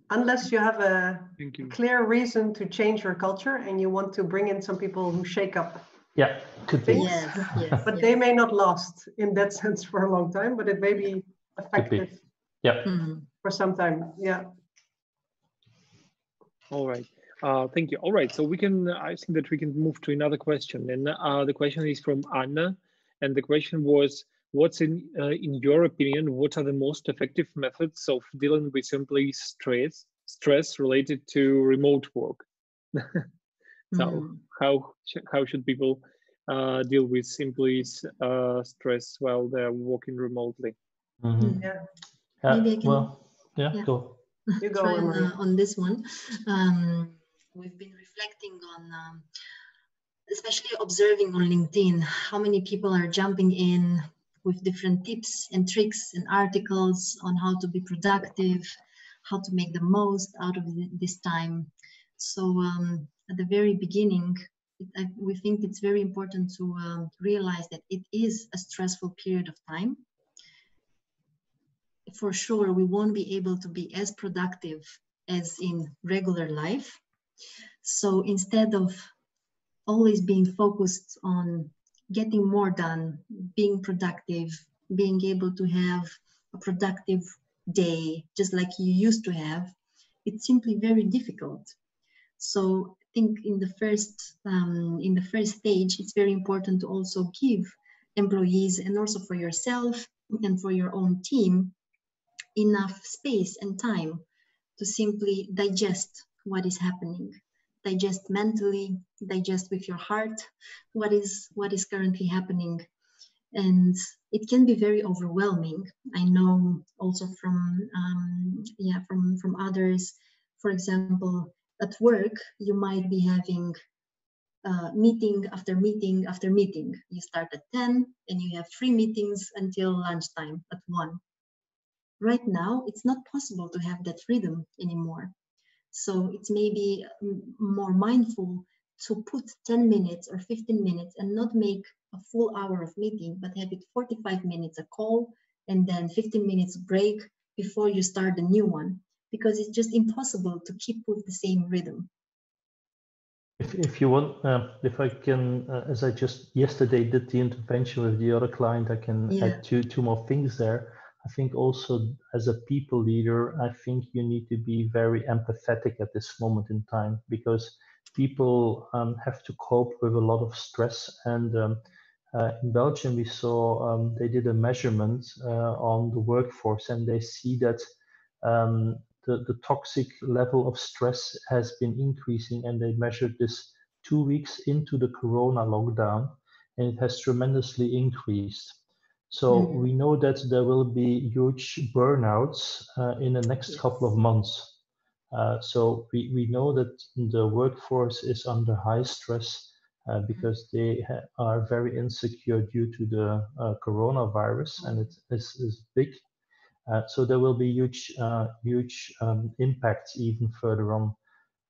[SPEAKER 1] Unless you have a
[SPEAKER 3] you.
[SPEAKER 1] clear reason to change your culture and you want to bring in some people who shake up
[SPEAKER 4] Yeah, could be.
[SPEAKER 1] Thanks.
[SPEAKER 6] Yes, yes.
[SPEAKER 1] but
[SPEAKER 6] yes.
[SPEAKER 1] they may not last in that sense for a long time, but it may be effective
[SPEAKER 4] Yeah.
[SPEAKER 6] Mhm.
[SPEAKER 1] for some time. Yeah.
[SPEAKER 3] All right. Uh, thank you. All right. So we can, I think that we can move to another question. And uh, the question is from Anna. And the question was, what's in, uh, in your opinion, what are the most effective methods of dealing with employee stress, stress related to remote work? so
[SPEAKER 6] Mhm.
[SPEAKER 3] how, how should people uh, deal with employees uh, stress while they're working remotely?
[SPEAKER 4] Mhm.
[SPEAKER 1] Yeah.
[SPEAKER 4] Yeah,
[SPEAKER 6] Maybe I can-
[SPEAKER 4] well, yeah,
[SPEAKER 6] yeah.
[SPEAKER 4] go.
[SPEAKER 1] You go,
[SPEAKER 6] try on, uh, on this one. Um, we've been reflecting on, um, especially observing on LinkedIn, how many people are jumping in with different tips and tricks and articles on how to be productive, how to make the most out of th- this time. So um, at the very beginning, it, I, we think it's very important to um, realize that it is a stressful period of time for sure we won't be able to be as productive as in regular life. So instead of always being focused on getting more done, being productive, being able to have a productive day just like you used to have, it's simply very difficult. So think in the first um, in the first stage, it's very important to also give employees and also for yourself and for your own team enough space and time to simply digest what is happening. Digest mentally digest with your heart what is what is currently happening. And it can be very overwhelming. I know also from um, yeah from from others. For example at work you might be having uh, meeting after meeting after meeting. You start at 10 and you have three meetings until lunchtime at 1 right now it's not possible to have that freedom anymore. So it's maybe mm, more mindful to put 10 minutes or 15 minutes and not make a full hour of meeting but have it 45 minutes a call and then 15 minutes break before you start a new one because it's just impossible to keep with the same rhythm
[SPEAKER 4] If, if you want, uh, if I can, uh, as I just yesterday did the intervention with the other client, I can
[SPEAKER 6] Yeah.
[SPEAKER 4] add two two more things there. I think also as a people leader, I think you need to be very empathetic at this moment in time because people um, have to cope with a lot of stress. And um, uh, in Belgium, we saw um, they did a measurement uh, on the workforce, and they see that um, the, the toxic level of stress has been increasing, and they measured this two weeks into the corona lockdown, and it has tremendously increased. So mm-hmm. we know that there will be huge burnouts uh, in the next couple of months. Uh, so we, we know that the workforce is under high stress uh, because they ha- are very insecure due to the uh, coronavirus and it is, is big. Uh, so there will be huge, uh, huge um, impacts even further on.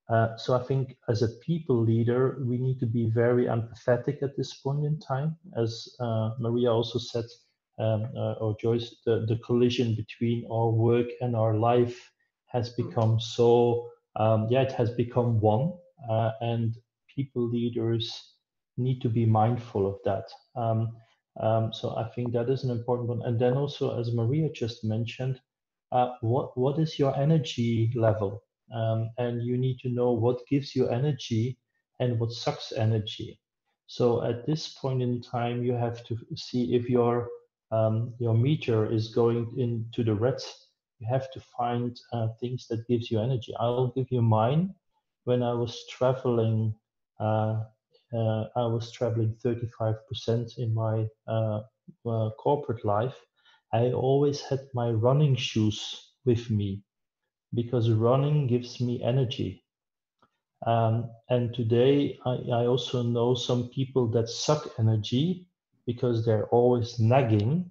[SPEAKER 4] Uh, so I think as a people leader, we need to be very empathetic at this point in time. As Maria also said, um, or Joyce, the, the collision between our work and our life has hmm. become so, um, yeah, it has become one. and people leaders need to be mindful of that. Um, um, so I think that is an important one. And then also, as Maria just mentioned, uh, what what is your energy level? Um, and you need to know what gives you energy and what sucks energy. So at this point in time, you have to see if your um, your meter is going into the red. You have to find uh, things that gives you energy. I'll give you mine. When I was traveling uh, I was traveling 35% in my uh, uh, corporate life. I always had my running shoes with me because running gives me energy. Um, and today, I, I, also know some people that suck energy because they're always nagging.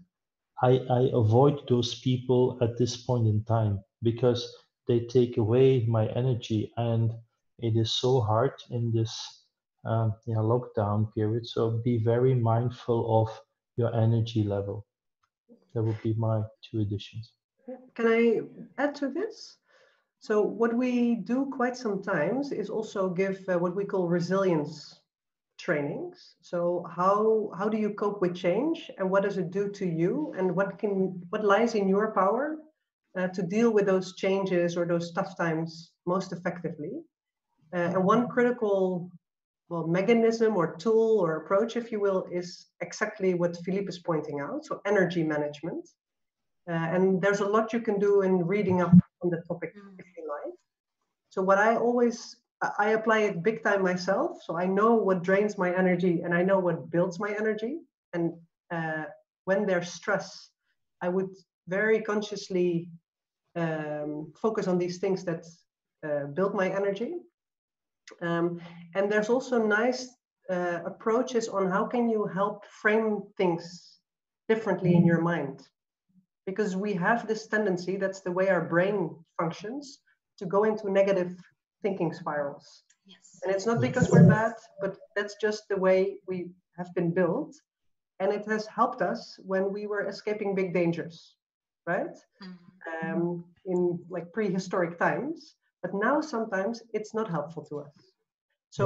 [SPEAKER 4] I, I avoid those people at this point in time because they take away my energy, and it is so hard in this um, yeah, lockdown period. So be very mindful of your energy level. That would be my two additions.
[SPEAKER 1] Can I add to this? So what we do quite sometimes is also give uh, what we call resilience trainings. So how how do you cope with change, and what does it do to you, and what can what lies in your power uh, to deal with those changes or those tough times most effectively? Uh, and one critical well, mechanism or tool or approach, if you will, is exactly what Philippe is pointing out. So energy management. Uh, and there's a lot you can do in reading up on the topic mm. if you like. So what I always, I apply it big time myself. So I know what drains my energy and I know what builds my energy. And uh, when there's stress, I would very consciously um, focus on these things that uh, build my energy um, and there's also nice uh, approaches on how can you help frame things differently in your mind. Because we have this tendency, that's the way our brain functions, to go into negative thinking spirals. Yes. And it's not because we're bad, but that's just the way we have been built. And it has helped us when we were escaping big dangers, right? Mm-hmm. Um, in like prehistoric times. But now sometimes it's not helpful to us. So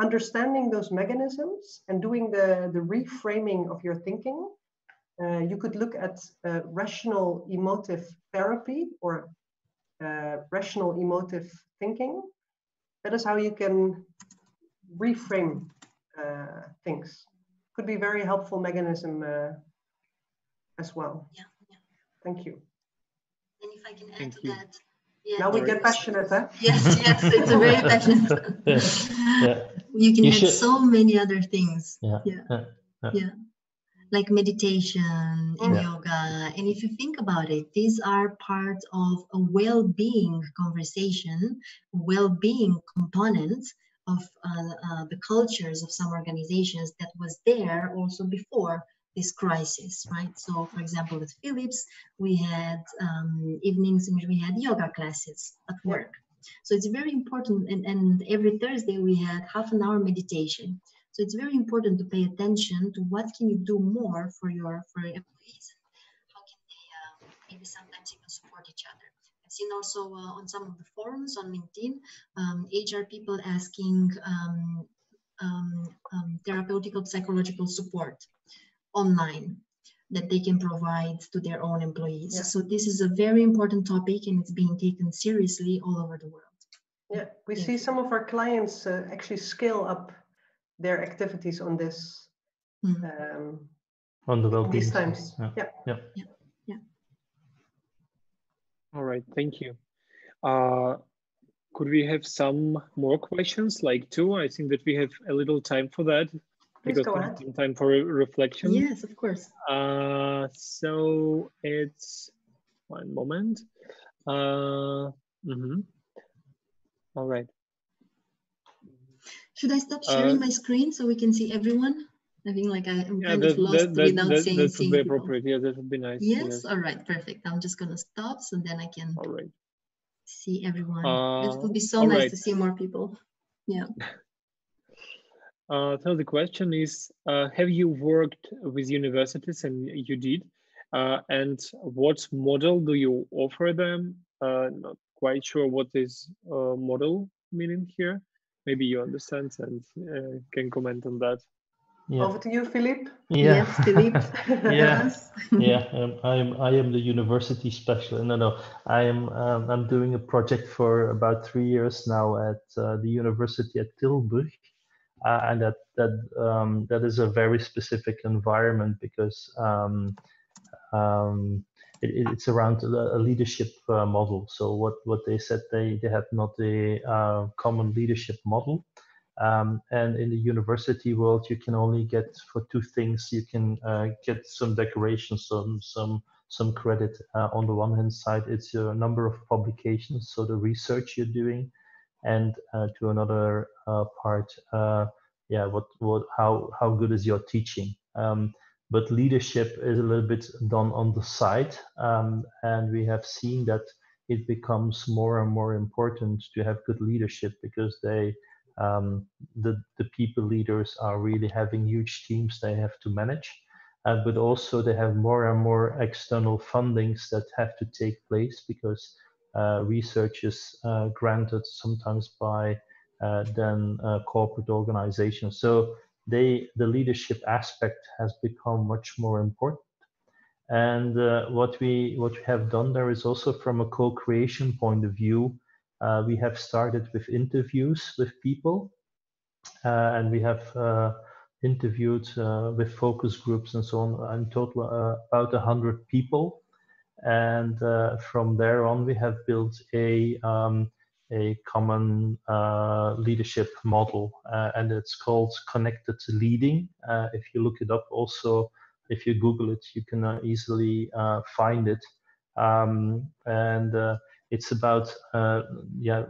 [SPEAKER 1] understanding those mechanisms and doing the, the reframing of your thinking, uh, you could look at uh, rational emotive therapy or uh, rational emotive thinking. That is how you can reframe uh, things. Could be very helpful mechanism uh, as well.
[SPEAKER 6] Yeah, yeah.
[SPEAKER 1] Thank you.
[SPEAKER 6] And if I can add Thank to
[SPEAKER 1] you.
[SPEAKER 6] that,
[SPEAKER 1] yeah, now we get passionate, huh?
[SPEAKER 6] Yes, yes, it's a very passionate. yeah. You can you add should... so many other things.
[SPEAKER 4] Yeah.
[SPEAKER 6] Yeah. yeah. yeah. Like meditation and yeah. yoga. And if you think about it, these are part of a well being conversation, well being component of uh, uh, the cultures of some organizations that was there also before this crisis, right? So, for example, with Philips, we had um, evenings in which we had yoga classes at work. So it's very important, and, and every Thursday we had half an hour meditation. So it's very important to pay attention to what can you do more for your for your employees, how can they uh, maybe sometimes even support each other. I've seen also uh, on some of the forums on LinkedIn, um, HR people asking um, um, um therapeutical psychological support online that they can provide to their own employees. Yeah. So this is a very important topic and it's being taken seriously all over the world.
[SPEAKER 1] Yeah, we see some of our clients uh, actually scale up their activities on this. Mm-hmm. Um,
[SPEAKER 4] on the well
[SPEAKER 1] these times.
[SPEAKER 4] Yeah.
[SPEAKER 1] Yeah.
[SPEAKER 6] yeah. yeah.
[SPEAKER 3] All right, thank you. Uh, could we have some more questions, like two? I think that we have a little time for that. Because
[SPEAKER 1] go ahead.
[SPEAKER 3] some time for reflection.
[SPEAKER 6] Yes, of course.
[SPEAKER 3] Uh, so it's one moment. Uh, mhm. All right.
[SPEAKER 6] Should I stop sharing
[SPEAKER 3] Uh,
[SPEAKER 6] my screen so we can see everyone? I think like I am
[SPEAKER 3] Yeah,
[SPEAKER 6] kind
[SPEAKER 3] that,
[SPEAKER 6] of lost
[SPEAKER 3] that, that,
[SPEAKER 6] without
[SPEAKER 3] that,
[SPEAKER 6] saying
[SPEAKER 3] that would be
[SPEAKER 6] people.
[SPEAKER 3] appropriate. Yeah, that would be nice.
[SPEAKER 6] Yes, all right, perfect. I'm just gonna stop so then I can
[SPEAKER 3] All right.
[SPEAKER 6] see everyone. it
[SPEAKER 3] Uh,
[SPEAKER 6] would be so nice
[SPEAKER 3] right.
[SPEAKER 6] to see more people. Yeah.
[SPEAKER 3] Uh, so the question is, uh, have you worked with universities and you did? Uh, and what model do you offer them? Uh, not quite sure what is uh, model meaning here. Maybe you understand and uh, can comment on that.
[SPEAKER 4] Yeah.
[SPEAKER 1] Over to you, Philippe.
[SPEAKER 4] Yeah.
[SPEAKER 6] Yes, Philippe.
[SPEAKER 4] Yeah.
[SPEAKER 6] Yes.
[SPEAKER 4] yeah, um, I am. I am the university specialist. No, no, I am. Um, I'm doing a project for about three years now at uh, the university at Tilburg, uh, and that that um, that is a very specific environment because um, um, it, it- it's around a leadership uh, model. So what what they said they they have not a uh, common leadership model. Um, and in the university world, you can only get for two things. You can uh, get some decoration, some some some credit. Uh, on the one hand side, it's your number of publications, so the research you're doing, and uh, to another uh, part, uh, yeah, what what how how good is your teaching? Um, but leadership is a little bit done on the side, um, and we have seen that it becomes more and more important to have good leadership because they um, the, the people leaders are really having huge teams they have to manage, uh, but also they have more and more external fundings that have to take place because research is uh, granted sometimes by uh, then uh, corporate organizations. So they the leadership aspect has become much more important. And uh, what we what we have done there is also from a co-creation point of view, uh, we have started with interviews with people, uh, and we have uh, interviewed uh, with focus groups and so on. In total, uh, about hundred people, and uh, from there on, we have built a um, a common uh, leadership model, uh, and it's called Connected Leading. If you look it up, also if you Google it, you can easily find it. Um, and it's about uh, yeah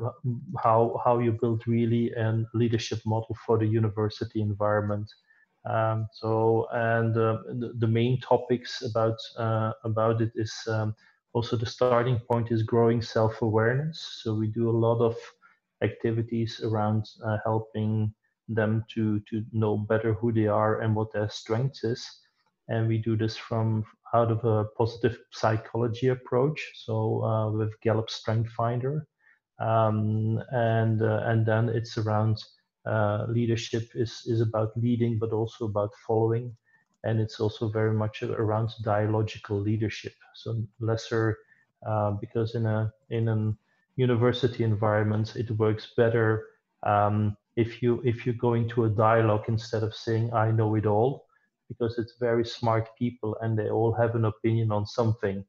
[SPEAKER 4] how how you build really a leadership model for the university environment. Um, so and uh, the, the main topics about uh, about it is um, also the starting point is growing self-awareness. So we do a lot of activities around uh, helping them to to know better who they are and what their strengths is. And we do this from out of a positive psychology approach. So uh, with gallup strength finder. Um, and uh, and then it's around uh, leadership is is about leading but also about following and it's also very much around dialogical leadership so lesser uh, because in a in an university environment it works better um, if you if you go into a dialogue instead of saying i know it all because it's very smart people and they all have an opinion on something.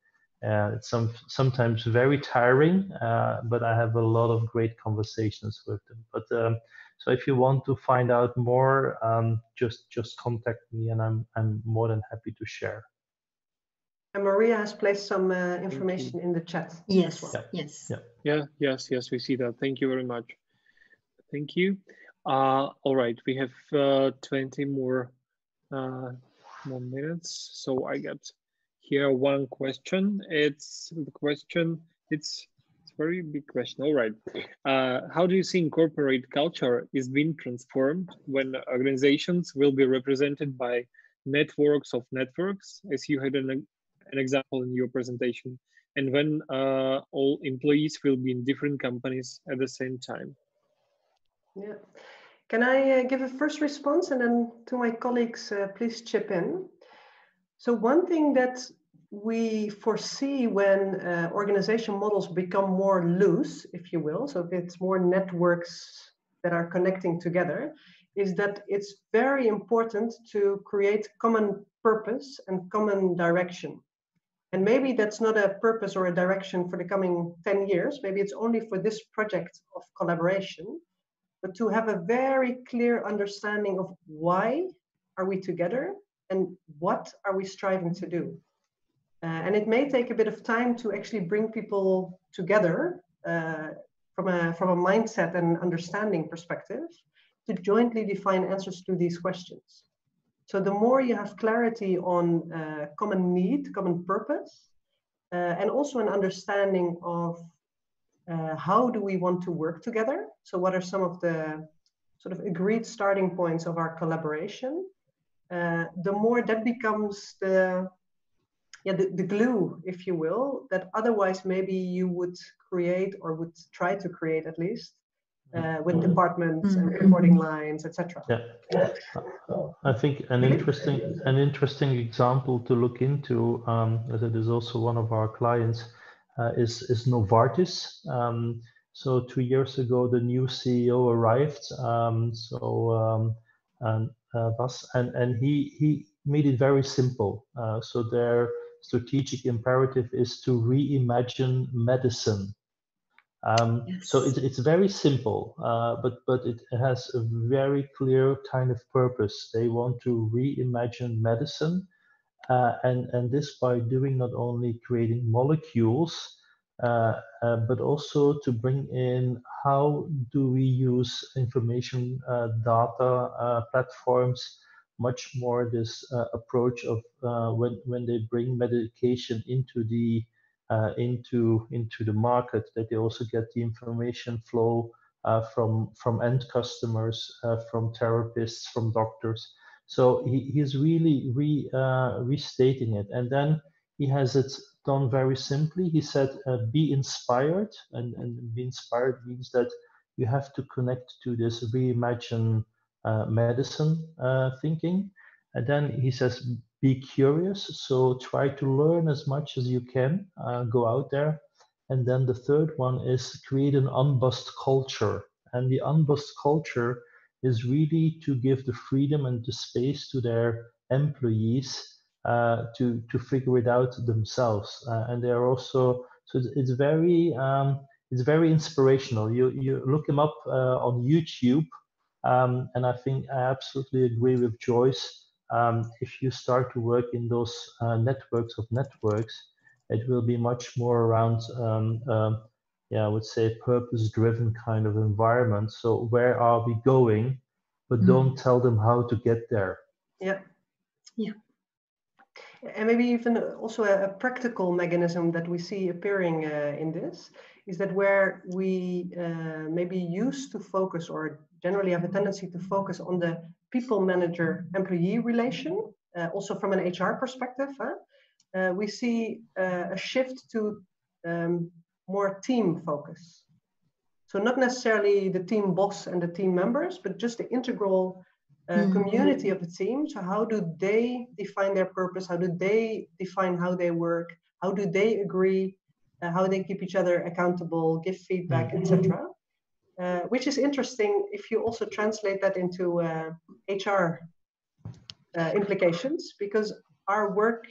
[SPEAKER 4] Uh, it's some, sometimes very tiring, uh, but I have a lot of great conversations with them. But um, so if you want to find out more, um, just just contact me, and I'm I'm more than happy to share.
[SPEAKER 1] And Maria has placed some uh, information in the chat. as
[SPEAKER 6] Yes,
[SPEAKER 1] well.
[SPEAKER 4] Yeah.
[SPEAKER 6] yes.
[SPEAKER 4] Yeah.
[SPEAKER 3] Yeah, yes, yes, we see that. Thank you very much. Thank you. Uh, all right, we have uh, 20 more, uh, more minutes. So I got here one question. It's the question, it's, it's a very big question. All right. Uh, how do you see corporate culture is being transformed when organizations will be represented by networks of networks, as you had an, an example in your presentation, and when uh, all employees will be in different companies at the same time?
[SPEAKER 1] Yeah. Can I uh, give a first response and then to my colleagues, uh, please chip in. So one thing that we foresee when uh, organization models become more loose, if you will, so it's more networks that are connecting together, is that it's very important to create common purpose and common direction. And maybe that's not a purpose or a direction for the coming 10 years. Maybe it's only for this project of collaboration, but to have a very clear understanding of why are we together and what are we striving to do. Uh, and it may take a bit of time to actually bring people together uh, from, a, from a mindset and understanding perspective to jointly define answers to these questions. So the more you have clarity on uh, common need, common purpose, uh, and also an understanding of uh, how do we want to work together? So what are some of the sort of agreed starting points of our collaboration? Uh, the more that becomes the yeah the, the glue, if you will, that otherwise maybe you would create or would try to create at least uh, with
[SPEAKER 4] Mm-hmm.
[SPEAKER 1] departments and
[SPEAKER 6] Mhm.
[SPEAKER 1] reporting lines, etc.
[SPEAKER 4] Yeah, I think an interesting an interesting example to look into um, that is also one of our clients uh, is is Novartis. Um, so two years ago, the new CEO arrived. Um, so um, and uh, Vas, and and he he made it very simple. Uh, so their strategic imperative is to reimagine medicine. Um, So
[SPEAKER 6] Yes.
[SPEAKER 4] it's, it's very simple, uh, but but it has a very clear kind of purpose. They want to reimagine medicine, uh, and and this by doing not only creating molecules, uh, uh, but also to bring in how do we use information uh, data uh, platforms much more this uh, approach of uh, when when they bring medication into the uh, into into the market that they also get the information flow uh, from from end customers, uh, from therapists, from doctors. So he, he's really re, uh, restating it, and then he has it done very simply. He said, "Be inspired," and, and be inspired means that you have to connect to this reimagine medicine uh, thinking, and then he says, be curious. So try to learn as much as you can, uh, go out there. And then the third one is create an unbossed culture. And the unbossed culture is really to give the freedom and the space to their employees uh, to, to figure it out themselves. Uh, and they're also, so it's, it's very, um, it's very inspirational. You, you look him up uh, on YouTube. Um, and I think I absolutely agree with Joyce um, if you start to work in those uh, networks of networks, it will be much more around, um, um, yeah, I would say purpose-driven kind of environment. So where are we going? But
[SPEAKER 6] Mm.
[SPEAKER 4] don't tell them how to get there.
[SPEAKER 1] Yeah.
[SPEAKER 6] Yeah.
[SPEAKER 1] And maybe even also a, a practical mechanism that we see appearing uh, in this is that where we uh, maybe used to focus or generally have a tendency to focus on the people manager employee relation, uh, also from an HR perspective, huh? uh, we see uh, a shift to um, more team focus. So not necessarily the team boss and the team members, but just the integral uh,
[SPEAKER 6] Mhm.
[SPEAKER 1] community of the team. So how do they define their purpose? How do they define how they work? How do they agree? Uh, how they keep each other accountable, give feedback, etc. Uh, which is interesting if you also translate that into uh, HR uh, implications, because our work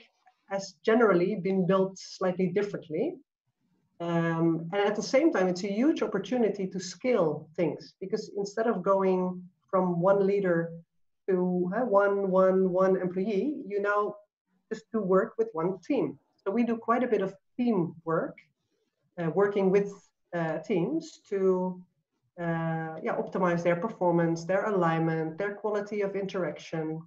[SPEAKER 1] has generally been built slightly differently. Um, and at the same time, it's a huge opportunity to scale things because instead of going from one leader to uh, one, one, one employee, you now just do work with one team. So we do quite a bit of team work, uh, working with uh, teams to uh, yeah, optimize their performance, their alignment, their quality of interaction,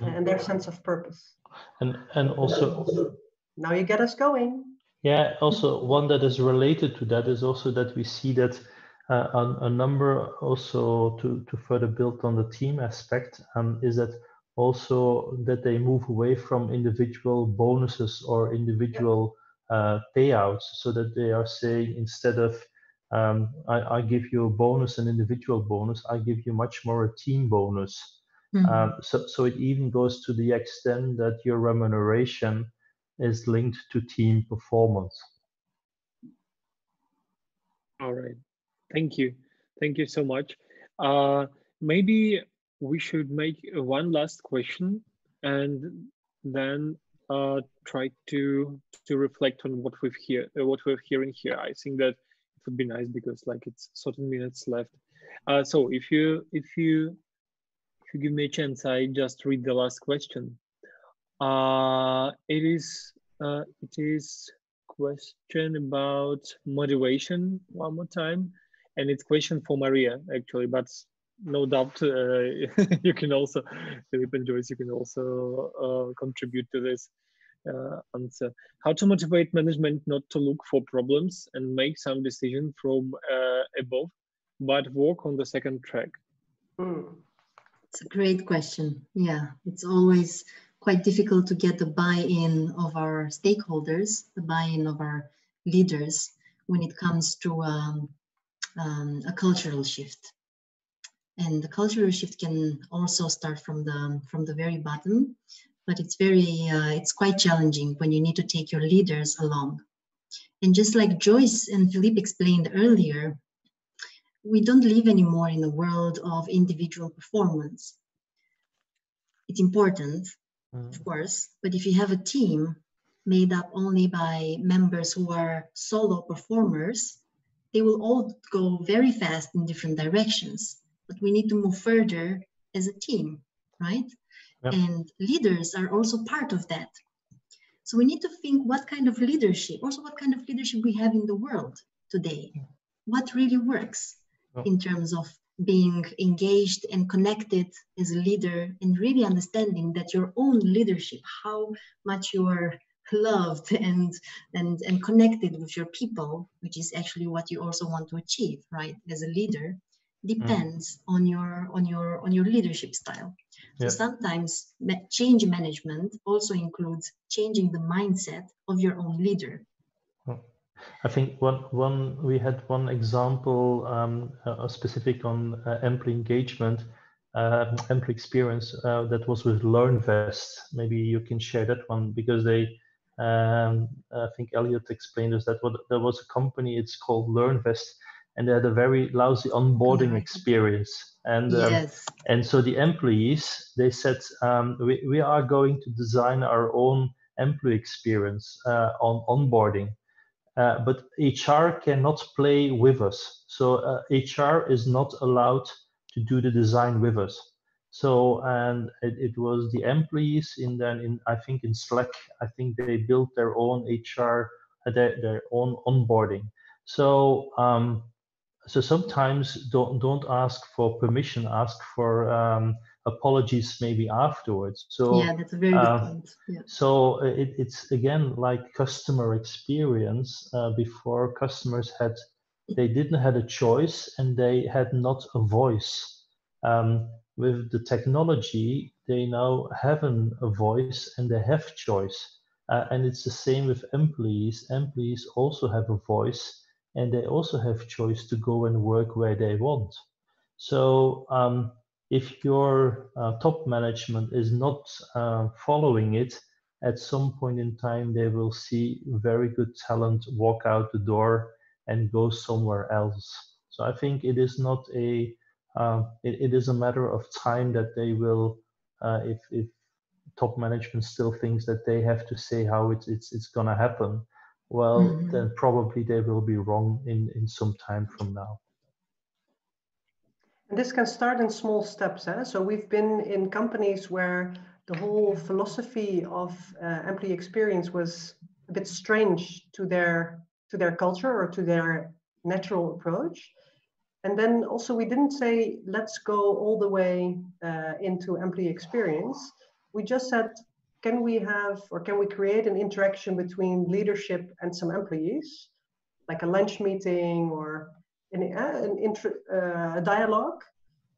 [SPEAKER 1] and their sense of purpose.
[SPEAKER 4] And, and also,
[SPEAKER 1] Now you get us going.
[SPEAKER 4] Yeah, also one that is related to that is also that we see that uh, a, a number also to, to further build on the team aspect um, is that also that they move away from individual bonuses or individual uh, payouts so that they are saying instead of um, I, I give you a bonus, an individual bonus, I give you much more a team bonus.
[SPEAKER 6] Mhm.
[SPEAKER 4] Um, so, so it even goes to the extent that your remuneration is linked to team performance.
[SPEAKER 3] All right. Thank you. Thank you so much. Uh, maybe we should make one last question and then uh, try to to reflect on what we've hear uh, what we're hearing here. I think that it would be nice because like it's certain minutes left. Uh, so if you if you if you give me a chance, I just read the last question. Uh, it is uh, it is question about motivation one more time, and it's question for Maria actually, but no doubt uh, you can also, Philip and Joyce, you can also uh, contribute to this uh, answer. How to motivate management not to look for problems and make some decision from uh, above, but work on the second track?
[SPEAKER 6] Mm. It's a great question. Yeah, it's always quite difficult to get the buy-in of our stakeholders, the buy-in of our leaders when it comes to um, um, a cultural shift and the cultural shift can also start from the from the very bottom but it's very uh, it's quite challenging when you need to take your leaders along. And just like joyce and philippe explained earlier we don't live anymore in a world of individual performance. It's important mm. of course but if you have a team made up only by members who are solo performers they will all go very fast in different directions but we need to move further as a team, right? Yep. And leaders are also part of that. So we need to think what kind of leadership, also what kind of leadership we have in the world today. What really works yep. in terms of being engaged and connected as a leader and really understanding that your own leadership, how much you are loved and and and connected with your people, which is actually what you also want to achieve, right? As a leader, depends mm. on your on your on your leadership style so yeah. sometimes change management also includes changing the mindset of your own leader
[SPEAKER 4] I think one one we had one example um, uh, specific on uh, employee engagement, uh, employee experience uh, that was with LearnVest. Maybe you can share that one because they, um, I think Elliot explained us that what there was a company. It's called LearnVest, and they had a very lousy onboarding experience. And um, yes. and so the employees they said um, we we are going to design our own employee experience uh, on onboarding. Uh, but HR cannot play with us. So uh, HR is not allowed to do the design with us. So and it, it, was the employees in then in I think in Slack I think they built their own HR uh, their, their own onboarding. So um, so sometimes don't don't ask for permission ask for um, apologies maybe afterwards.
[SPEAKER 6] So yeah that's a very good uh, point. Yeah.
[SPEAKER 4] so it, it's again like customer experience uh, before customers had they didn't had a choice and they had not a voice. Um, with the technology they now have an, a voice and they have choice. Uh, and it's the same with employees. Employees also have a voice and they also have choice to go and work where they want. So um, if your uh, top management is not uh, following it, at some point in time they will see very good talent walk out the door and go somewhere else. So I think it is not a uh, it, it is a matter of time that they will uh, if if top management still thinks that they have to say how it's it's it's gonna happen well, mm-hmm. then probably they will be wrong in, in some time from now.
[SPEAKER 1] And this can start in small steps. Eh? So we've been in companies where the whole philosophy of uh, employee experience was a bit strange to their to their culture or to their natural approach. And then also we didn't say let's go all the way uh, into employee experience. We just said can we have or can we create an interaction between leadership and some employees, like a lunch meeting or an, uh, an inter, uh, a dialogue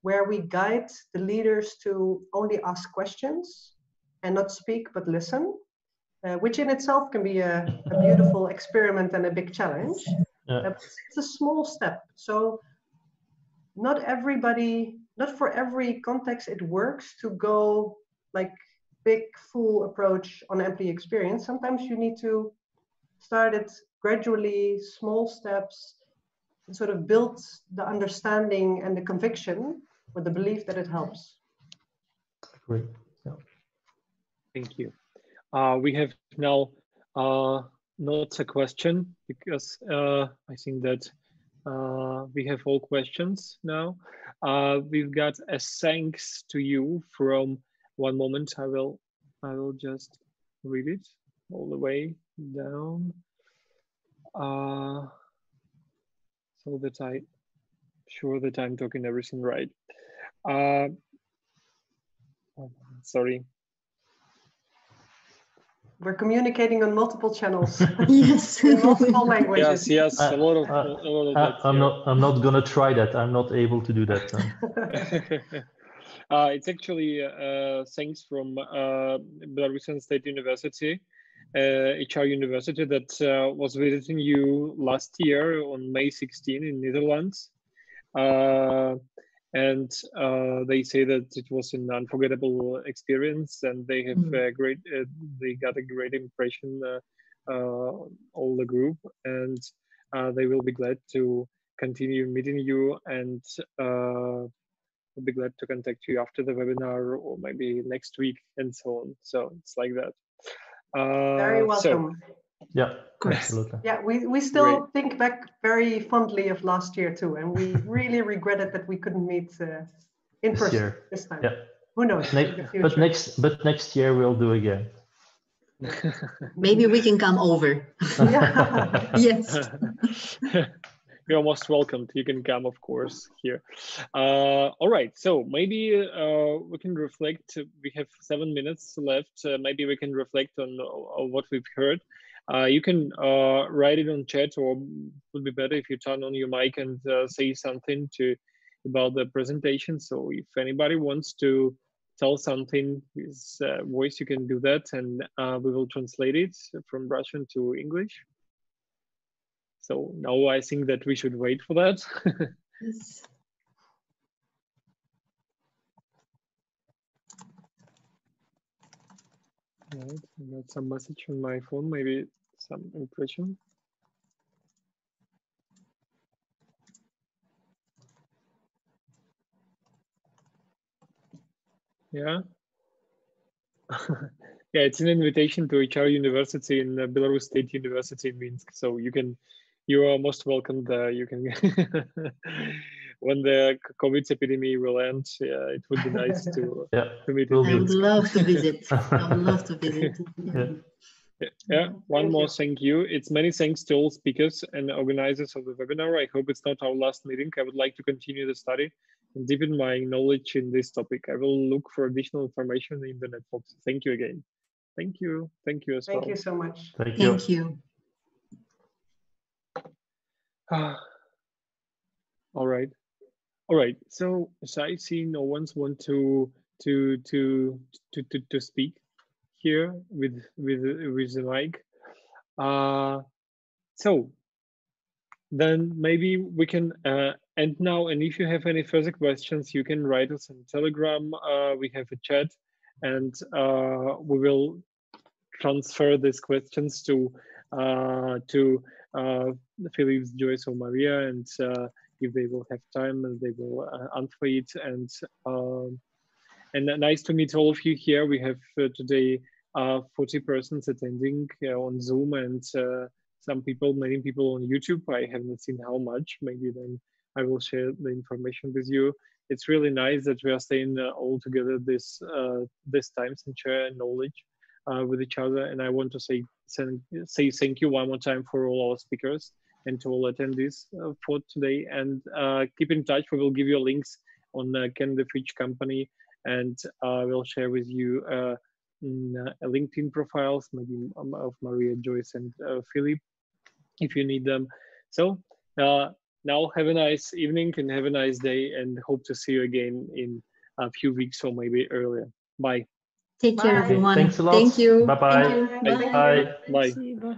[SPEAKER 1] where we guide the leaders to only ask questions and not speak but listen, uh, which in itself can be a, a, beautiful experiment and a big challenge. Yeah. Uh, it's a small step. So not everybody, not for every context it works to go like big full approach on employee experience sometimes you need to start it gradually small steps and sort of build the understanding and the conviction or the belief that it helps
[SPEAKER 4] great
[SPEAKER 3] yeah. thank you uh, we have now uh, not a question because uh, I think that uh, we have all questions now. Uh, we've got a thanks to you from one moment. I will, I will just read it all the way down, uh, so that I sure that I'm talking everything right. Uh, sorry,
[SPEAKER 1] We're communicating on multiple channels,
[SPEAKER 6] Yes.
[SPEAKER 1] in multiple languages.
[SPEAKER 3] yes, yes, a lot of,
[SPEAKER 4] Uh,
[SPEAKER 3] a lot of
[SPEAKER 4] I,
[SPEAKER 3] that,
[SPEAKER 4] I'm
[SPEAKER 3] yeah.
[SPEAKER 4] not. I'm not gonna try that. I'm not able to do that.
[SPEAKER 3] uh, it's actually uh, thanks from uh, Belarusian State University, uh, HR University, that uh, was visiting you last year on May 16 in Netherlands. Uh, and uh, they say that it was an unforgettable experience, and they have
[SPEAKER 6] Mm.
[SPEAKER 3] a great, uh, they got a great impression, uh, uh, all the group, and uh, they will be glad to continue meeting you and will be glad to contact you after the webinar or maybe next week and so on. So it's like that. Uh,
[SPEAKER 1] Very
[SPEAKER 3] so-
[SPEAKER 1] welcome.
[SPEAKER 4] Yeah, absolutely.
[SPEAKER 1] Yeah, we, we still think back very fondly of last year too, and we really regretted that we couldn't meet uh, in
[SPEAKER 4] This
[SPEAKER 1] person
[SPEAKER 4] year.
[SPEAKER 1] this time.
[SPEAKER 4] Yeah.
[SPEAKER 1] Who knows?
[SPEAKER 4] Ne- but next, but next year we'll do again.
[SPEAKER 6] Maybe we can come over. Yes.
[SPEAKER 3] You're most welcomed. You can come, of course, here. Uh, all right. So maybe uh, we can reflect. We have seven minutes left. Uh, maybe we can reflect on, on what we've heard. Uh, you can uh, write it on chat, or would be better if you turn on your mic and uh, say something to about the presentation. So if anybody wants to tell something with voice, you can do that, and we will translate it from Russian to English. So now I think that we should wait for that.
[SPEAKER 6] Yes.
[SPEAKER 3] right, I got some message on my phone, maybe some impression. Yeah. yeah, it's an invitation to HR University in uh, Belarus State University in Minsk. So you can, you are most welcome there. You can, when the COVID epidemic will end, yeah, it would be nice to,
[SPEAKER 4] Yeah,
[SPEAKER 3] to meet
[SPEAKER 4] Will
[SPEAKER 6] I would love to visit. I would love to visit.
[SPEAKER 4] Yeah.
[SPEAKER 3] Yeah, Yeah, one
[SPEAKER 1] Thank
[SPEAKER 3] more
[SPEAKER 1] you.
[SPEAKER 3] thank you. It's many thanks to all speakers and organizers of the webinar. I hope it's not our last meeting. I would like to continue the study and deepen my knowledge in this topic. I will look for additional information in the network. Thank you again. Thank you. Thank you as
[SPEAKER 1] Thank
[SPEAKER 3] well.
[SPEAKER 1] you so much.
[SPEAKER 4] thank you.
[SPEAKER 6] Thank you.
[SPEAKER 3] all right. All right. So as I see no one's want to to to to to, to speak here with with with the mic. Uh so then maybe we can uh, end now. And if you have any further questions, you can write us on Telegram. Uh, we have a chat, and uh, we will transfer these questions to uh, to uh, Joyce, or Maria, and uh, if they will have time, they will uh, answer it. And um, and nice to meet all of you here. We have uh, today uh, 40 persons attending uh, on Zoom, and uh, some people, many people on YouTube. I haven't seen how much. Maybe then I will share the information with you. It's really nice that we are staying uh, all together this uh, this time and share knowledge uh, with each other. And I want to say say thank you one more time for all our speakers and to all attendees uh, for today. And uh, keep in touch. We will give you links on uh, Kennedy Fitch Company, and uh, we'll share with you uh, mm, uh, LinkedIn profiles, maybe um, of Maria, Joyce, and Philip, if you need them. So now have a nice evening and have a nice day, and hope to see you again in a few weeks or maybe earlier. Bye.
[SPEAKER 6] Take care, everyone.
[SPEAKER 4] Thanks a lot.
[SPEAKER 6] Thank you.
[SPEAKER 4] Bye-bye.
[SPEAKER 1] Bye.
[SPEAKER 4] Bye.
[SPEAKER 3] Bye.
[SPEAKER 5] Bye.